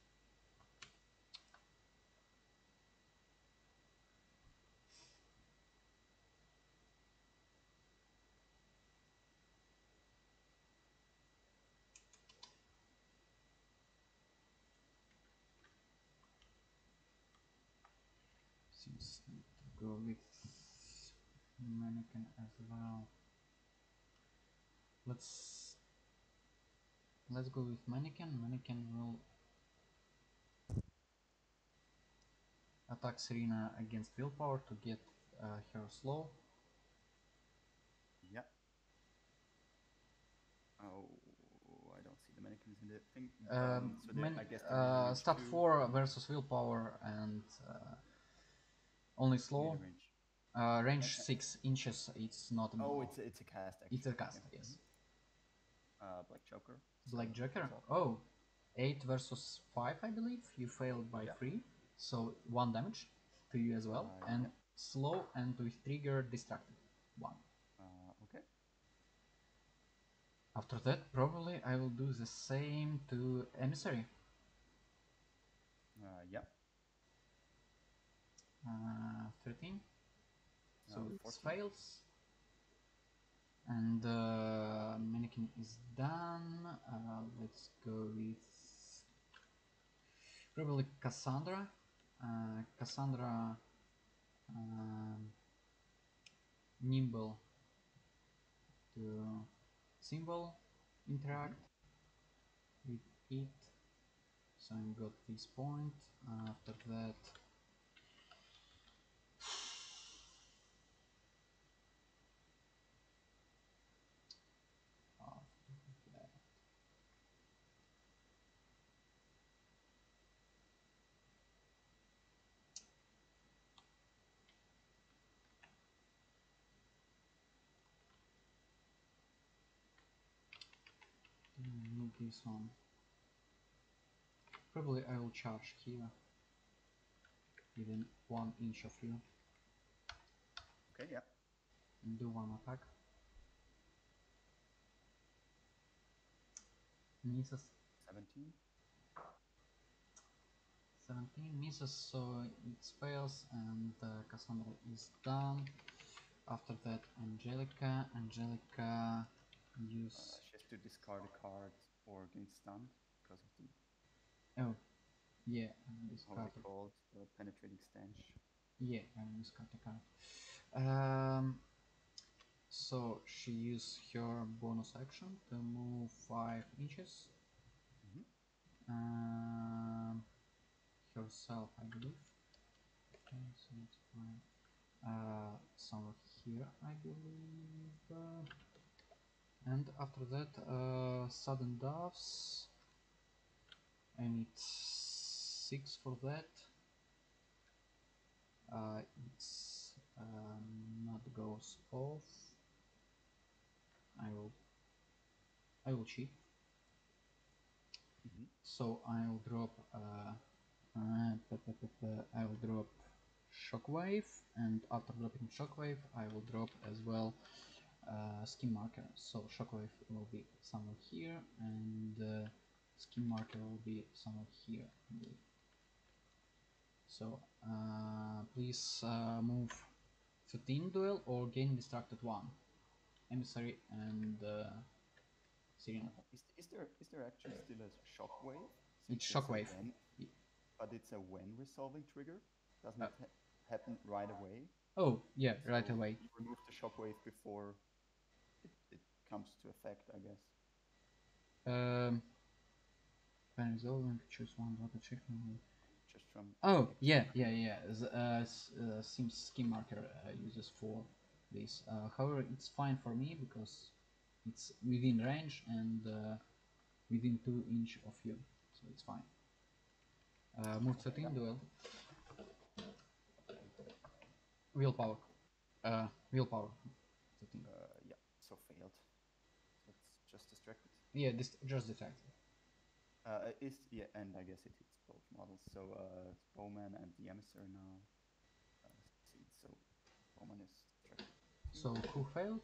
Speaker 1: Seems need to go with mannequin as well. Let's let's go with mannequin. Mannequin will attack Serena against willpower to get uh, her slow.
Speaker 2: Yep. Oh, I don't see the mannequins in the thing.
Speaker 1: Um,
Speaker 2: so
Speaker 1: man-
Speaker 2: I guess
Speaker 1: uh, stat 4 versus willpower and uh, only slow.
Speaker 2: range.
Speaker 1: Uh, range
Speaker 2: Okay.
Speaker 1: 6 inches, it's not a
Speaker 2: Oh, it's a, it's a cast. Actually.
Speaker 1: It's a cast,
Speaker 2: Yeah.
Speaker 1: yes.
Speaker 2: Uh, Black Joker.
Speaker 1: Black Joker? Oh, 8 versus 5, I believe. You failed by
Speaker 2: Yeah.
Speaker 1: 3, so 1 damage to you as well.
Speaker 2: Uh,
Speaker 1: and
Speaker 2: yeah.
Speaker 1: slow and with trigger distracted. 1.
Speaker 2: Uh, okay.
Speaker 1: After that, probably I will do the same to Emissary.
Speaker 2: Uh, yeah.
Speaker 1: Uh, 13. So
Speaker 2: Uh,
Speaker 1: it
Speaker 2: 14.
Speaker 1: fails. And uh, mannequin is done. Uh, let's go with probably Cassandra. Uh, Cassandra um, nimble to symbol interact with it. So I got this point. After that, after that, Mm, Move this one. Probably I will charge here within one inch of you
Speaker 2: Okay, yeah.
Speaker 1: and do one attack. Misses
Speaker 2: 17.
Speaker 1: 17 misses, so it fails and uh, Cassandra is done. After that, Angelica. Angelica
Speaker 2: Uh,
Speaker 1: use.
Speaker 2: she has to discard a card or gain stunned because of the,
Speaker 1: Oh, yeah, this
Speaker 2: how's
Speaker 1: card.
Speaker 2: it called? Penetrating stench.
Speaker 1: Yeah, I miscard the card. Um, so she used her bonus action to move 5 inches.
Speaker 2: Mhm.
Speaker 1: Um, herself, I believe. Okay, so it's fine. Uh, somewhere here, I believe. Uh, and after that, uh, sudden doves. I need six for that. Uh, it's um, not goes off. I will. I will cheat.
Speaker 2: Mhm.
Speaker 1: So I'll drop. Uh, uh, I will drop shockwave, and after dropping shockwave, I will drop as well uh, scheme marker. So shockwave will be somewhere here, and uh, scheme marker will be somewhere here. So uh, please uh, move 13 duel or gain distracted one. Emissary and uh.
Speaker 2: Is, is there is there actually still a shockwave?
Speaker 1: It's
Speaker 2: Since a
Speaker 1: shockwave.
Speaker 2: when- but it's a when resolving trigger. Doesn't
Speaker 1: Uh,
Speaker 2: it ha- happen right away?
Speaker 1: Oh yeah, right away.
Speaker 2: You remove the shockwave before comes to effect, I guess.
Speaker 1: Um, when resolving, choose one water check.
Speaker 2: Just from
Speaker 1: Oh yeah, yeah, yeah. Z- uh, uh, seems scheme marker uh, uses for this. Uh, however, it's fine for me because it's within range and uh, within two inch of you, so it's fine. Uh, move 13 duel. Willpower. Uh, willpower. 13.
Speaker 2: uh, yeah, so failed. So it's just distracted.
Speaker 1: Yeah, this just detected.
Speaker 2: Uh, it is yeah, and I guess it hits both models. So uh, Bowman and the emissary now uh. So Bowman is distracted.
Speaker 1: So who failed?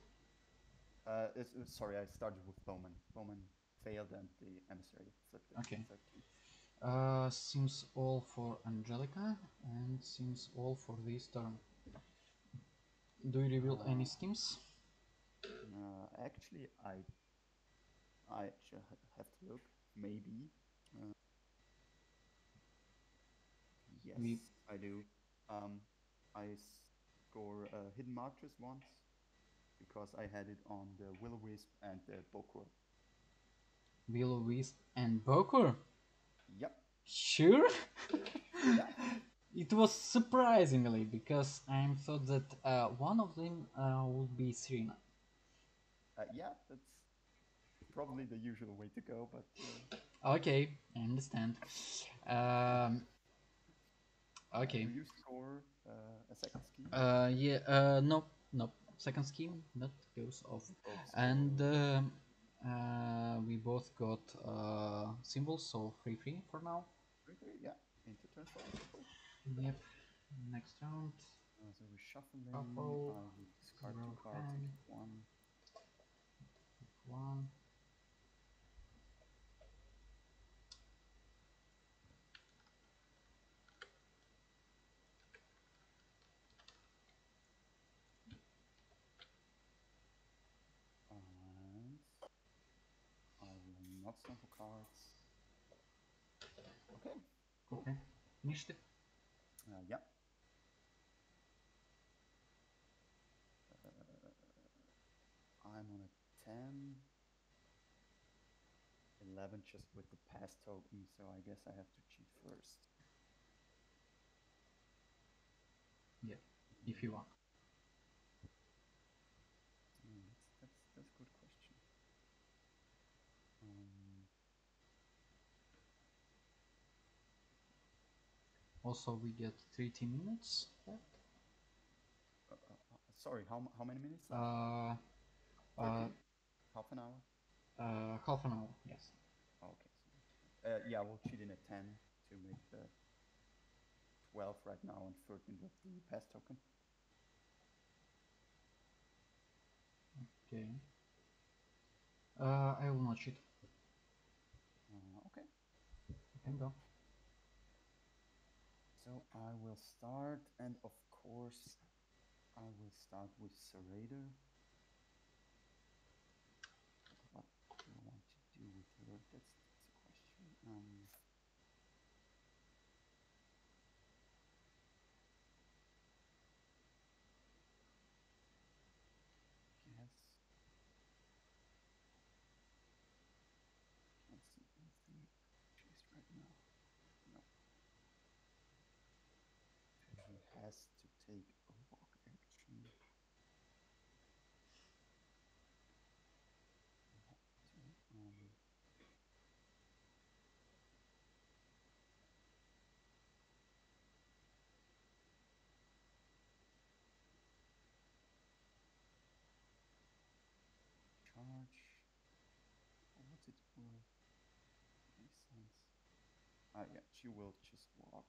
Speaker 2: Uh, it's, uh, sorry, I started with Bowman. Bowman failed, and the emissary flipped it.
Speaker 1: Okay. Uh, seems all for Angelica and seems all for this turn. Do you reveal any schemes?
Speaker 2: Uh, actually, I I should have to look. Maybe. Uh, yes,
Speaker 1: We-
Speaker 2: I do. Um, I score uh, Hidden Martyrs once because I had it on the Will o' Wisp and the Bokor.
Speaker 1: Willow Wisp and Bokor?
Speaker 2: Yep.
Speaker 1: Sure?
Speaker 2: Yeah.
Speaker 1: it was surprisingly because I thought that uh, one of them uh, would be Serena.
Speaker 2: Uh, yeah, that's probably the usual way to go, but uh,
Speaker 1: Okay, I understand. Um, okay.
Speaker 2: do you score uh, a second scheme?
Speaker 1: Uh, yeah, uh, no, no. Second scheme, that goes off. And um, uh, we both got uh, symbols, so free free for now.
Speaker 2: Okay, yeah, into turn four.
Speaker 1: Yep. Next round.
Speaker 2: Uh, so shuffling.
Speaker 1: Shuffle,
Speaker 2: I will discard two cards, one.
Speaker 1: One.
Speaker 2: not stone for cards. Okay. Cool.
Speaker 1: Okay. Initiative.
Speaker 2: Uh, yeah. Uh, I'm on a 10. 11 just with the pass token, so I guess I have to cheat first.
Speaker 1: Yeah. If you want.
Speaker 2: Hmm, that's, that's, that's a good question. Um,
Speaker 1: Also, we get 30 minutes left.
Speaker 2: uh, uh, sorry, how, how many minutes?
Speaker 1: Uh, uh,
Speaker 2: Half an hour?
Speaker 1: uh, half an hour. Yes.
Speaker 2: Okay. Uh, yeah, we'll cheat in a 10 to make the 12 right now and 13 with the pass token.
Speaker 1: Okay. Uh, I will not cheat.
Speaker 2: Uh, okay.
Speaker 1: You can go.
Speaker 2: So I will start, and of course, I will start with Serrator. What do I want to do with her? That's, that's a question. Um, guess. Can't see anything chase right now. No. He has to take a walk action. So, um, charge. Oh, what's it worth? Any sense? Ah, yeah, she will just walk.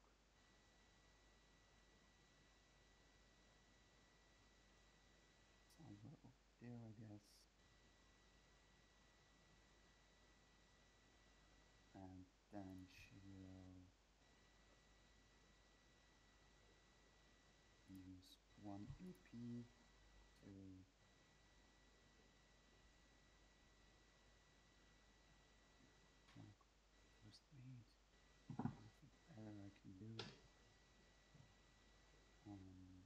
Speaker 2: Somewhere over there, I guess. And then she will use one AP to walk first aid. Anything better I can do? Um,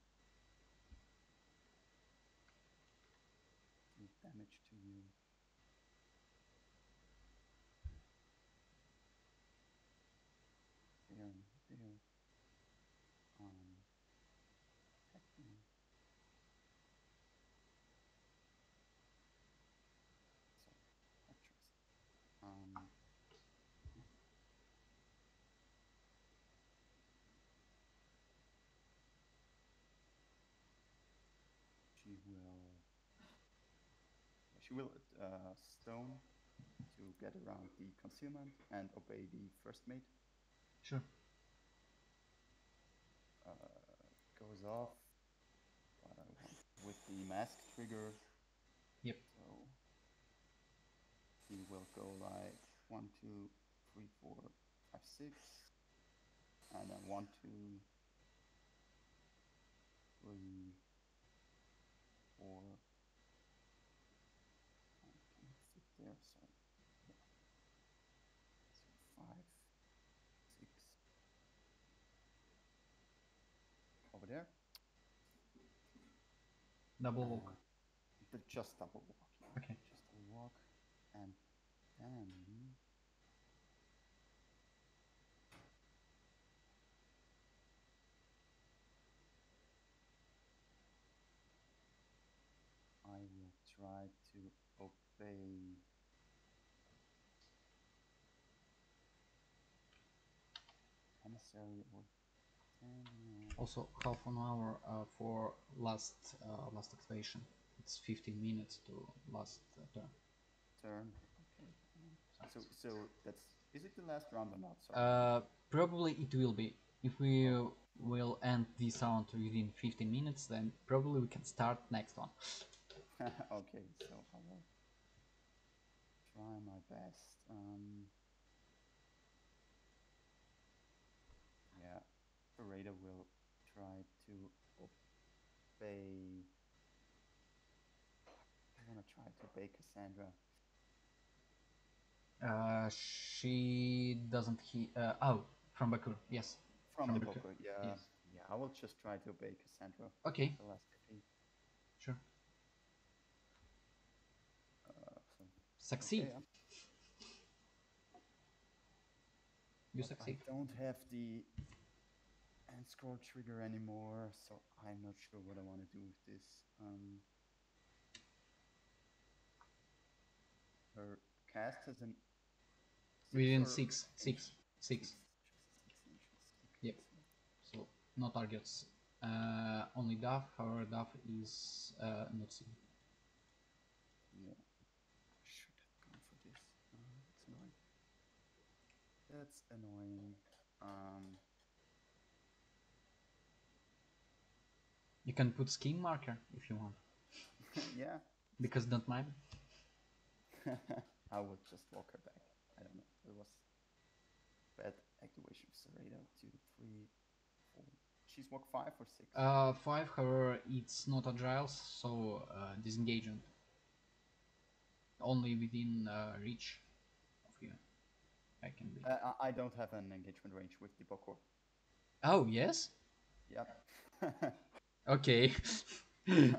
Speaker 2: do damage to you. There and there. Um, attack me. So, actress. Um, she will she will uh, stone to get around the concealment and obey the first mate.
Speaker 1: Sure.
Speaker 2: Uh, goes off, want with the mask trigger.
Speaker 1: Yep.
Speaker 2: So he will go like one, two, three, four, five, six, and then one, two, three, four. I can fit there, so yeah. So five, six. Over there.
Speaker 1: Double walk.
Speaker 2: Just double walk. yeah.
Speaker 1: Okay.
Speaker 2: Just a walk, and then I will try to obey. Emissary or
Speaker 1: Also, half an hour uh, for last uh, last activation. It's 15 minutes to last uh, turn.
Speaker 2: turn. Okay. So so that's is it the last round or not? Sorry.
Speaker 1: Uh, probably it will be. If we will end this round within 15 minutes, then probably we can start next one.
Speaker 2: okay, so I will try my best. Um, yeah, Parada will try to obey. I want to try to obey Cassandra.
Speaker 1: Uh, she doesn't he. Uh, oh, from Bokor. Yes.
Speaker 2: From,
Speaker 1: From
Speaker 2: the
Speaker 1: ca-
Speaker 2: yeah.
Speaker 1: yes.
Speaker 2: Yeah, I will just try to obey Cassandra.
Speaker 1: Okay. Sure.
Speaker 2: Uh, so,
Speaker 1: Succeed.
Speaker 2: okay, yeah.
Speaker 1: You
Speaker 2: But
Speaker 1: succeed.
Speaker 2: I don't have the end scroll trigger anymore, so I'm not sure what I want to do with this. Um, her cast has an
Speaker 1: Within
Speaker 2: or
Speaker 1: six, six, six.
Speaker 2: Six
Speaker 1: Yep.
Speaker 2: so-
Speaker 1: So no targets. Uh, only Duff. However, Duff is uh, not seen.
Speaker 2: Yeah. Should have gone for this. Uh, that's annoying. That's annoying. Um,
Speaker 1: You can put scheme marker if you want,
Speaker 2: yeah.
Speaker 1: because don't mind.
Speaker 2: I would just walk her back. I don't know. It was bad activation of Serena. Two, three, four. She's walk five or six.
Speaker 1: Uh, five. However, it's not agile, so uh, disengagement. Only within uh, reach of you. I can be.
Speaker 2: Uh, I I don't have an engagement range with the Bokor.
Speaker 1: oh yes.
Speaker 2: Yep.
Speaker 1: Okay.
Speaker 2: uh,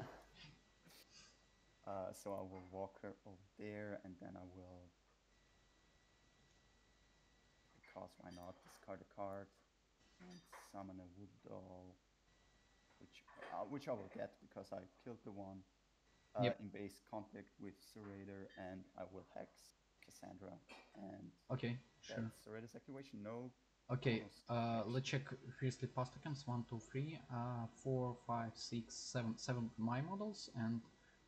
Speaker 2: so I will walk her over there, and then I will, because why not, discard a card and summon a wood doll, which uh, which I will get because I killed the one uh,
Speaker 1: Yep.
Speaker 2: in base contact with Serrator, and I will hex Cassandra, and
Speaker 1: okay. Sure.
Speaker 2: Serrator's activation. No
Speaker 1: Okay, uh, let's check firstly past tokens. One, two, three, uh, four, five, six, seven, seven my models, and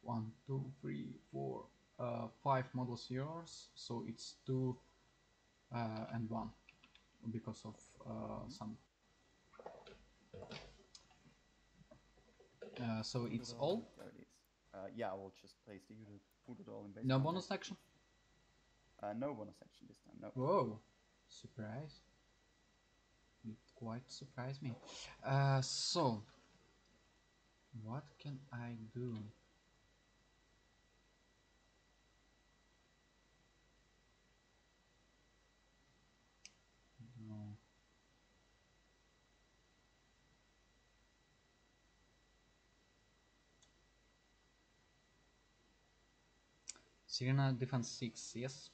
Speaker 1: one, two, three, four, uh, five models yours. So it's two uh, and one because of uh, some. Uh, so it's all.
Speaker 2: There it is. Uh, yeah, I will just place the unit, put it all in base.
Speaker 1: No bonus action.
Speaker 2: Uh, no bonus action this time. No.
Speaker 1: Whoa, surprise! It quite surprised me. Uh, so, what can I do? No. Serena defense six, yes.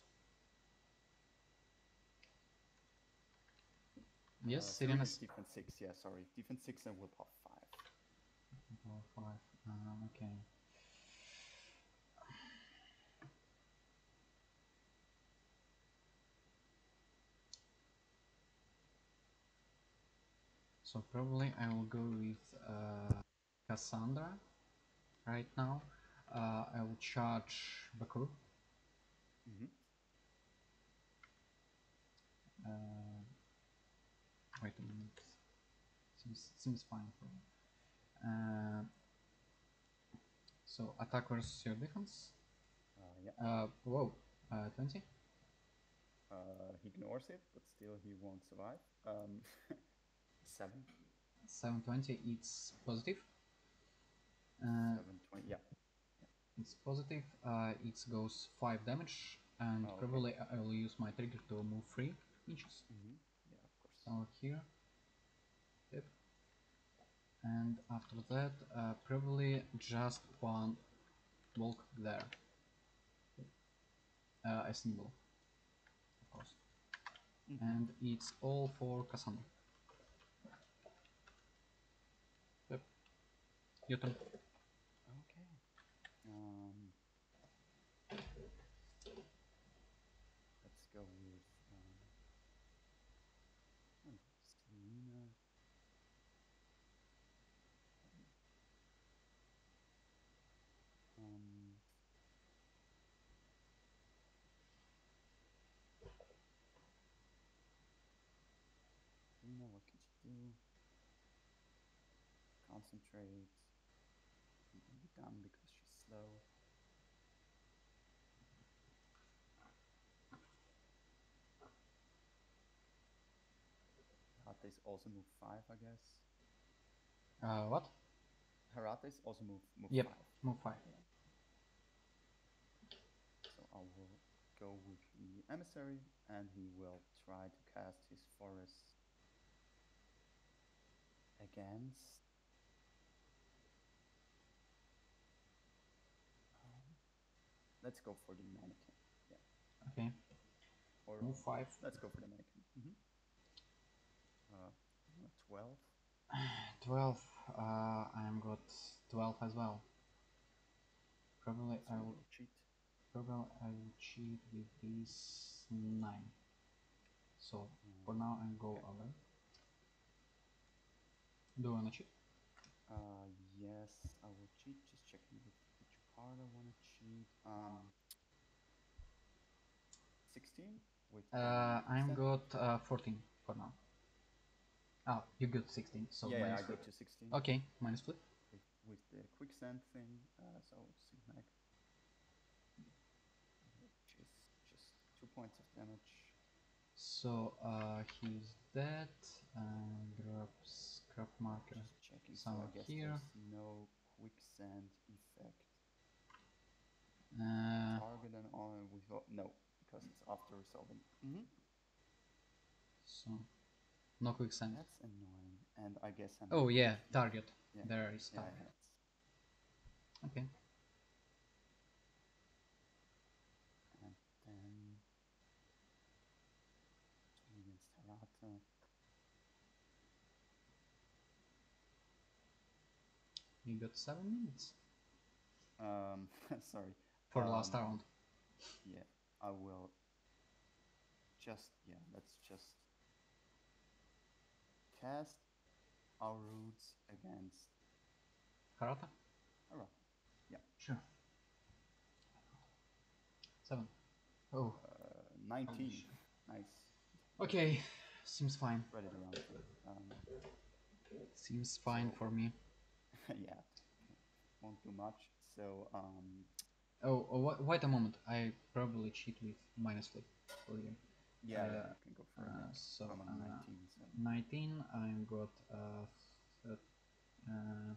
Speaker 1: Yes,
Speaker 2: Uh,
Speaker 1: Serena
Speaker 2: Serena's defense six. Yeah, sorry, defense six and willpower five.
Speaker 1: Four, five. Uh, okay. So probably I will go with uh, Cassandra right now. Uh, I will charge Bokor.
Speaker 2: Mm-hmm.
Speaker 1: Uh, wait a minute. Seems seems fine for me. Uh, so attack versus your defense.
Speaker 2: Uh, yeah,
Speaker 1: Uh, whoa, uh, 20?
Speaker 2: uh, he ignores it, but still he won't survive. Um, seven,
Speaker 1: 720, it's positive. Uh,
Speaker 2: seven twenty. Yeah,
Speaker 1: it's positive, uh, it goes 5 damage, and
Speaker 2: Oh, okay.
Speaker 1: probably I will use my trigger to move 3 inches.
Speaker 2: mm-hmm. yeah, of course.
Speaker 1: So here. Yep. And after that, uh, probably just one walk there. Uh, a symbol, of course.
Speaker 2: Mhm.
Speaker 1: And it's all for Cassandra. Yep. Your turn.
Speaker 2: Okay. Um, let's go with um, hmm, Selena. Um, Selena, what can she do? Concentrate. be done because she's slow. Harates also move five, I guess.
Speaker 1: Uh, what?
Speaker 2: Harates also move move
Speaker 1: Yep.
Speaker 2: five.
Speaker 1: Move 5.
Speaker 2: So I will go with the emissary, and he will try to cast his forest against. Let's go for the mannequin. Yeah.
Speaker 1: Okay.
Speaker 2: Or
Speaker 1: Move five.
Speaker 2: let's go for the mannequin. hmm Uh, twelve.
Speaker 1: 12. Uh, I'm got 12 as well. Probably
Speaker 2: So
Speaker 1: I will
Speaker 2: cheat.
Speaker 1: probably I will cheat with this 9. So for now I go
Speaker 2: Okay.
Speaker 1: over. Do you wanna cheat?
Speaker 2: Uh, yes, I will cheat. Just checking which card I want Um, sixteen with. the
Speaker 1: Uh, I'm got uh, 14 for now. Oh, you got 16, so
Speaker 2: yeah,
Speaker 1: minus
Speaker 2: I got to sixteen.
Speaker 1: Okay, minus flip.
Speaker 2: With, with the quicksand thing, uh, so Sigmag. Is just two points of damage.
Speaker 1: So uh, he's dead and grabs scrap marker.
Speaker 2: Just
Speaker 1: somewhere here.
Speaker 2: no quicksand.
Speaker 1: Uh,
Speaker 2: Target and on with no, because it's after resolving. Mm-hmm.
Speaker 1: so no quicksand.
Speaker 2: That's annoying. And I guess I'm.
Speaker 1: Oh yeah, target.
Speaker 2: Yeah.
Speaker 1: There is
Speaker 2: Yeah,
Speaker 1: target. Okay.
Speaker 2: And then two against Harata.
Speaker 1: You got seven minutes
Speaker 2: Um, sorry.
Speaker 1: For the last
Speaker 2: Um,
Speaker 1: round.
Speaker 2: Yeah, I will. Just yeah, let's just cast our roots against
Speaker 1: Harata?
Speaker 2: Harata. Yeah.
Speaker 1: Sure. Seven. Oh,
Speaker 2: Uh, Nineteen. Nice.
Speaker 1: okay. Seems fine.
Speaker 2: Spread it around. Um,
Speaker 1: Seems fine
Speaker 2: So-
Speaker 1: for me.
Speaker 2: yeah, won't do much. So um,
Speaker 1: Oh, oh wa- wait a moment. I probably cheat with minus flip for you.
Speaker 2: yeah, yeah,
Speaker 1: Uh,
Speaker 2: can go for
Speaker 1: uh,
Speaker 2: it.
Speaker 1: so,
Speaker 2: I'm on
Speaker 1: uh,
Speaker 2: 19, so
Speaker 1: 19. I'm got uh, uh,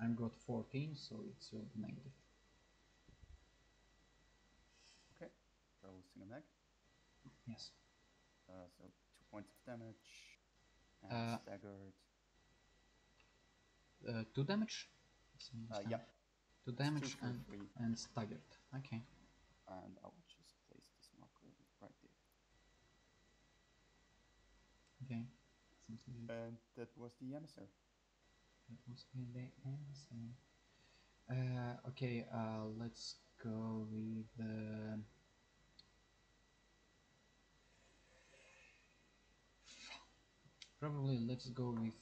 Speaker 1: I'm got 14, so it's uh, negative.
Speaker 2: okay. So Singamag.
Speaker 1: Yes.
Speaker 2: Uh, so two points of damage and
Speaker 1: Uh,
Speaker 2: staggered.
Speaker 1: Uh, two damage.
Speaker 2: Uh, yeah,
Speaker 1: Two damage and and staggered. Okay.
Speaker 2: and I will just place this marker right there.
Speaker 1: Okay. Legit.
Speaker 2: And that was the emissary.
Speaker 1: That was the answer. Uh, okay, uh, let's go with the. Probably let's go with.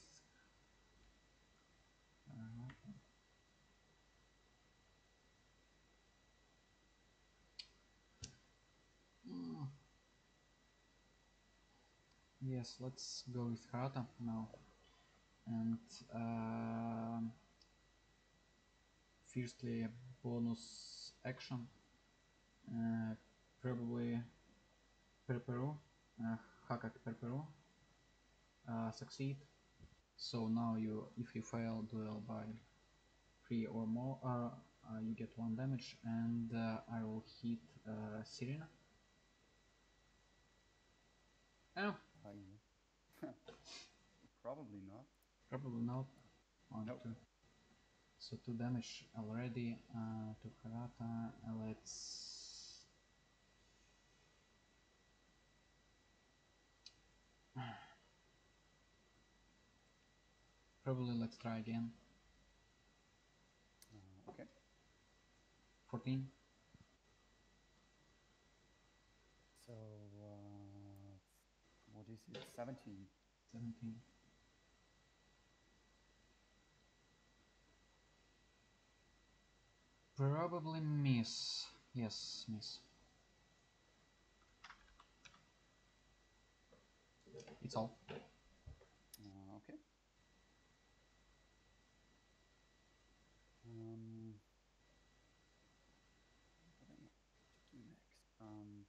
Speaker 1: Yes, let's go with Harata now. And um, firstly, bonus action. Uh, probably Perperu, uh, Hakak Perperu. Uh, succeed. So now you, if you fail duel by three or more, uh, uh, you get one damage, and uh, I will hit uh, Sirena. Oh,
Speaker 2: Probably not.
Speaker 1: Probably not. One,
Speaker 2: Nope.
Speaker 1: two. So two damage already uh, to Harata. Uh, let's. Probably let's try again.
Speaker 2: Uh, okay.
Speaker 1: 14.
Speaker 2: So uh, 17.
Speaker 1: 17. Probably miss. Yes, miss. It's all.
Speaker 2: Uh, okay. Um, what am I to do next? Um,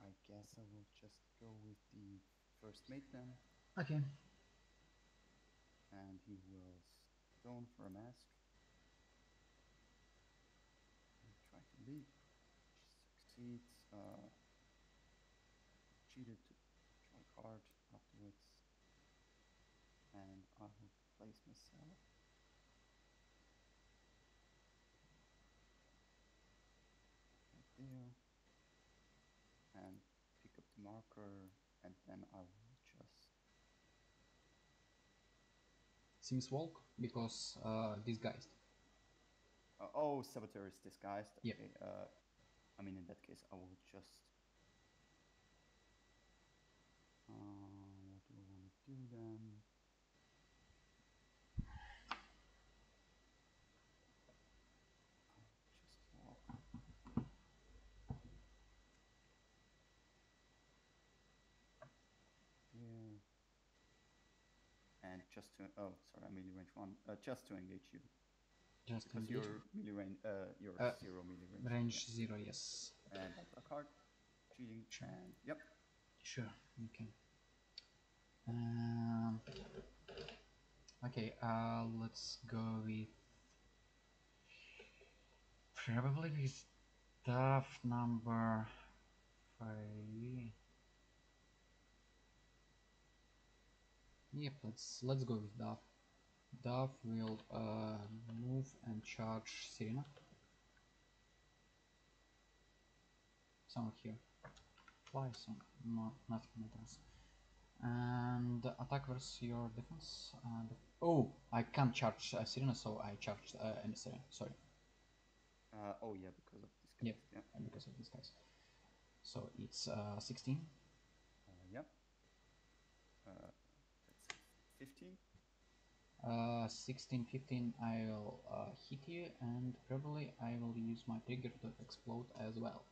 Speaker 2: I guess I will just go with the first mate then,
Speaker 1: Okay.
Speaker 2: and he will stone for a mask. And succeeds. Uh, cheated to draw a card afterwards. And I will place myself. Right there. And pick up the marker, and then I will just
Speaker 1: Seems walk because uh, disguised.
Speaker 2: Uh, oh, saboteur is disguised.
Speaker 1: Yep.
Speaker 2: Okay. Uh, I mean, in that case, I will just. Uh, what do I want to do then? I'll just walk. There. And just to oh sorry, I melee range one. Uh, just to engage you
Speaker 1: Just
Speaker 2: because
Speaker 1: engage.
Speaker 2: you're melee range. Uh, you're
Speaker 1: Uh,
Speaker 2: zero melee range.
Speaker 1: Range zero, yes.
Speaker 2: And a card. Cheating.
Speaker 1: Sure.
Speaker 2: And yep.
Speaker 1: Sure, okay. Um, okay, uh, let's go with probably with staff number five. Yep, let's let's go with Duff. Duff will uh, move and charge Serena. Somewhere here. Fly, so no, nothing matters. And attack versus your defense. Uh, def- oh, I can't charge uh, Serena, so I charged uh, Emissary. Sorry,
Speaker 2: Uh, oh yeah, because of this guy.
Speaker 1: Yep.
Speaker 2: Yeah.
Speaker 1: uh, because of these guys. So it's uh, 16.
Speaker 2: Uh, yep. Uh, that's 15.
Speaker 1: Uh, 16, 15, I'll uh, hit you, and probably I will use my trigger to explode as well.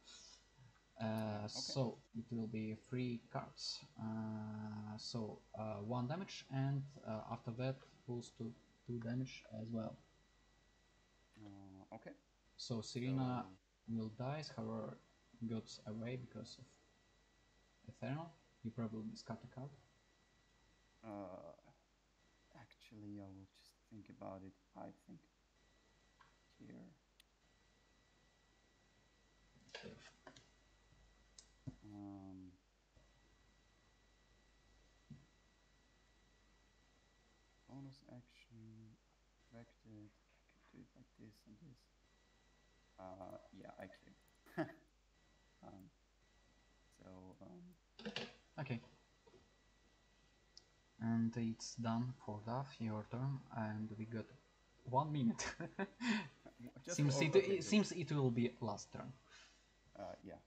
Speaker 1: Uh, So it will be three cards. Uh, so uh, one damage, and uh, after that pulls to two damage as well.
Speaker 2: Uh, okay.
Speaker 1: So Serena will die, however, gets away because of Ethereal. You probably discard a card.
Speaker 2: Uh, actually, I will just think about it. I think here. Um, bonus action, affected. I can do it like this and this. Uh, yeah, I can. um, so, um,
Speaker 1: Okay. And it's done for Duff, your turn, and we got one minute. seems it, it seems it will be last turn.
Speaker 2: Uh, yeah.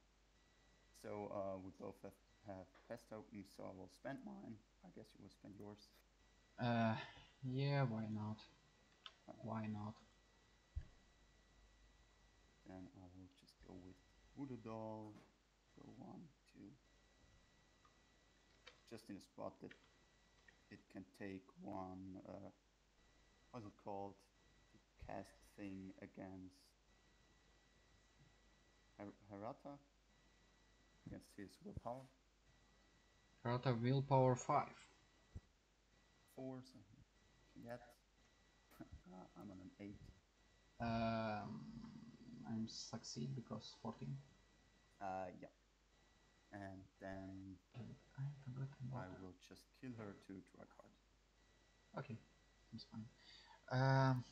Speaker 2: So uh, we both have, have pest tokens, so I will spend mine. I guess you will spend yours.
Speaker 1: Uh, yeah, why not? Why not?
Speaker 2: Then I will just go with Voodoo Doll. Go one, two. Just in a spot that it can take one. Uh, what's it called? The cast thing against Her- Harata against his willpower.
Speaker 1: Rota willpower 5.
Speaker 2: Four, so yet. uh, I'm on an eight.
Speaker 1: Um, I'm succeed because 14.
Speaker 2: Uh, yeah. And then
Speaker 1: I forgot
Speaker 2: I will just kill her to draw a card.
Speaker 1: Okay, that's fine. Um,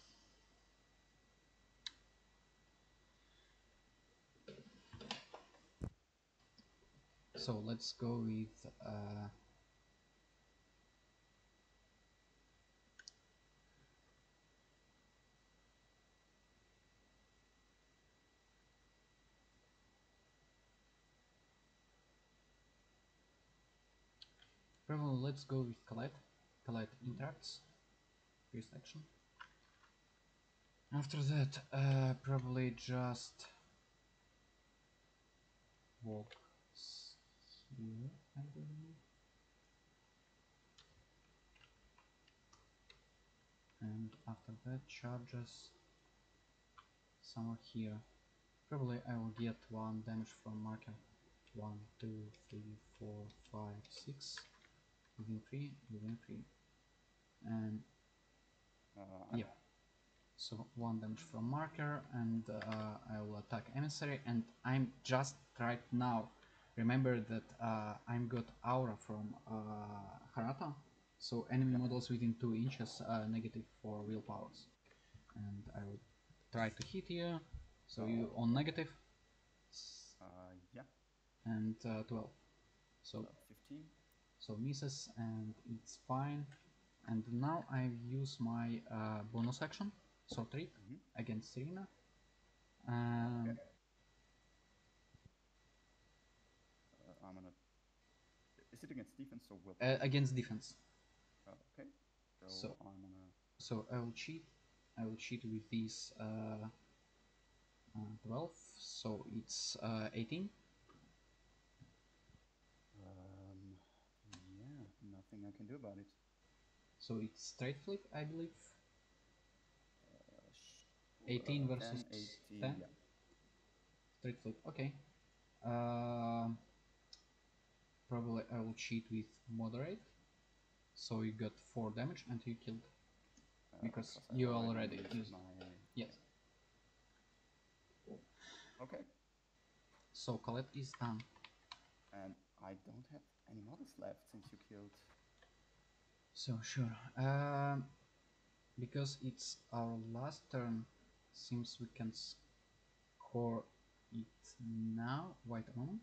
Speaker 1: so let's go with uh, probably let's go with Colette. Colette interacts. First action. After that, uh, probably just walk here, I. And after that, charges somewhere here. Probably I will get one damage from marker. One, two, three, four, five, six. Within three, within three. And
Speaker 2: Uh,
Speaker 1: yeah. So one damage from marker, and uh, I will attack emissary. And I'm just right now. Remember that uh, I'm got aura from uh, Harata, so enemy models within two inches are negative for willpowers. And I will try to hit you. So you on negative
Speaker 2: Uh, yeah,
Speaker 1: and uh, 12. So
Speaker 2: uh, 15.
Speaker 1: So misses and it's fine. And now I use my uh, bonus action, so trick
Speaker 2: Mhm.
Speaker 1: against Serena. Um,
Speaker 2: Uh, I'm gonna. Is it against defense or will?
Speaker 1: uh, against defense.
Speaker 2: Uh, okay. So,
Speaker 1: so-
Speaker 2: I'm gonna.
Speaker 1: So I will cheat. I will cheat with these uh, uh, 12. So it's uh, 18.
Speaker 2: Um, yeah, nothing I can do about it.
Speaker 1: So it's straight flip, I believe.
Speaker 2: Uh,
Speaker 1: 18
Speaker 2: uh,
Speaker 1: versus
Speaker 2: 10, 18,
Speaker 1: 10?
Speaker 2: Yeah.
Speaker 1: Straight flip. Okay. Um probably I will cheat with moderate. So you got 4 damage and you killed.
Speaker 2: Uh,
Speaker 1: Because you already
Speaker 2: used
Speaker 1: used-
Speaker 2: my.
Speaker 1: Yes.
Speaker 2: Okay.
Speaker 1: So Colette is done.
Speaker 2: And I don't have any models left since you killed.
Speaker 1: So sure. Um, because it's our last turn, seems we can score it now. Wait a moment.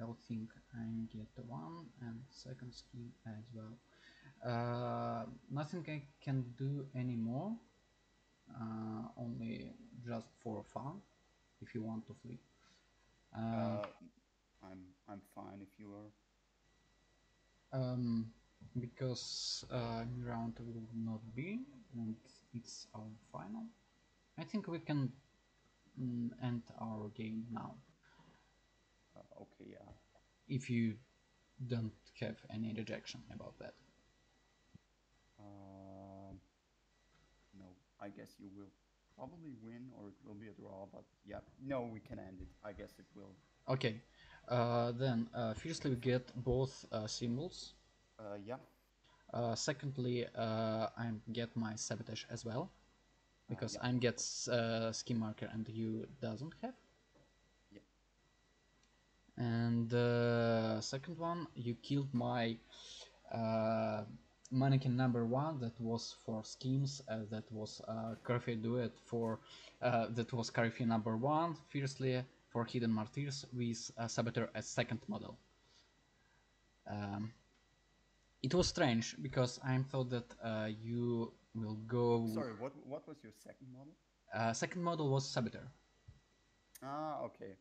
Speaker 1: I'll think I get one and second scheme as well. Uh, nothing I can do anymore. Uh, only just for fun, if you want to flip. Uh,
Speaker 2: Uh, I'm I'm fine if you are.
Speaker 1: um, because uh, new round will not be, and it's our final. I think we can mm, end our game now,
Speaker 2: Uh, okay, yeah.
Speaker 1: if you don't have any rejection about that.
Speaker 2: Um, no, I guess you will probably win or it will be a draw, but yeah, no, we can end it. I guess it will.
Speaker 1: Okay, uh, then uh, firstly we get both uh, symbols.
Speaker 2: Uh, yeah,
Speaker 1: Uh, secondly, uh, I get my sabotage as well, because
Speaker 2: yeah.
Speaker 1: I'm get uh, scheme marker and you doesn't have.
Speaker 2: Yeah.
Speaker 1: And uh, second one, you killed my uh, mannequin number one. That was for schemes. Uh, that was uh, Coryphee duet for uh, that was Coryphee number one. Firstly, for hidden martyrs with uh, saboteur as second model. Um, it was strange because I thought that uh, you will go.
Speaker 2: sorry, what what was your second model?
Speaker 1: Uh, second model was saboteur.
Speaker 2: Ah, okay.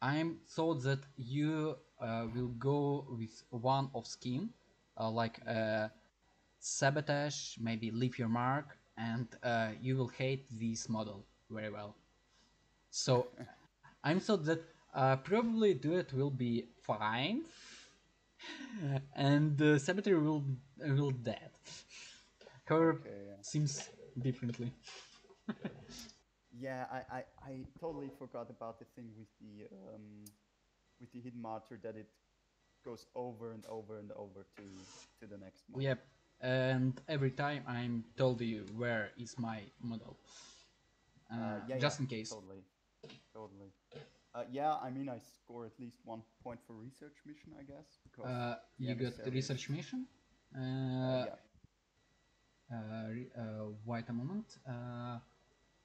Speaker 1: I thought that you uh, will go with one of scheme, uh, like uh, sabotage, maybe leave your mark, and uh, you will hate this model very well. So I'm thought that uh, probably it will be fine, and uh, saboteur will will dead. However,
Speaker 2: Okay, yeah.
Speaker 1: seems differently.
Speaker 2: Yeah, I, I, I totally forgot about the thing with the um, with the hidden martyr that it goes over and over and over to to the next one.
Speaker 1: Yep, and every time I'm told you where is my model, uh,
Speaker 2: Uh, yeah,
Speaker 1: just
Speaker 2: yeah,
Speaker 1: in case.
Speaker 2: Totally, totally. Uh, yeah, I mean, I score at least one point for research mission, I guess, because
Speaker 1: Uh, you got the research mission. Uh,
Speaker 2: Uh, yeah,
Speaker 1: uh, uh, wait a moment. Uh,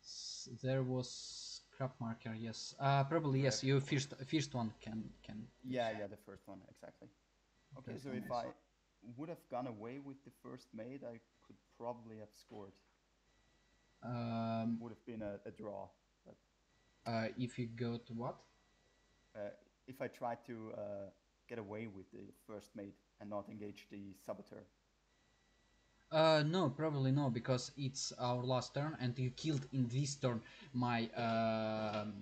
Speaker 1: s- there was crop marker. Yes, uh, probably yes. You first first one can can.
Speaker 2: yeah, yeah, the first one exactly. Okay, so if I would have gone away with the first mate, I could probably have scored.
Speaker 1: Um,
Speaker 2: Would have been a, a draw,
Speaker 1: uh, if you go to what?
Speaker 2: uh, if I try to uh, get away with the first mate and not engage the saboteur.
Speaker 1: Uh, no, probably no, because it's our last turn, and you killed in this turn my um,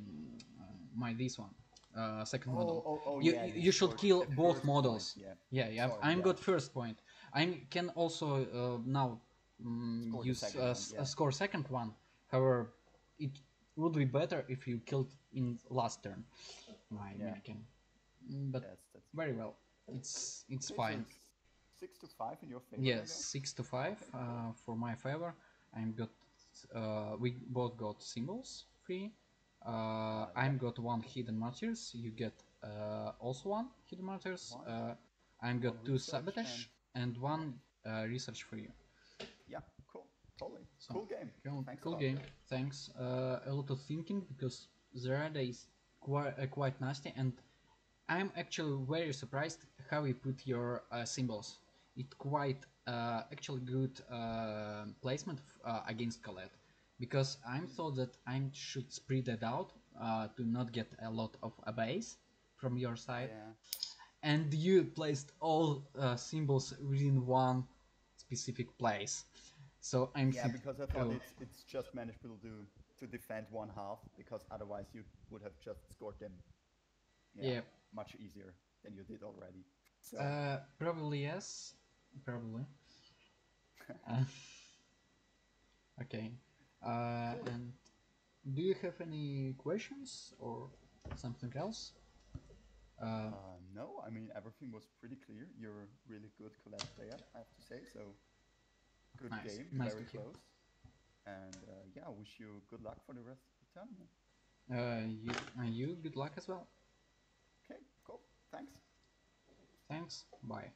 Speaker 1: my this one, uh, second model.
Speaker 2: oh, oh,
Speaker 1: you
Speaker 2: yeah,
Speaker 1: you- should
Speaker 2: first-
Speaker 1: kill both models.
Speaker 2: point, yeah.
Speaker 1: Yeah, yeah.
Speaker 2: Sorry,
Speaker 1: I'm
Speaker 2: yeah.
Speaker 1: got first point. I can also uh, now mm,
Speaker 2: Score
Speaker 1: use uh,
Speaker 2: one,
Speaker 1: s- uh,
Speaker 2: yeah.
Speaker 1: score second one. However, it would be better if you killed in last turn my
Speaker 2: Yeah.
Speaker 1: mannequin. Mm, But
Speaker 2: That's that's
Speaker 1: very well. It's it's fine.
Speaker 2: six to five in your favor.
Speaker 1: Yes, six to five uh, for my favor. I'm got uh, we both got symbols free. Uh,
Speaker 2: Uh,
Speaker 1: I'm got one hidden martyrs. You get uh, also one hidden martyrs.
Speaker 2: One.
Speaker 1: Uh, I'm got
Speaker 2: One
Speaker 1: two sabotage and, one uh, research for you.
Speaker 2: Yeah. Totally.
Speaker 1: So,
Speaker 2: cool game.
Speaker 1: Cool,
Speaker 2: Thanks a
Speaker 1: cool
Speaker 2: lot.
Speaker 1: game. Thanks. Uh, a lot of thinking because Zoraida is quite uh, quite nasty, and I'm actually very surprised how you put your uh, symbols. It quite uh, actually good uh, placement f- uh, against Colette, because I'm thought that I should spread it out uh, to not get a lot of a base from your side,
Speaker 2: Yeah.
Speaker 1: and you placed all uh, symbols within one specific place. So I'm
Speaker 2: Yeah, because I thought
Speaker 1: oh.
Speaker 2: it's it's just manageable to to defend one half because otherwise you would have just scored them.
Speaker 1: Yeah.
Speaker 2: Much easier than you did already. So
Speaker 1: Uh, probably yes. Probably. Uh, okay. Uh, and do you have any questions or something else? Uh,
Speaker 2: uh, no, I mean everything was pretty clear. You're a really good collab player, I have to say. So good
Speaker 1: Nice.
Speaker 2: game,
Speaker 1: Nice
Speaker 2: very close. And uh, yeah, wish you good luck for the rest of the tournament.
Speaker 1: uh, you, uh, you good luck as well.
Speaker 2: Okay, cool. Thanks.
Speaker 1: Thanks. Bye.